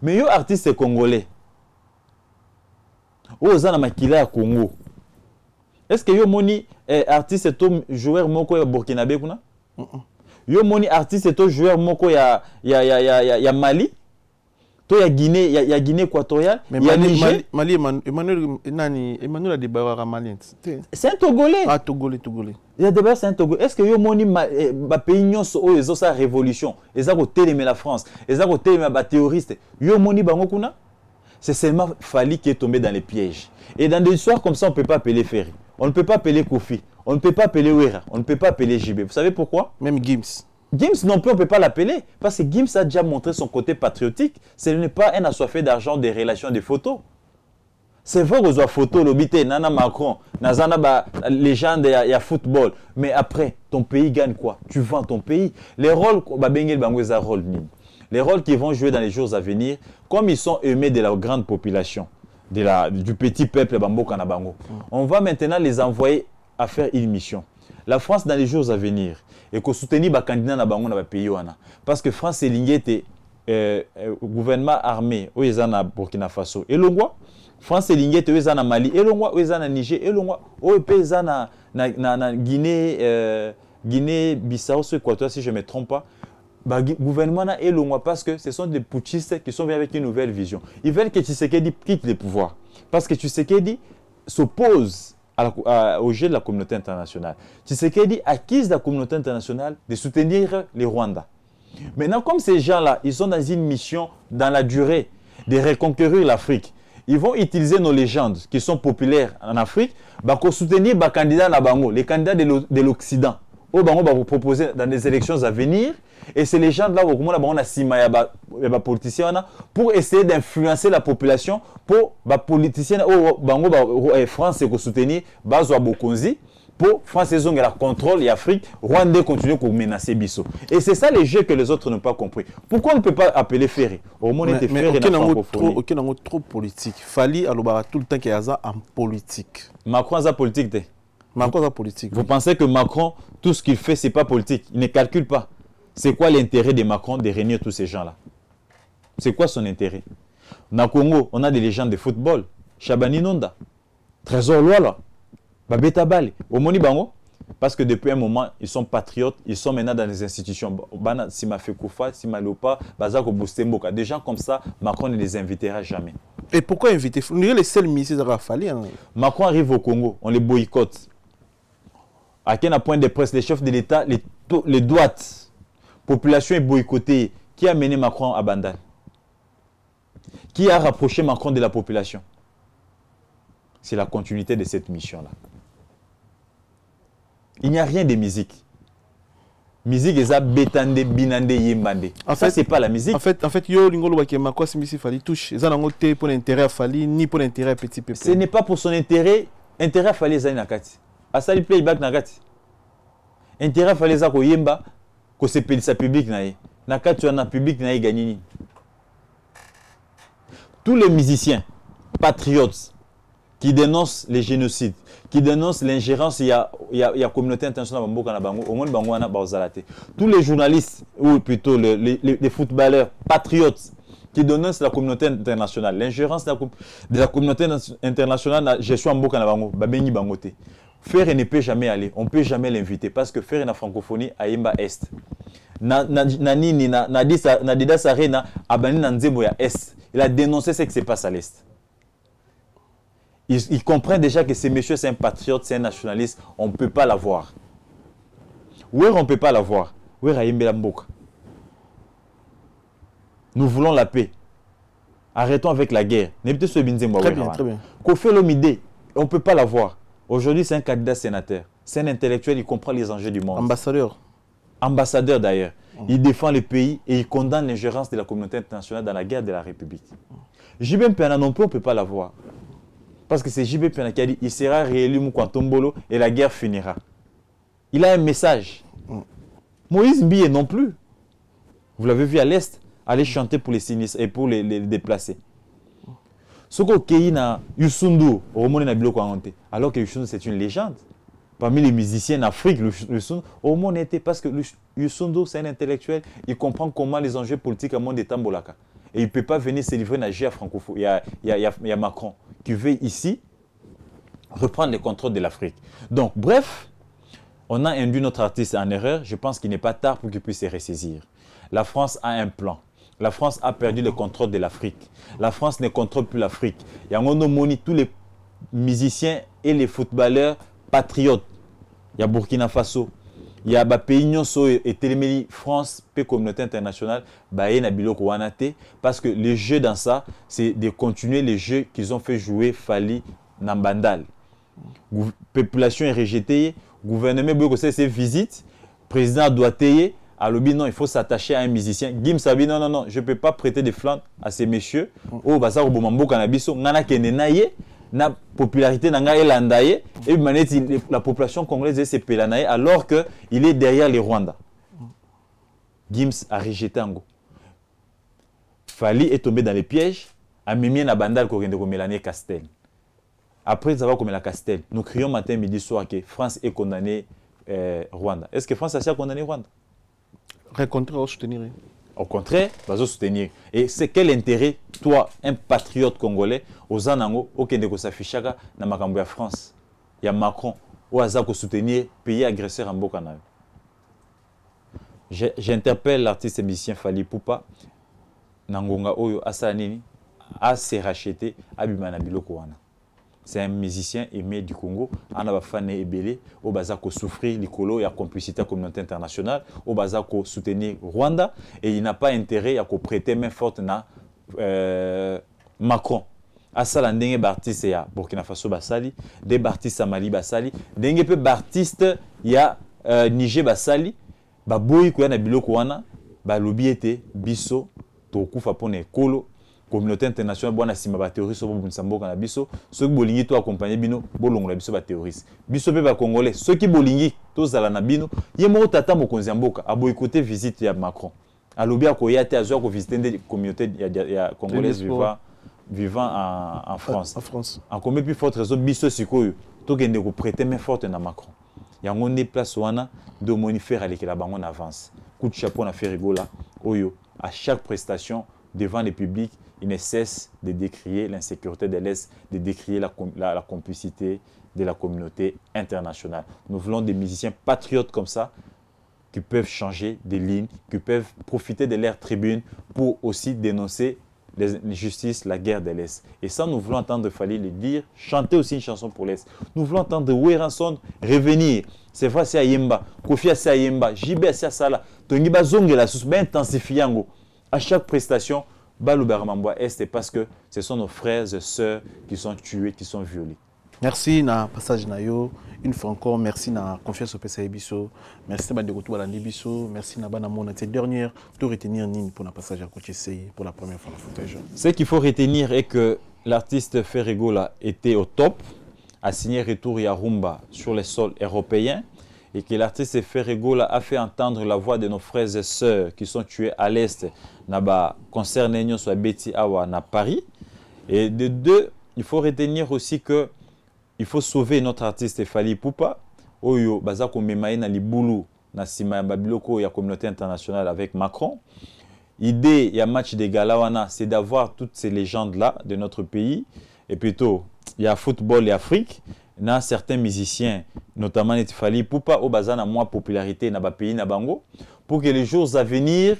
Speaker 2: Mais yo artiste congolais, oza na makila ya congo? Est ce que yo moni eh, artiste to joueur moko ya burkinabe kuna? Yo moni artiste to joueur moko ya, ya, ya, ya, ya, ya mali? To ya guinée ya, ya guinée équatoriale
Speaker 3: mais
Speaker 2: ya
Speaker 3: mali,
Speaker 2: niger
Speaker 3: mali, Emmanuel- nani emmanuel adebayora malien te
Speaker 2: c'est un togolais
Speaker 3: ah togolais togolais
Speaker 2: ya débat c'est un togo est ce que yo moni ma- eh, bapays nyonso oyo ezosala révolution eza kotelemela france eza kotelemela bathéoriste yo moni bango kuna? C'est seulement Fali qui est tombé dans les pièges. Et dans des histoires comme ça, on ne peut pas appeler Ferry. On ne peut pas appeler Kofi. On ne peut pas appeler Wera. On ne peut pas appeler JB. Vous savez pourquoi?
Speaker 3: Même gims
Speaker 2: Gims non plus, on ne peut pas l'appeler. Parce que Gims a déjà montré son côté patriotique. Ce n'est pas un assoiffé d'argent, des relations, des photos. C'est vrai que photo, l'obité, Nana Macron, Nazana ba légende, il y a football. Mais après, ton pays gagne quoi? Tu vends ton pays. Les rôles, les rôles qu'ils vont jouer dans les jours à venir, comme ils sont aimés de la grande population, de la, du petit peuple Bambo Kanabango, on va maintenant les envoyer à faire une mission. La France dans les jours à venir, et que soutenir les candidats dans le pays. Parce que France est lignée euh, euh, gouvernement armé, où ils sont Burkina Faso. Et le France elingi te oyo na mali. Elongwa oyo eza na niger. Elongwa oyo mpe eza na, na, na, na guinée, euh, guinée bissau sur équateur si je me trompe pas. Bah, gouvernement na elongwa parce que ce sont des putschistes qui sont venus avec une nouvelle vision. Ils veulent que Tshisekedi quitte le pouvoir parce que Tshisekedi s'oppose au jeu de la communauté internationale Tshisekedi accuse la communauté internationale de soutenir les Rwandais? Maintenant comme ces gens-là ils sont dans une mission dans la durée de reconquérir l'Afrique ils vont utiliser nos légendes qui sont populaires en Afrique pour soutenir les candidats Bango, les candidats de l'Occident. Au Bango va vous proposer dans les élections à venir. Et ces légendes-là, on a politiciens pour essayer d'influencer la population pour les politiciens, Bango, France, soutenir Bazo Bokonzi pour France la contrôle et Afrique, Rwanda continue à menacer Bisso. Et c'est ça les jeux que les autres n'ont pas compris. Pourquoi on ne peut pas appeler Ferry? Au moins, était Ferry
Speaker 3: dans trop, aucun trop, trop politique. Fali a tout le temps qu'il y a en politique.
Speaker 2: Macron a politique.
Speaker 3: Macron a politique.
Speaker 2: Vous pensez que Macron, tout ce qu'il fait, c'est pas politique. Il ne calcule pas. C'est quoi l'intérêt de Macron de réunir tous ces gens-là? C'est quoi son intérêt? Dans Congo, on a des légendes de football. Chabani Nonda, Trésor Loala. babeta bale omoni bango parce que depuis un moment ils sont patriotes ils sont maintenant dans les institutions. Bana sima fekufa sima lopa baza kobooste mboka. Des gens comme ça macron ne les invitera jamais.
Speaker 3: Et pourquoi inviter? On dirait les seuls ministres ezaka fali hein?
Speaker 2: macron arrive au congo on les boycotte. À quel point de presse les chefs de l'état les, les population est boycottée qui a mené macron à bandal qui a rapproché macron de la population? C'est la continuité de cette mission là il n'y a rien de musique. Musique est betande binande yembande. En fait, c'est pas la musique.
Speaker 3: En fait, en fait, yo lingolo bakema quoi simisi fali touche. Ça n'a pas pour l'intérêt à fali ni pour l'intérêt petit peuple.
Speaker 2: Ce n'est pas pour son intérêt, intérêt à fali zani nakati. Asali playback nakati. Intérêt à fali za ko yemba ko sepelisa public na public na. Tous les musiciens patriotes qui dénoncent les génocides, qui dénonce l'ingérence, il y a, il y a, il y a communauté internationale monde Bangwana Tous les journalistes, ou plutôt les, footballeurs patriotes, qui dénoncent la communauté internationale, l'ingérence de, de, la communauté internationale, je suis en Boka na. Faire ne peut jamais aller, on ne peut jamais l'inviter parce que faire la francophonie à Imba Est. Na, na, na nini na na disa na dida sarena abani na nzembo ya Est. Il a dénoncé ce qui se passe à l'Est il, comprend déjà que ce monsieur, c'est un patriote, c'est un nationaliste. On ne peut pas l'avoir. Où on ne peut pas l'avoir? Où Nous voulons la paix. Arrêtons avec la guerre.
Speaker 3: Très bien, très bien.
Speaker 2: on ne peut pas l'avoir. Aujourd'hui, c'est un candidat sénateur. C'est un intellectuel, il comprend les enjeux du monde.
Speaker 3: Ambassadeur.
Speaker 2: Ambassadeur d'ailleurs. Il défend le pays et il condamne l'ingérence de la communauté internationale dans la guerre de la République. JB Pena non plus, on ne peut pas l'avoir. Parce que c'est JB Pena qui a dit il sera réélu Moukantombolo et la guerre finira. Il a un message. Moïse Mbiye non plus. Vous l'avez vu à l'Est, aller chanter pour les sinistres et pour les, les déplacés. Soko Keina Yusundu, alors que Yusundu c'est une légende. Parmi les musiciens en Afrique, Yusundu, au monde était parce que Yusundu c'est un intellectuel, il comprend comment les enjeux politiques à monde est Tambolaka. Et il ne peut pas venir se livrer à GIA francophone. Il y a Macron qui veut ici reprendre le contrôle de l'Afrique. Donc, bref, on a induit notre artiste en erreur. Je pense qu'il n'est pas tard pour qu'il puisse se ressaisir. La France a un plan. La France a perdu le contrôle de l'Afrique. La France ne contrôle plus l'Afrique. Il y a moni tous les musiciens et les footballeurs patriotes. Il y a Burkina Faso, il y a pays nyonso etelemeli France pe communauté internationale baye na biloko parce que le jeu dans ça c'est de continuer les jeux qu'ils ont fait jouer Fali Nambandal. Population est rejetée, gouvernement c'est ses visites, président doit payer alobi non il faut s'attacher à un musicien. Gims abi non non non je peux pas prêter des flancs à ces messieurs. Oyo baza koboma mboka na biso ngai nakende na popularité na ngai elanda ye ebima neti la population congolaise esepela na ye alors que il est derrière les rwanda. Gims a rejeté yango fali est tombé dans les pièges amemi ye na bandale kokende komela ne castel. Après ça va komela castel. Nous crions matin midi soir que france est condamné euh, rwanda. Est ce que france a condamné rwanda?
Speaker 3: Rencontrer au soutenir
Speaker 2: Au contraire, bazo soutenir. Et c'est quel intérêt, toi, un patriote congolais, aux anango, au kende ko s'affichaka na makambo ya France, ya Macron, ou aza ko soutenir pays agresseur en mboka na yo. Je- J'interpelle l'artiste et Fali Poupa, na ngonga oyo asala nini, a se racheter, abima na biloko wana. C'est un musicien aimé du Congo. On a fan ebele au baza ko souffrir likolo ya complicité communauté internationale, au baza ko soutenir Rwanda et il n'a pas intérêt à ko prêter main forte na euh, Macron. asala ndenge baartiste ya burkina faso basali nde baartiste ya mali basali ndenge mpe baartiste ya euh, niger basali baboyi koya na biloko wana balobi ete biso tokufa mpona ekolo communauté internationale bwana nsima baterroriste bobundisa mboka na biso soki bolingi to akompagne bino bolongola biso baterroriste biso mpe bacongolais soki bolingi tozala na bino ye moko tata mokonzi ya mboka aboyi kote visite ya macron. Alobi akoya te azwi akovisite nde communauté ya, ya, congolaise vivant, vivant en, en france. akomi mpe forte raison biso sikoyo tokende koprete main forte na macron. Yango nde place wana nde omoni faire alekela bango na avance. Coup de chapeau na ferigola oyo à chaque prestation devant le public il ne cesse de décrier l'insécurité de l'Est, de décrier la, la- complicité de la communauté internationale. Nous voulons des musiciens patriotes comme ça, qui peuvent changer des lignes, qui peuvent profiter de leur tribune pour aussi dénoncer les injustices, la guerre de l'Est. Et ça, nous voulons entendre Fali le dire, chanter aussi une chanson pour l'Est. Nous voulons entendre Weranson revenir. C'est vrai, c'est Ayemba, Kofi c'est Ayemba, JB c'est Sala, Tongi Bazongela, ben intensifier yango. À chaque prestation, Baloubaramamboa Est, parce que ce sont nos frères et sœurs qui sont tués, qui sont violés.
Speaker 3: merci na passage na yo. Une fois encore merci na confiance opesa ye biso. Merci na bandeko to balandi biso. Merci na bana mona te dernière to retenir nini mpona passage ya coach esei pour la première fois fauteuil jaune
Speaker 2: Ce qu'il faut retenir est que l'artiste Ferregola était au top, a signé Retour Yarumba sur les sols européens et que l'artiste Ferregola a fait entendre la voix de nos frères et sœurs qui sont tués à l'Est, naba concernés sur Betty Awa na Paris. Et de deux, il faut retenir aussi que il faut sauver notre artiste Fali Poupa, oyo baza komema ye na libulu na ya babiloko ya communauté internationale avec Macron. Idée il y a match de gala wana, c'est d'avoir toutes ces légendes-là de notre pays. Et plutôt, il y a football et Afrique. Na certains musiciens, notamment Neti Fali Poupa, au bazan a moins popularité na ba pays na bango, pour que les jours à venir,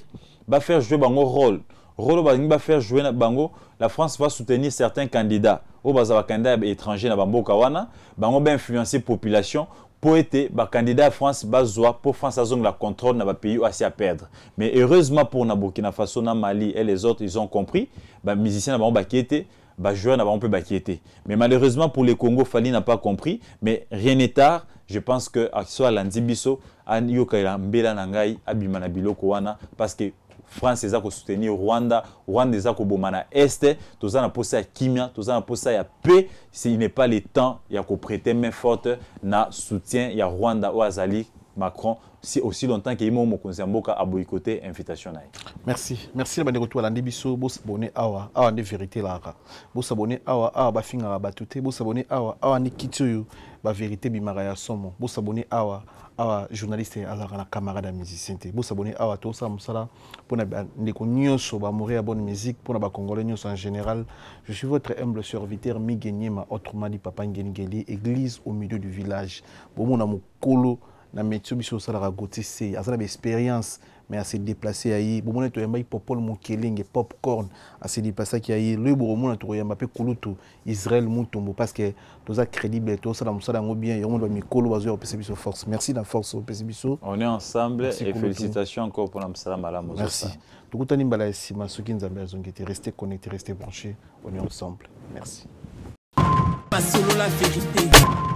Speaker 2: va faire jouer bango rôle. Rôle va faire jouer na bango, la France va soutenir certains candidats. Au bazan ba candidat étranger na bango kawana, bango ba influencer population pour être ba candidat France bazwa pour France azong la contrôle na ba pays assez à perdre mais heureusement pour na Burkina Faso na Mali et les autres ils ont compris ba musiciens na bango ba kiete ba joueurs na bango peut kiete mais malheureusement pour le Congo Fali n'a pas compris. Mais rien n'est tard. Je pense que soit landi biso an yoka mbela na ngai abima na biloko wana parce que france eza kosoutenir rwanda rwanda eza koboma na este toza na posa ya kimia toza na posa ya paix. Il n'est pas le temps ya koprêter main forte na soutien ya rwanda oyo azali macron si aussi longtemps ye moko mokonzi mboka aboyikote invitation na ye
Speaker 3: merci merci na bandeko to balandi biso bosabone awa. Awa nde vérité elaka bosabone awa awa bafingaka bato te bosabone awa awa nde kiti oyo bavérité ebimaka ya somo bosabone awa awa journaliste azalaka na camarade ya musicien te bosabone awa tosala mosala mpona bandeko nyonso bamoure ya bonne musique. Mpona bacongolais nyonso en général. Je suis votre humble serviteur migeniema autrement dit papa ngeningeli église au milieu du village. Bomona mokolo na métier biso osalaka goti se aza na baexpérience mais ase déplace ya ye bomona toyambaki popol mokelenge popcorn ase déplasaki ya ye loyi bokomona tokoyamba mpe kulutu israel mutombo parce que toza crédible tosala mosala yango bien yango bamikolo bazoya kopesa biso force merci na force opesi biso
Speaker 2: on est ensemble
Speaker 3: Merci,
Speaker 2: et
Speaker 3: Kulutu.
Speaker 2: félicitations encore mpona mosala malamu
Speaker 3: merci tokutani mbala ya nsima soki nzambe azongi te restez connecté restez branché on est ensemble merci
Speaker 1: Pas solo la vérité.